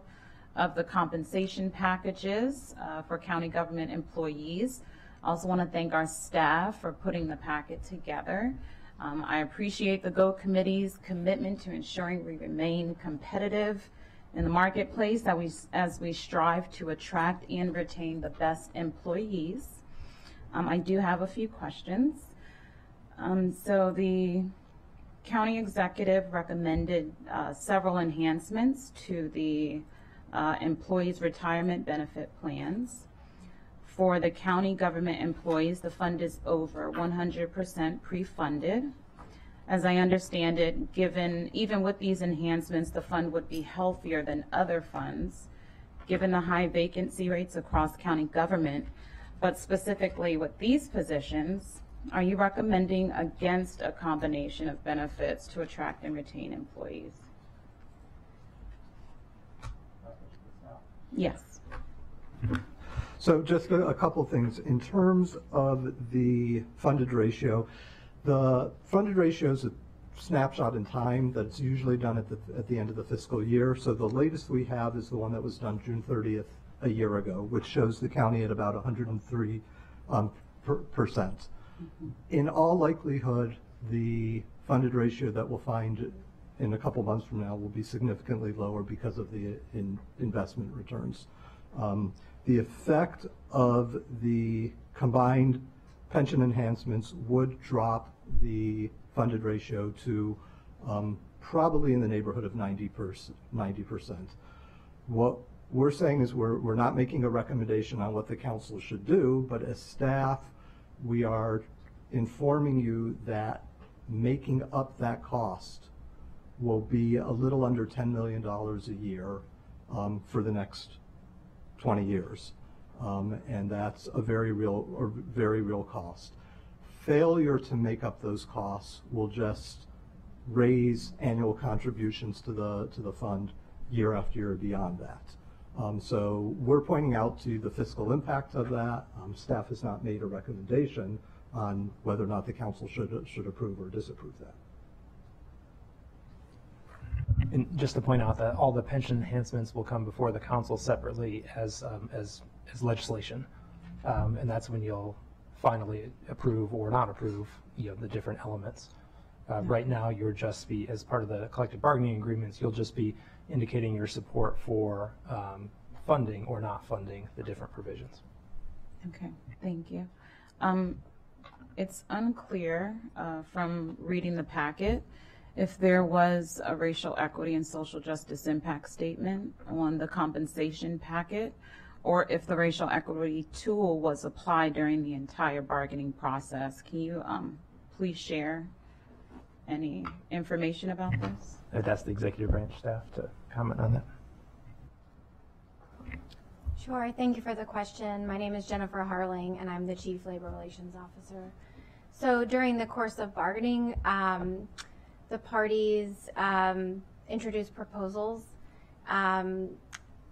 of the compensation packages uh, for county government employees. I also want to thank our staff for putting the packet together. Um, I appreciate the GO Committee's commitment to ensuring we remain competitive in the marketplace that we, as we strive to attract and retain the best employees. Um, I do have a few questions. Um, so the county executive recommended uh, several enhancements to the uh, employees' retirement benefit plans. For the county government employees, the fund is over 100% pre-funded. As I understand it, given even with these enhancements, the fund would be healthier than other funds, given the high vacancy rates across county government. But specifically with these positions, are you recommending against a combination of benefits to attract and retain employees? Yes. So just a, a couple things. In terms of the funded ratio, the funded ratio is a snapshot in time that's usually done at the, at the end of the fiscal year. So the latest we have is the one that was done June 30th a year ago, which shows the county at about 103 um, per, percent. In all likelihood, the funded ratio that we'll find in a couple months from now will be significantly lower because of the in investment returns. Um, the effect of the combined pension enhancements would drop the funded ratio to um, probably in the neighborhood of 90 percent. 90%. What we're saying is we're, we're not making a recommendation on what the council should do, but as staff, we are informing you that making up that cost will be a little under $10 million a year um, for the next 20 years. Um, and that's a very real or very real cost. Failure to make up those costs will just raise annual contributions to the to the fund year after year beyond that. Um, so we're pointing out to the fiscal impact of that. Um, staff has not made a recommendation on whether or not the council should should approve or disapprove that. And just to point out that all the pension enhancements will come before the council separately as, um, as, as legislation. Um, and that's when you'll finally approve or not approve, you know, the different elements. Uh, right now, you're just be, as part of the collective bargaining agreements, you'll just be indicating your support for, um, funding or not funding the different provisions. Okay, thank you. Um, It's unclear uh, from reading the packet if there was a racial equity and social justice impact statement on the compensation packet, or if the racial equity tool was applied during the entire bargaining process. Can you um, please share any information about this? I'd the executive branch staff to comment on that. Sure, thank you for the question. My name is Jennifer Harling, and I'm the Chief Labor Relations Officer. So during the course of bargaining, um, the parties um, introduced proposals, um,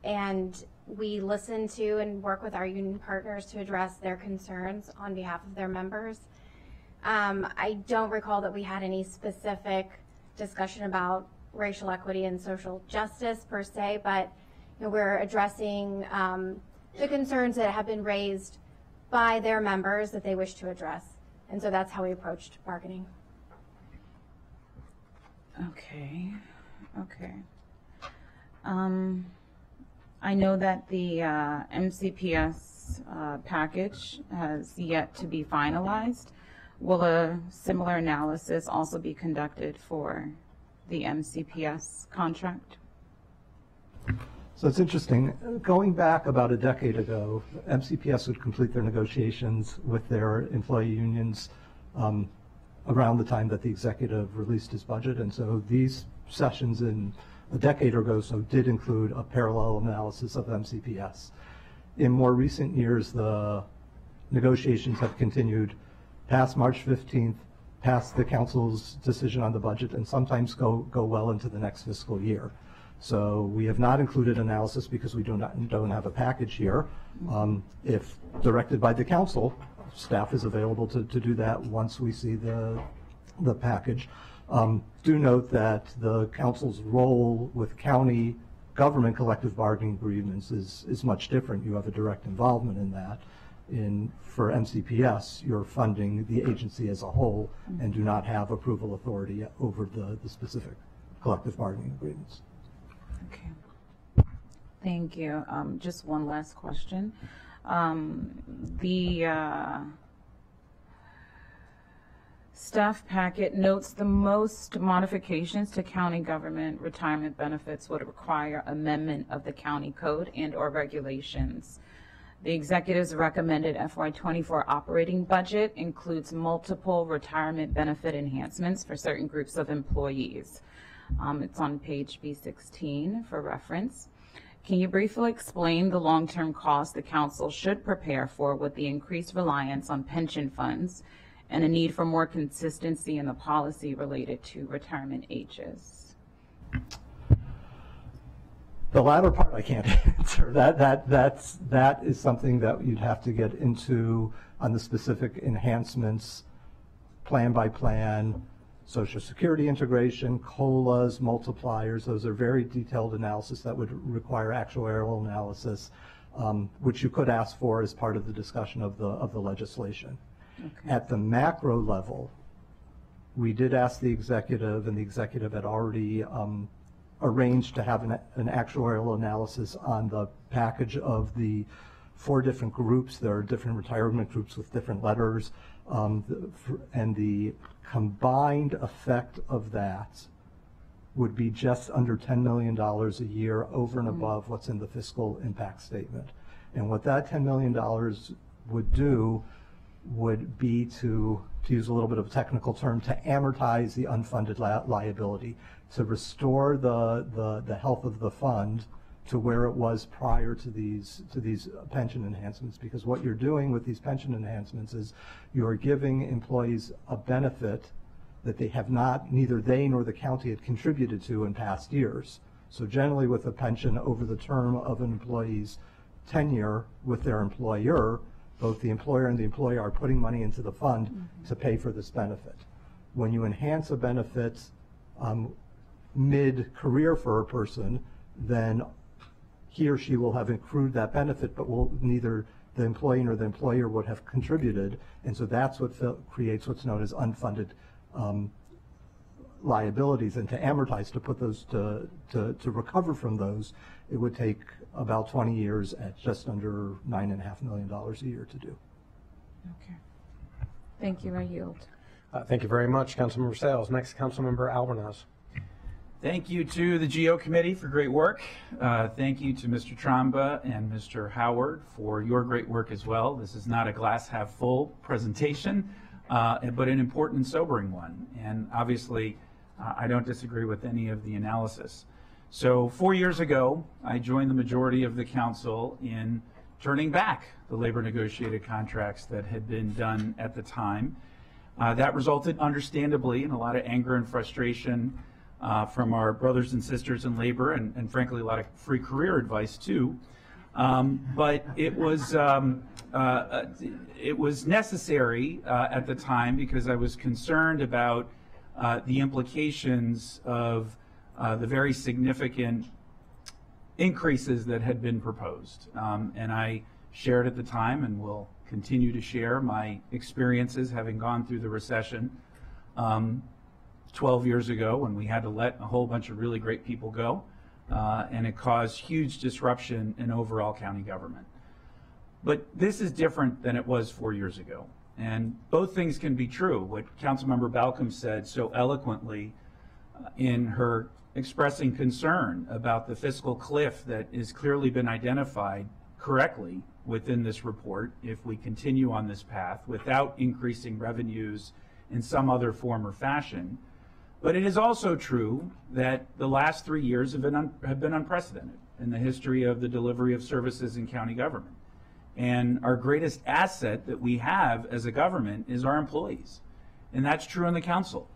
and we listen to and work with our union partners to address their concerns on behalf of their members. Um, I don't recall that we had any specific discussion about racial equity and social justice per se, but you know, we're addressing um, the concerns that have been raised by their members that they wish to address. And so that's how we approached bargaining. Okay, okay. Um, I know that the uh, MCPS uh, package has yet to be finalized. Will a similar analysis also be conducted for the MCPS contract? So it's interesting, going back about a decade ago, MCPS would complete their negotiations with their employee unions um, around the time that the executive released his budget. And so these sessions in a decade ago so did include a parallel analysis of MCPS. In more recent years, the negotiations have continued past March 15th, past the council's decision on the budget, and sometimes go, go well into the next fiscal year. So we have not included analysis because we do not, don't have a package here. Um, If directed by the council, staff is available to, to do that once we see the, the package. Um, Do note that the council's role with county government collective bargaining agreements is, is much different. You have a direct involvement in that. In, for MCPS, you're funding the agency as a whole and do not have approval authority over the, the specific collective bargaining agreements. Okay. Thank you. Um, just one last question. Um, the, uh, staff packet notes the most modifications to county government retirement benefits would require amendment of the county code and/or regulations. The executive's recommended FY twenty-four operating budget includes multiple retirement benefit enhancements for certain groups of employees. Um, it's on page B sixteen for reference. Can you briefly explain the long-term costs the council should prepare for with the increased reliance on pension funds and a need for more consistency in the policy related to retirement ages? The latter part I can't (laughs) answer. That, that, that's, that is something that you'd have to get into on the specific enhancements, plan by plan, social security integration, COLAs, multipliers. Those are very detailed analysis that would require actuarial analysis, um, which you could ask for as part of the discussion of the, of the legislation. At the macro level, we did ask the executive, and the executive had already um, arranged to have an, an actuarial analysis on the package of the four different groups. There are different retirement groups with different letters. Um, the- for- And the combined effect of that would be just under $10 million a year over and above what's in the fiscal impact statement. And what that $10 million would do would be to, to use a little bit of a technical term, to amortize the unfunded li- liability, to restore the, the, the health of the fund to where it was prior to these, to these pension enhancements. Because what you're doing with these pension enhancements is you're giving employees a benefit that they have not, neither they nor the county had contributed to in past years. So generally with a pension over the term of an employee's tenure with their employer, both the employer and the employee are putting money into the fund to pay for this benefit. When you enhance a benefit um, mid-career for a person, then he or she will have accrued that benefit, but will neither the employee nor the employer would have contributed. And so that's what fil- creates what's known as unfunded um, liabilities. And to amortize, to put those to, to, to recover from those, it would take about 20 years at just under $9.5 million a year to do. Okay. Thank you, I yield. Uh, Thank you very much, Councilmember Sayles. Next, Councilmember Albornoz. Thank you to the GO Committee for great work. Uh, Thank you to Mr. Trombka and Mr. Howard for your great work as well. This is not a glass half full presentation, uh, but an important and sobering one. And obviously, uh, I don't disagree with any of the analysis. So four years ago, I joined the majority of the council in turning back the labor negotiated contracts that had been done at the time. Uh, That resulted understandably in a lot of anger and frustration uh, from our brothers and sisters in labor, and, and frankly, a lot of free career advice too. Um, but it was um, uh, it was necessary uh, at the time because I was concerned about uh, the implications of uh, the very significant increases that had been proposed. Um, and I shared at the time, and will continue to share my experiences having gone through the recession. Um, 12 years ago when we had to let a whole bunch of really great people go, uh, and it caused huge disruption in overall county government. But this is different than it was four years ago. And both things can be true. What Councilmember Balcombe said so eloquently uh, in her expressing concern about the fiscal cliff that has clearly been identified correctly within this report if we continue on this path without increasing revenues in some other form or fashion but it is also true that the last three years have been, un- have been unprecedented in the history of the delivery of services in county government. And our greatest asset that we have as a government is our employees. And that's true in the council.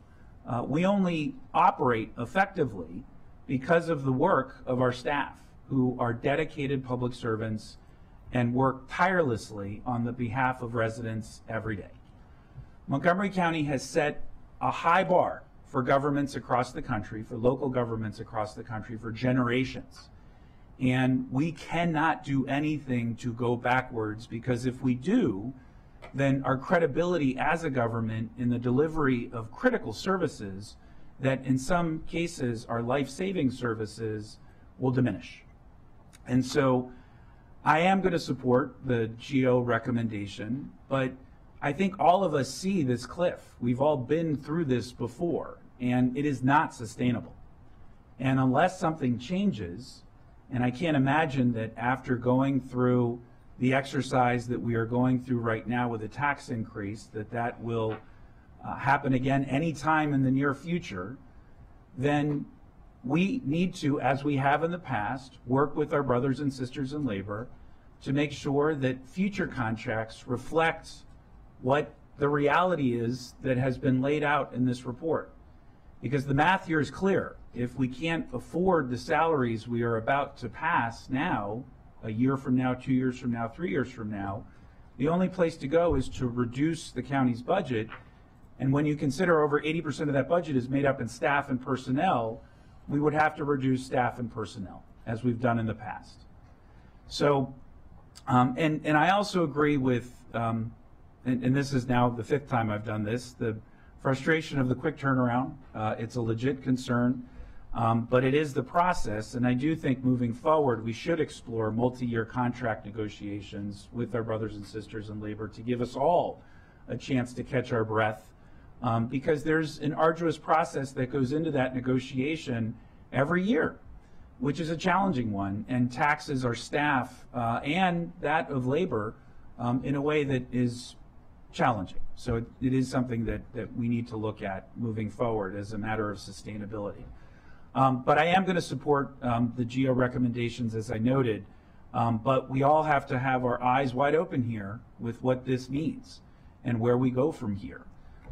Uh, we only operate effectively because of the work of our staff, who are dedicated public servants and work tirelessly on the behalf of residents every day. Montgomery County has set a high bar for governments across the country, for local governments across the country for generations. And we cannot do anything to go backwards because if we do, then our credibility as a government in the delivery of critical services that in some cases are life-saving services will diminish. And so I am going to support the GO recommendation, but I think all of us see this cliff. We've all been through this before and it is not sustainable. And unless something changes, and I can't imagine that after going through the exercise that we are going through right now with a tax increase, that that will uh, happen again anytime in the near future, then we need to, as we have in the past, work with our brothers and sisters in labor to make sure that future contracts reflect what the reality is that has been laid out in this report. Because the math here is clear. If we can't afford the salaries we are about to pass now, a year from now, two years from now, three years from now, the only place to go is to reduce the county's budget. And when you consider over 80% of that budget is made up in staff and personnel, we would have to reduce staff and personnel, as we've done in the past. So, um, and, and I also agree with, um, and, and this is now the fifth time I've done this, the frustration of the quick turnaround. Uh, it's a legit concern, um, but it is the process. And I do think moving forward, we should explore multi-year contract negotiations with our brothers and sisters in labor to give us all a chance to catch our breath. Um, because there's an arduous process that goes into that negotiation every year, which is a challenging one, and taxes our staff uh, and that of labor um, in a way that is challenging. So it, it is something that, that we need to look at moving forward as a matter of sustainability. Um, but I am going to support um, the GO recommendations as I noted, um, but we all have to have our eyes wide open here with what this means and where we go from here.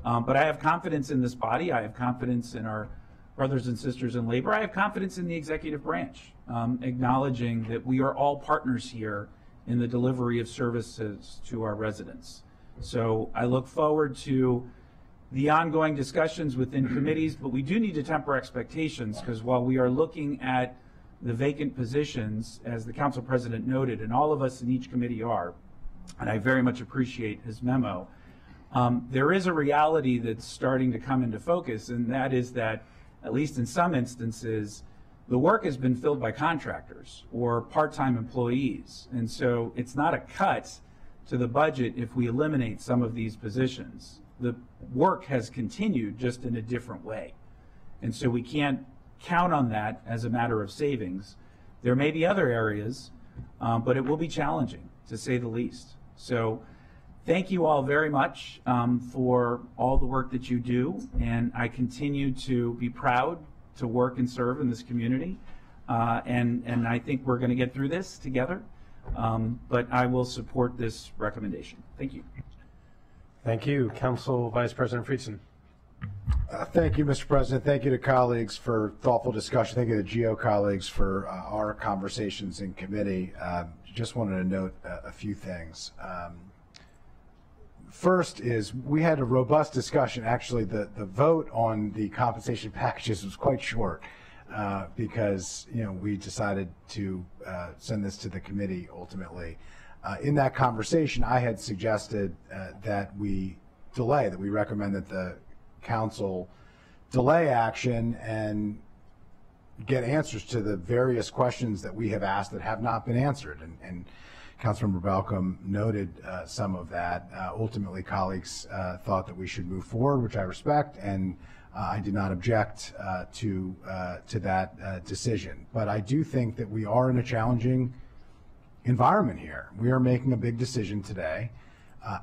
Um, but I have confidence in this body. I have confidence in our brothers and sisters in labor. I have confidence in the executive branch, um, acknowledging that we are all partners here in the delivery of services to our residents. So I look forward to the ongoing discussions within committees, but we do need to temper expectations because while we are looking at the vacant positions, as the council president noted, and all of us in each committee are, and I very much appreciate his memo, um, there is a reality that's starting to come into focus, and that is that, at least in some instances, the work has been filled by contractors or part-time employees. And so it's not a cut to the budget if we eliminate some of these positions. The work has continued just in a different way. And so we can't count on that as a matter of savings. There may be other areas, um, but it will be challenging, to say the least. So thank you all very much um, for all the work that you do, and I continue to be proud to work and serve in this community. Uh, and, and I think we're going to get through this together. Um, but I will support this recommendation. Thank you. Thank you. Council Vice President Friedson. Uh, Thank you, Mr. President. Thank you to colleagues for thoughtful discussion. Thank you to GO colleagues for uh, our conversations in committee. Um, Just wanted to note a a few things. Um, First is, we had a robust discussion. Actually, the, the vote on the compensation (laughs) packages was quite short uh, because, you know, we decided to uh, send this to the committee ultimately. Uh, In that conversation, I had suggested uh, that we delay, that we recommend that the council delay action and get answers to the various questions that we have asked that have not been answered. And, and Councilmember Balcombe noted uh, some of that. Ultimately, colleagues thought that we should move forward, which I respect, and I did not object uh, to uh, to that uh, decision. But I do think that we are in a challenging environment here. We are making a big decision today,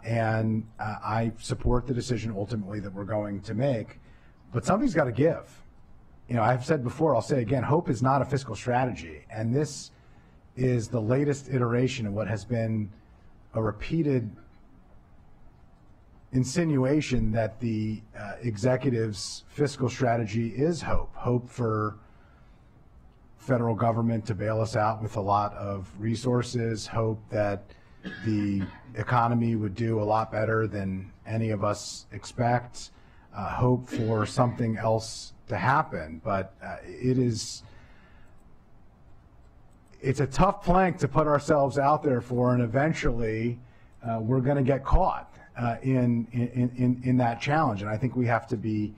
and I support the decision ultimately that we're going to make. But something's got to give. You know, I've said before, I'll say again, hope is not a fiscal strategy, and this is the latest iteration of what has been a repeated insinuation that the uh, executive's fiscal strategy is hope, hope for federal government to bail us out with a lot of resources, hope that the economy would do a lot better than any of us expect, uh, hope for something else to happen. But uh, it is it's a tough plank to put ourselves out there for, and eventually uh, we're going to get caught uh, in, in, in, in that challenge. And I think we have to be,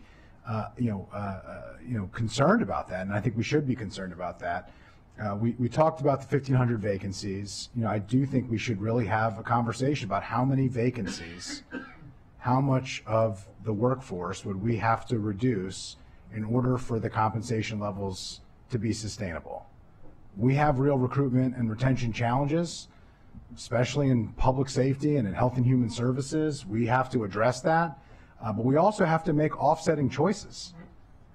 uh, you know, uh, uh, you know, concerned about that. And I think we should be concerned about that. Uh, we, we talked about the 1,500 vacancies. You know, I do think we should really have a conversation about how many vacancies, how much of the workforce would we have to reduce in order for the compensation levels to be sustainable we have real recruitment and retention challenges, especially in public safety and in health and human services. We have to address that. Uh, but we also have to make offsetting choices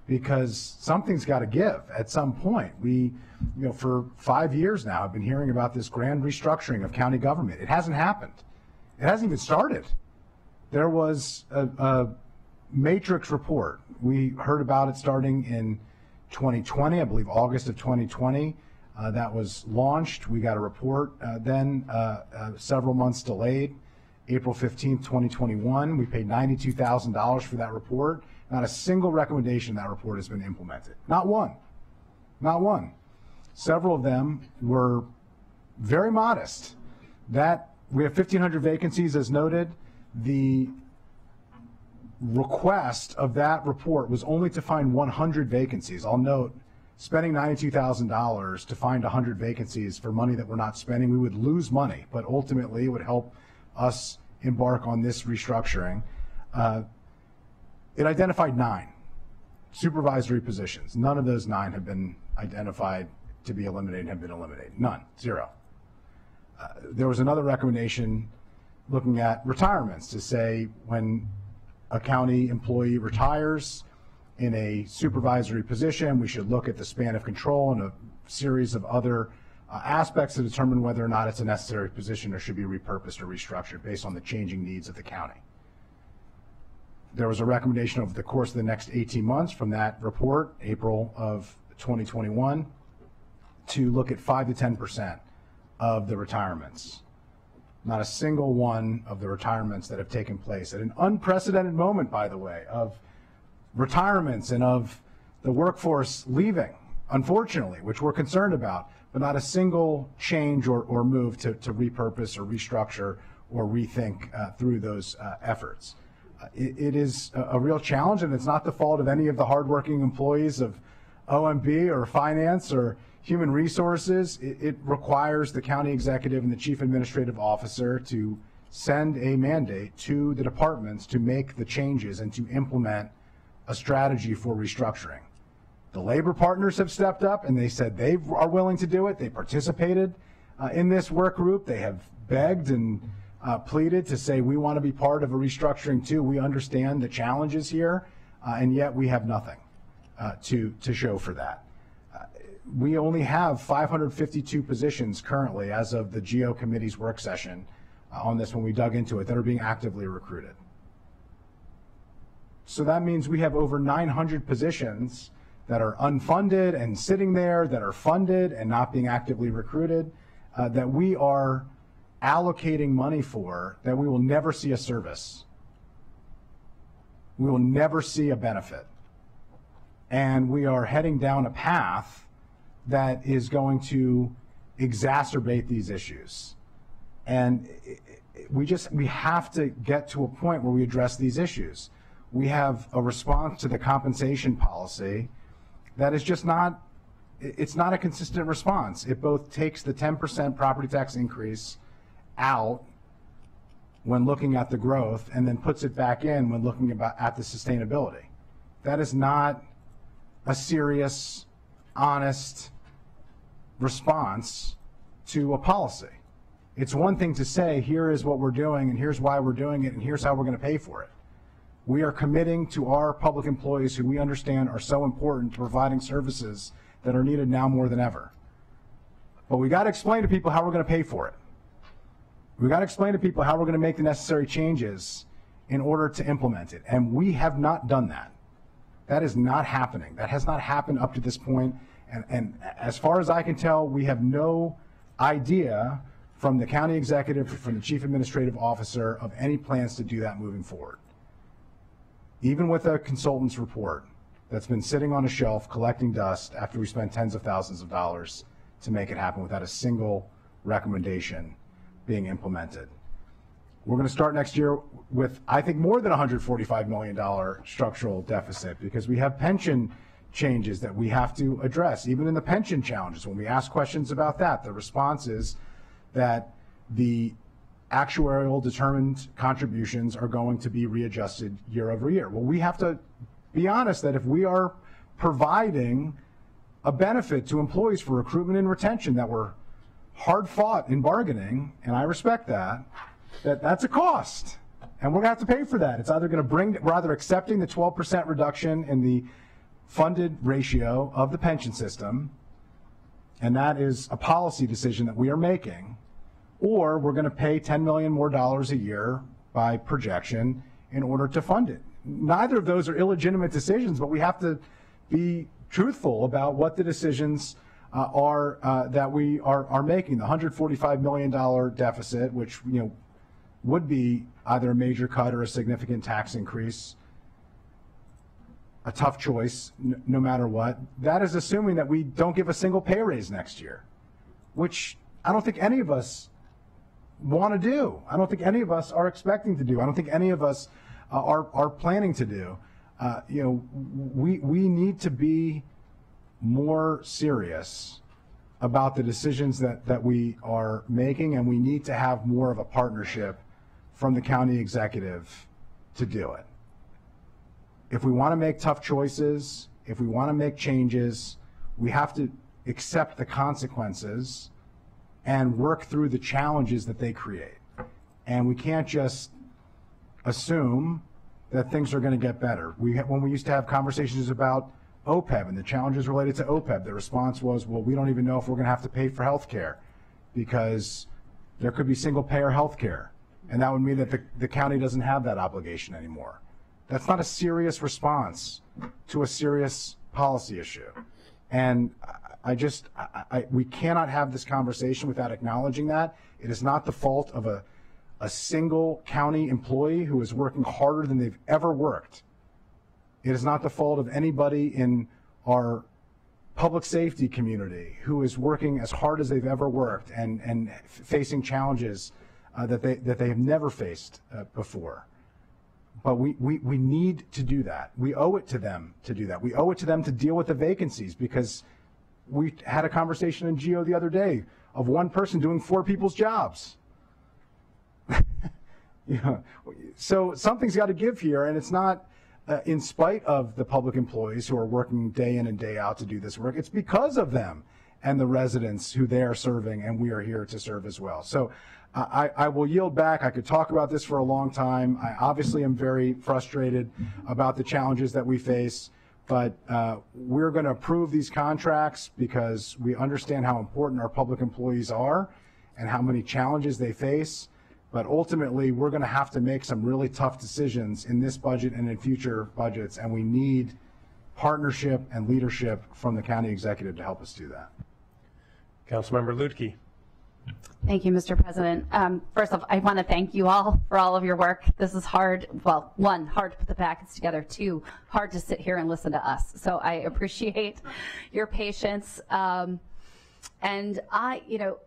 because something's got to give at some point. We, you know, for five years now, I've been hearing about this grand restructuring of county government. It hasn't happened. It hasn't even started. There was a, a matrix report. We heard about it starting in 2020, I believe August of 2020 uh, that was launched. We got a report uh, then, uh, uh several months delayed, April 15th, 2021. We paid $92,000 for that report. Not a single recommendation in that report has been implemented. Not one. Not one. Several of them were very modest. That we have 1,500 vacancies, as noted. The request of that report was only to find 100 vacancies. I'll note spending $92,000 to find 100 vacancies for money that we're not spending, we would lose money, but ultimately it would help us embark on this restructuring. Uh, it identified nine supervisory positions. None of those nine have been identified to be eliminated, have been eliminated. None, zero. Uh, there was another recommendation looking at retirements to say when a county employee retires, in a supervisory position. We should look at the span of control and a series of other uh, aspects to determine whether or not it's a necessary position or should be repurposed or restructured based on the changing needs of the county. There was a recommendation over the course of the next 18 months from that report, April of 2021, to look at 5 to 10 percent of the retirements. Not a single one of the retirements that have taken place at an unprecedented moment, by the way, of retirements and of the workforce leaving, unfortunately, which we're concerned about, but not a single change or, or move to, to repurpose or restructure or rethink uh, through those uh, efforts. Uh, it, it is a, a, real challenge, and it's not the fault of any of the hardworking employees of, OMB or finance or human resources. It, it requires the county executive and the chief administrative officer to send a mandate to the departments to make the changes and to implement a strategy for restructuring. The labor partners have stepped up and they said they are willing to do it. They participated uh, in this work group. They have begged and uh, pleaded to say we want to be part of a restructuring too. We understand the challenges here, uh, and yet we have nothing uh, to to show for that. Uh, we only have 552 positions currently, as of the GO committee's work session uh, on this when we dug into it, that are being actively recruited. So that means we have over 900 positions that are unfunded and sitting there, that are funded and not being actively recruited, uh, that we are allocating money for that we will never see a service. We will never see a benefit. And we are heading down a path that is going to exacerbate these issues. And we just, we have to get to a point where we address these issues. We have a response to the compensation policy that is just not, it's not a consistent response. It both takes the 10% property tax increase out when looking at the growth and then puts it back in when looking about at the sustainability. That is not a serious, honest response to a policy. It's one thing to say, here is what we're doing, and here's why we're doing it, and here's how we're going to pay for it. We are committing to our public employees who we understand are so important to providing services that are needed now more than ever. But we got to explain to people how we're going to pay for it. We got to explain to people how we're going to make the necessary changes in order to implement it. And we have not done that. That is not happening. That has not happened up to this point. And, and as far as I can tell, we have no idea from the county executive, from the chief administrative officer, of any plans to do that moving forward. Even with a consultant's report that's been sitting on a shelf collecting dust after we spent tens of thousands of dollars to make it happen without a single recommendation being implemented. We're going to start next year with, I think, more than $145 million structural deficit because we have pension changes that we have to address. Even in the pension challenges, when we ask questions about that, the response is that the actuarial determined contributions are going to be readjusted year over year. Well, we have to be honest that if we are providing a benefit to employees for recruitment and retention that were hard fought in bargaining, and I respect that, that that's a cost. And we're to have to pay for that. It's either going to bring, rather accepting the 12% reduction in the funded ratio of the pension system, and that is a policy decision that we are making, or we're going to pay 10 million more dollars a year by projection in order to fund it. Neither of those are illegitimate decisions, but we have to be truthful about what the decisions uh, are uh, that we are, are making. The $145 million deficit, which you know would be either a major cut or a significant tax increase, a tough choice no matter what. That is assuming that we don't give a single pay raise next year, which I don't think any of us want to do. I don't think any of us are expecting to do. I don't think any of us uh, are, are planning to do. Uh, you know, we, we need to be more serious about the decisions that, that we are making, and we need to have more of a partnership from the county executive to do it. If we want to make tough choices, if we want to make changes, we have to accept the consequences and work through the challenges that they create. And we can't just assume that things are going to get better. We, when we used to have conversations about OPEB and the challenges related to OPEB, the response was, well, we don't even know if we're going to have to pay for health care because there could be single payer health care. And that would mean that the, the county doesn't have that obligation anymore. That's not a serious response to a serious policy issue. And I just, I, I, we cannot have this conversation without acknowledging that. It is not the fault of a, a single county employee who is working harder than they've ever worked it is not the fault of anybody in our public safety community who is working as hard as they've ever worked and, and facing challenges uh, that, they, that they have never faced uh, before. But we, we, we need to do that. We owe it to them to do that. We owe it to them to deal with the vacancies because we had a conversation in GO the other day of one person doing four people's jobs. (laughs) so something's got to give here, and it's not uh, in spite of the public employees who are working day in and day out to do this work. It's because of them and the residents who they are serving, and we are here to serve as well. So I, I will yield back. I could talk about this for a long time. I obviously am very frustrated about the challenges that we face, but uh, we're going to approve these contracts because we understand how important our public employees are and how many challenges they face. But ultimately, we're going to have to make some really tough decisions in this budget and in future budgets, and we need partnership and leadership from the county executive to help us do that. Councilmember Luedtke. Thank you, Mr. President. Um, first off, I want to thank you all for all of your work. This is hard. Well, one, hard to put the packets together. Two, hard to sit here and listen to us. So I appreciate your patience. Um, and I, you know,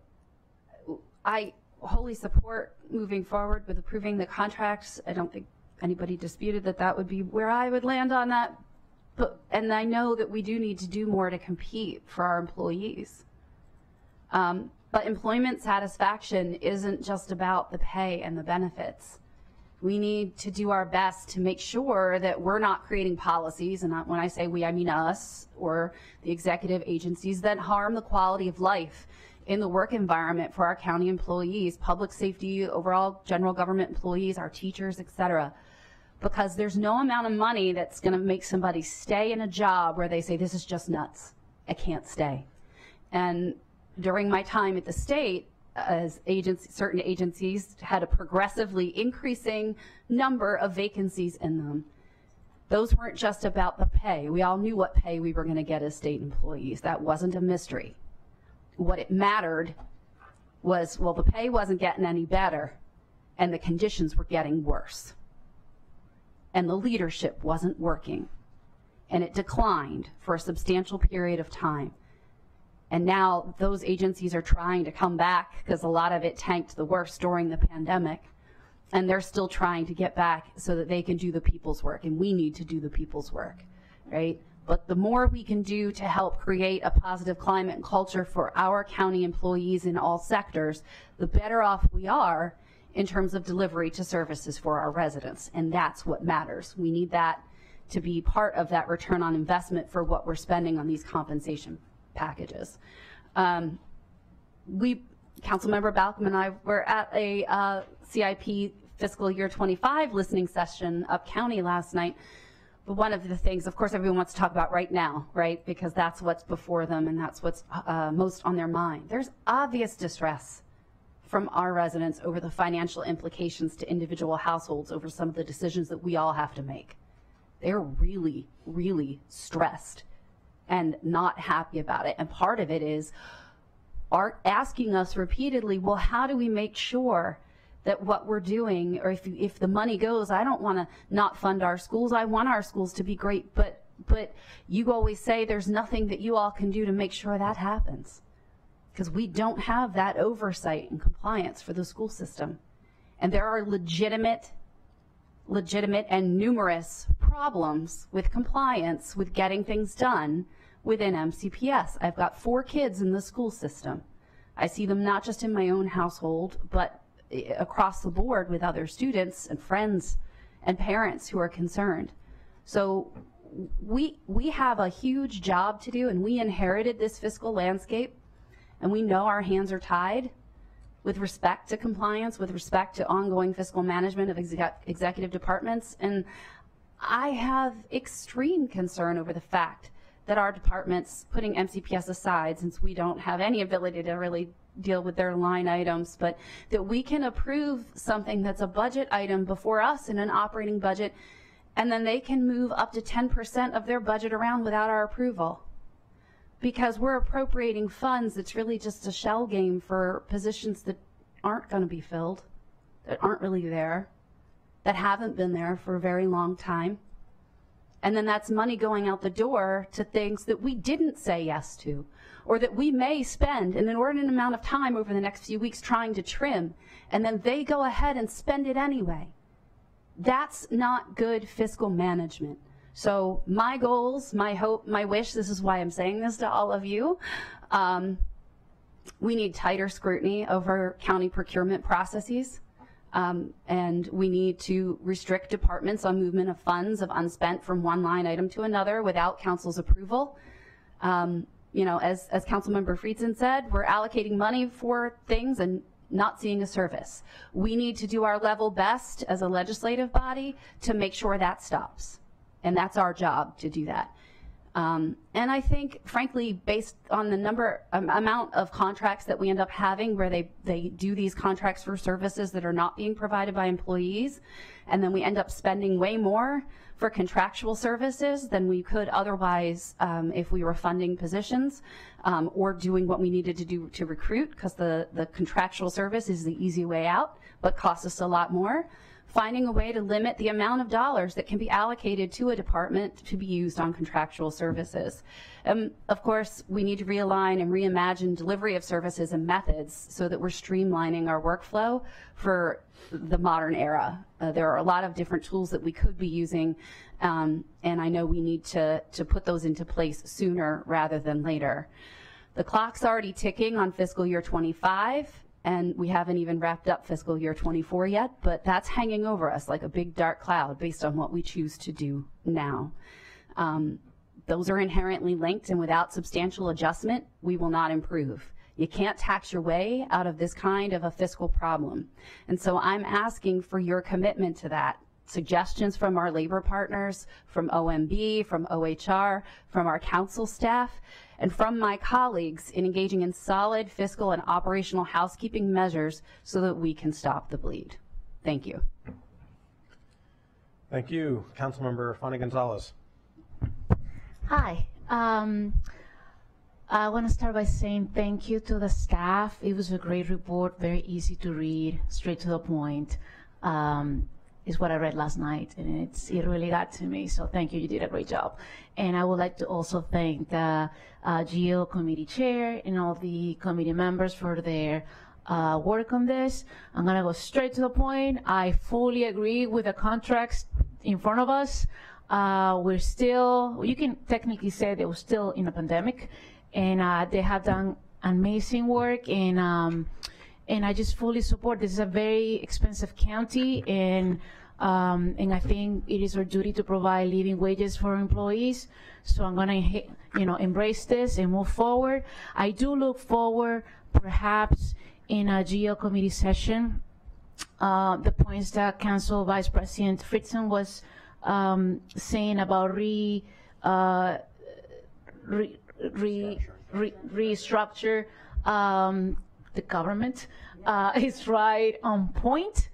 I wholly support moving forward with approving the contracts. I don't think anybody disputed that that would be where I would land on that. But, and I know that we do need to do more to compete for our employees. Um, but employment satisfaction isn't just about the pay and the benefits. We need to do our best to make sure that we're not creating policies, and when I say we, I mean us or the executive agencies that harm the quality of life in the work environment for our county employees, public safety, overall general government employees, our teachers, et cetera. Because there's no amount of money that's going to make somebody stay in a job where they say, this is just nuts. I can't stay. And during my time at the state, as agency, certain agencies had a progressively increasing number of vacancies in them. Those weren't just about the pay. We all knew what pay we were going to get as state employees. That wasn't a mystery. What it mattered was, well, the pay wasn't getting any better and the conditions were getting worse. And the leadership wasn't working. And it declined for a substantial period of time. And now those agencies are trying to come back because a lot of it tanked the worst during the pandemic. And they're still trying to get back so that they can do the people's work. And we need to do the people's work, right? But the more we can do to help create a positive climate and culture for our county employees in all sectors, the better off we are in terms of delivery to services for our residents. And that's what matters. We need that to be part of that return on investment for what we're spending on these compensation packages. Um, we, Councilmember Balcombe and I were at a uh, CIP fiscal year 25 listening session up county last night. But one of the things, of course, everyone wants to talk about right now, right? Because that's what's before them and that's what's uh, most on their mind. There's obvious distress from our residents over the financial implications to individual households over some of the decisions that we all have to make. They're really, really stressed and not happy about it. And part of it is are asking us repeatedly, well, how do we make sure that what we're doing, or if, if the money goes, I don't want to not fund our schools. I want our schools to be great, but, but you always say there's nothing that you all can do to make sure that happens. Because we don't have that oversight and compliance for the school system. And there are legitimate, legitimate and numerous problems with compliance, with getting things done within MCPS. I've got four kids in the school system. I see them not just in my own household, but eh, across the board with other students and friends and parents who are concerned. So we, we have a huge job to do and we inherited this fiscal landscape and we know our hands are tied with respect to compliance, with respect to ongoing fiscal management of exec executive departments. And I have extreme concern over the fact that our departments, putting MCPS aside since we don't have any ability to really deal with their line items, but that we can approve something that's a budget item before us in an operating budget, and then they can move up to 10% of their budget around without our approval. Because we're appropriating funds it's really just a shell game for positions that aren't going to be filled, that aren't really there, that haven't been there for a very long time. And then that's money going out the door to things that we didn't say yes to, or that we may spend an inordinate amount of time over the next few weeks trying to trim, and then they go ahead and spend it anyway. That's not good fiscal management. So my goals, my hope, my wish, this is why I'm saying this to all of you. Um, we need tighter scrutiny over county procurement processes. Um, and we need to restrict departments on movement of funds of unspent from one line item to another without council's approval. Um, you know, as, as Councilmember Friedson said, we're allocating money for things and not seeing a service. We need to do our level best as a legislative body to make sure that stops. And that's our job to do that. Um, and I think, frankly, based on the number um, amount of contracts that we end up having where they, they do these contracts for services that are not being provided by employees, and then we end up spending way more for contractual services than we could otherwise um, if we were funding positions um, or doing what we needed to do to recruit, because the, the contractual service is the easy way out, but costs us a lot more finding a way to limit the amount of dollars that can be allocated to a department to be used on contractual services. Um, of course, we need to realign and reimagine delivery of services and methods so that we're streamlining our workflow for the modern era. Uh, there are a lot of different tools that we could be using, um, and I know we need to, to put those into place sooner rather than later. The clock's already ticking on fiscal year 25, and we haven't even wrapped up fiscal year 24 yet, but that's hanging over us like a big dark cloud based on what we choose to do now. Um, those are inherently linked, and without substantial adjustment, we will not improve. You can't tax your way out of this kind of a fiscal problem. And so I'm asking for your commitment to that. Suggestions from our labor partners, from OMB, from OHR, from our council staff, and from my colleagues in engaging in solid fiscal and operational housekeeping measures so that we can stop the bleed. Thank you. Thank you. Councilmember Fani Gonzalez. Hi. Um, I want to start by saying thank you to the staff. It was a great report, very easy to read, straight to the point. Um, is what I read last night, and it's it really got to me. So thank you, you did a great job. And I would like to also thank the uh, GO committee chair and all the committee members for their uh, work on this. I'm gonna go straight to the point. I fully agree with the contracts in front of us. Uh, we're still, you can technically say they were still in a pandemic, and uh, they have done amazing work and. Um, and I just fully support. This is a very expensive county, and um, and I think it is our duty to provide living wages for employees. So I'm gonna, you know, embrace this and move forward. I do look forward, perhaps, in a GO committee session, uh, the points that Council Vice President Friedson was um, saying about re, uh, re, re, re, restructure um, the government uh, (laughs) is right on point.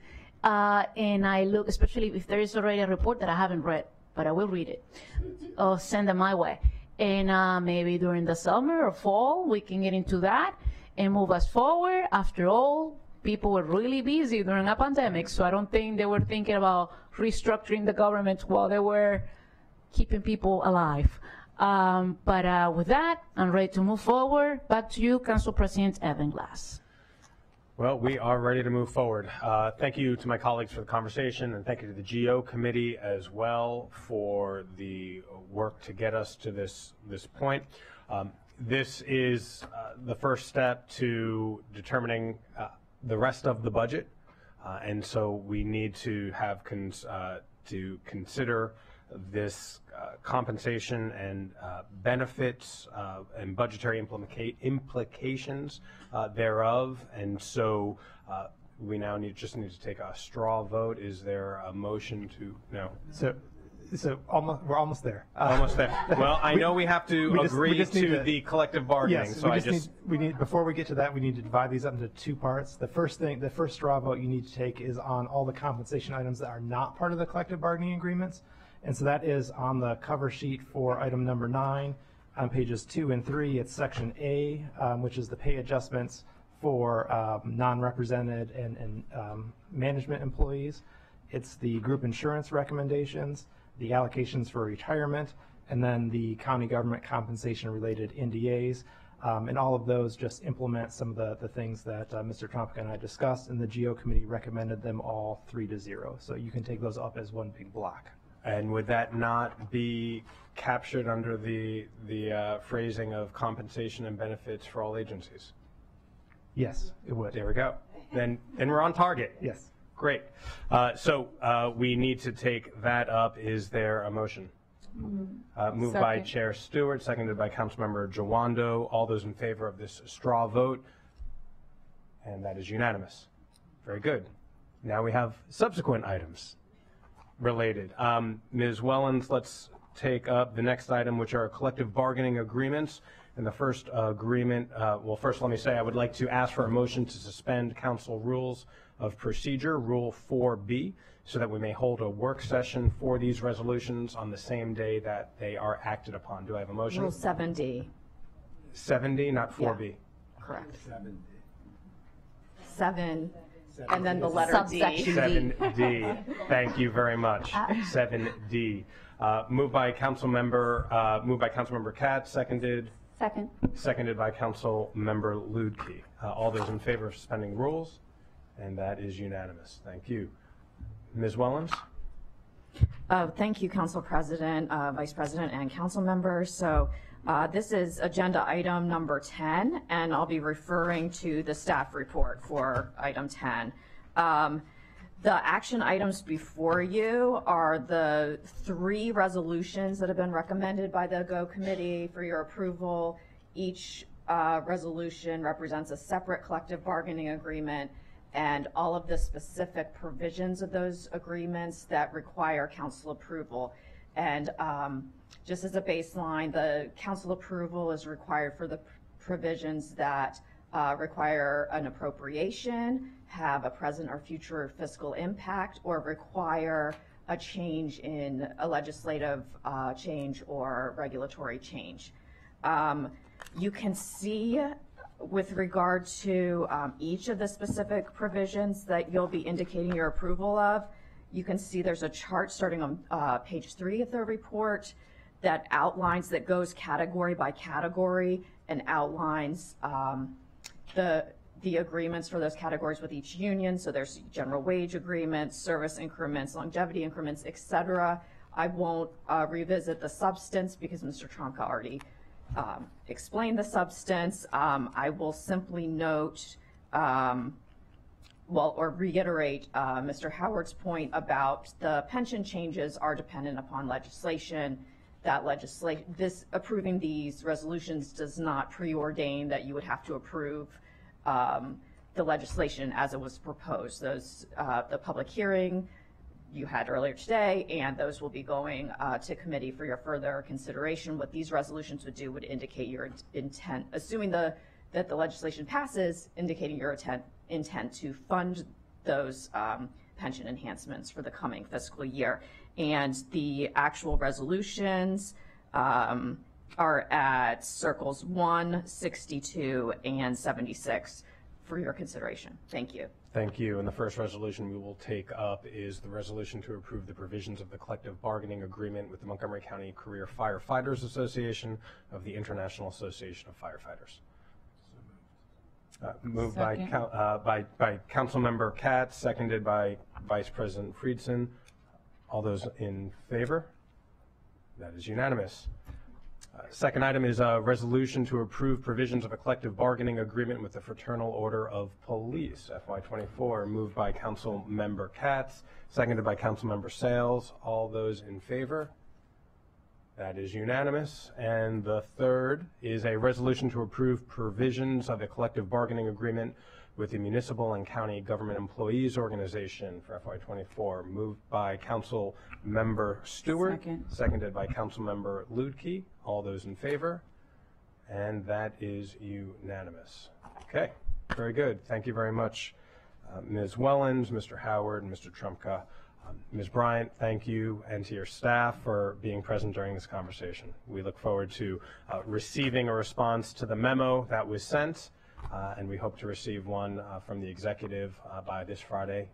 Uh, and I look, especially if there is already a report that I haven't read, but I will read it. Or send them my way. And uh, maybe during the summer or fall, we can get into that and move us forward. After all, people were really busy during a pandemic, so I don't think they were thinking about restructuring the government while they were keeping people alive. Um, but uh, with that, I'm ready to move forward. Back to you, Council President Evan Glass. Well, we are ready to move forward. Uh, thank you to my colleagues for the conversation, and thank you to the GO committee as well for the work to get us to this this point. Um, this is uh, the first step to determining uh, the rest of the budget, uh, and so we need to have cons uh, to consider this uh, compensation and benefits and budgetary implications uh, thereof. And so uh, we now need just need to take a straw vote. Is there a motion to no? So. So almost, we're almost there. Almost there. (laughs) Well, I know we have to we just, agree just to, to, the collective bargaining. Yes, so we I just, just need, we need before we get to that, we need to divide these up into two parts. The first thing, the first straw vote you need to take is on all the compensation items that are not part of the collective bargaining agreements. And so that is on the cover sheet for item number nine. On pages two and three, it's section A, um, which is the pay adjustments for um, non-represented and, and um, management employees. It's the group insurance recommendations, the allocations for retirement, and then the county government compensation related NDAs. Um, And all of those just implement some of the, the things that uh, Mr. Trombka and I discussed, and the GO committee recommended them all three to zero. So you can take those up as one big block. And would that not be captured under the, the uh, phrasing of compensation and benefits for all agencies? Yes, it would. There we go. Then, then we're on target. Yes. Great. Uh, So uh, we need to take that up. Is there a motion? Uh, Moved by Second. Chair Stewart, seconded by Councilmember Jawando. All those in favor of this straw vote? And that is unanimous. Very good. Now we have subsequent items related. Um, Ms. Wellons, let's take up the next item, which are collective bargaining agreements. And the first uh, agreement, uh, well, first let me say, I would like to ask for a motion to suspend council rules of procedure, Rule 4B, so that we may hold a work session for these resolutions on the same day that they are acted upon. Do I have a motion? Rule 7D, 7D, not 4B. correct. Seven, and then the letter D. Subsection. 7D. Thank you very much. 7D. Uh, Moved by Councilmember, uh, moved by Councilmember Katz, seconded, Second. seconded by Councilmember Luedtke. Uh, All those in favor of suspending rules? And that is unanimous. Thank you. Ms. Wellons? Uh, Thank you, Council President, uh, Vice President, and council members. So uh, this is agenda item number 10, and I'll be referring to the staff report for item 10. Um, The action items before you are the three resolutions that have been recommended by the GO Committee for your approval. Each uh, resolution represents a separate collective bargaining agreement and all of the specific provisions of those agreements that require council approval. And um, just as a baseline, the council approval is required for the provisions that uh, require an appropriation, have a present or future fiscal impact, or require a change in a legislative uh, change or regulatory change. Um, You can see with regard to um, each of the specific provisions that you'll be indicating your approval of, you can see there's a chart starting on uh, page three of the report that outlines, that goes category by category and outlines um, the, the agreements for those categories with each union. So there's general wage agreements, service increments, longevity increments, et cetera. I won't uh, revisit the substance because Mr. Trombka already um, explained the substance. Um, I will simply note, um, well, or reiterate uh, Mr. Howard's point about the pension changes are dependent upon legislation. That legislation, this, approving these resolutions does not preordain that you would have to approve um, the legislation as it was proposed. Those, uh, the public hearing you had earlier today, and those will be going uh, to committee for your further consideration. What these resolutions would do would indicate your intent, assuming the, that the legislation passes, indicating your intent, intent to fund those um, pension enhancements for the coming fiscal year. And the actual resolutions um, are at circles 1, 62, and 76 for your consideration. Thank you. Thank you. And the first resolution we will take up is the resolution to approve the provisions of the collective bargaining agreement with the Montgomery County Career Firefighters Association of the International Association of Firefighters. Uh, Moved by, Second. Coun- uh, by, by Councilmember Katz, seconded by Vice President Friedson. All those in favor? That is unanimous. Uh, Second item is a resolution to approve provisions of a collective bargaining agreement with the Fraternal Order of Police, FY24, moved by Council Member Katz, seconded by Council Member Sayles. All those in favor? That is unanimous. And the third is a resolution to approve provisions of a collective bargaining agreement with the Municipal and County Government Employees Organization for FY24, moved by Council Member Stewart, Second. seconded by Council Member Luedtke. All those in favor? And that is unanimous. Okay, very good. Thank you very much, uh, Ms. Wellons, Mr. Howard, and Mr. Trombka. Ms. Bryant, thank you, and to your staff for being present during this conversation. We look forward to uh, receiving a response to the memo that was sent, uh, and we hope to receive one uh, from the executive uh, by this Friday,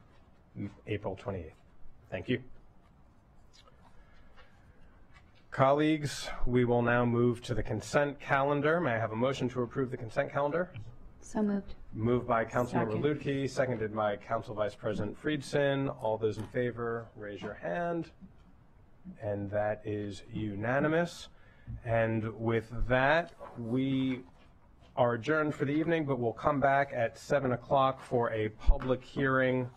April 28th. Thank you. Colleagues, we will now move to the consent calendar. May I have a motion to approve the consent calendar? So moved. Moved by Councilmember Second. Seconded by Council Vice President Friedson. All those in favor, raise your hand. And that is unanimous. And with that, we are adjourned for the evening, but we'll come back at 7 o'clock for a public hearing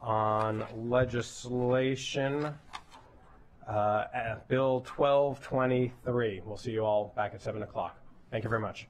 on legislation, uh, uh, Bill 1223. We'll see you all back at 7 o'clock. Thank you very much.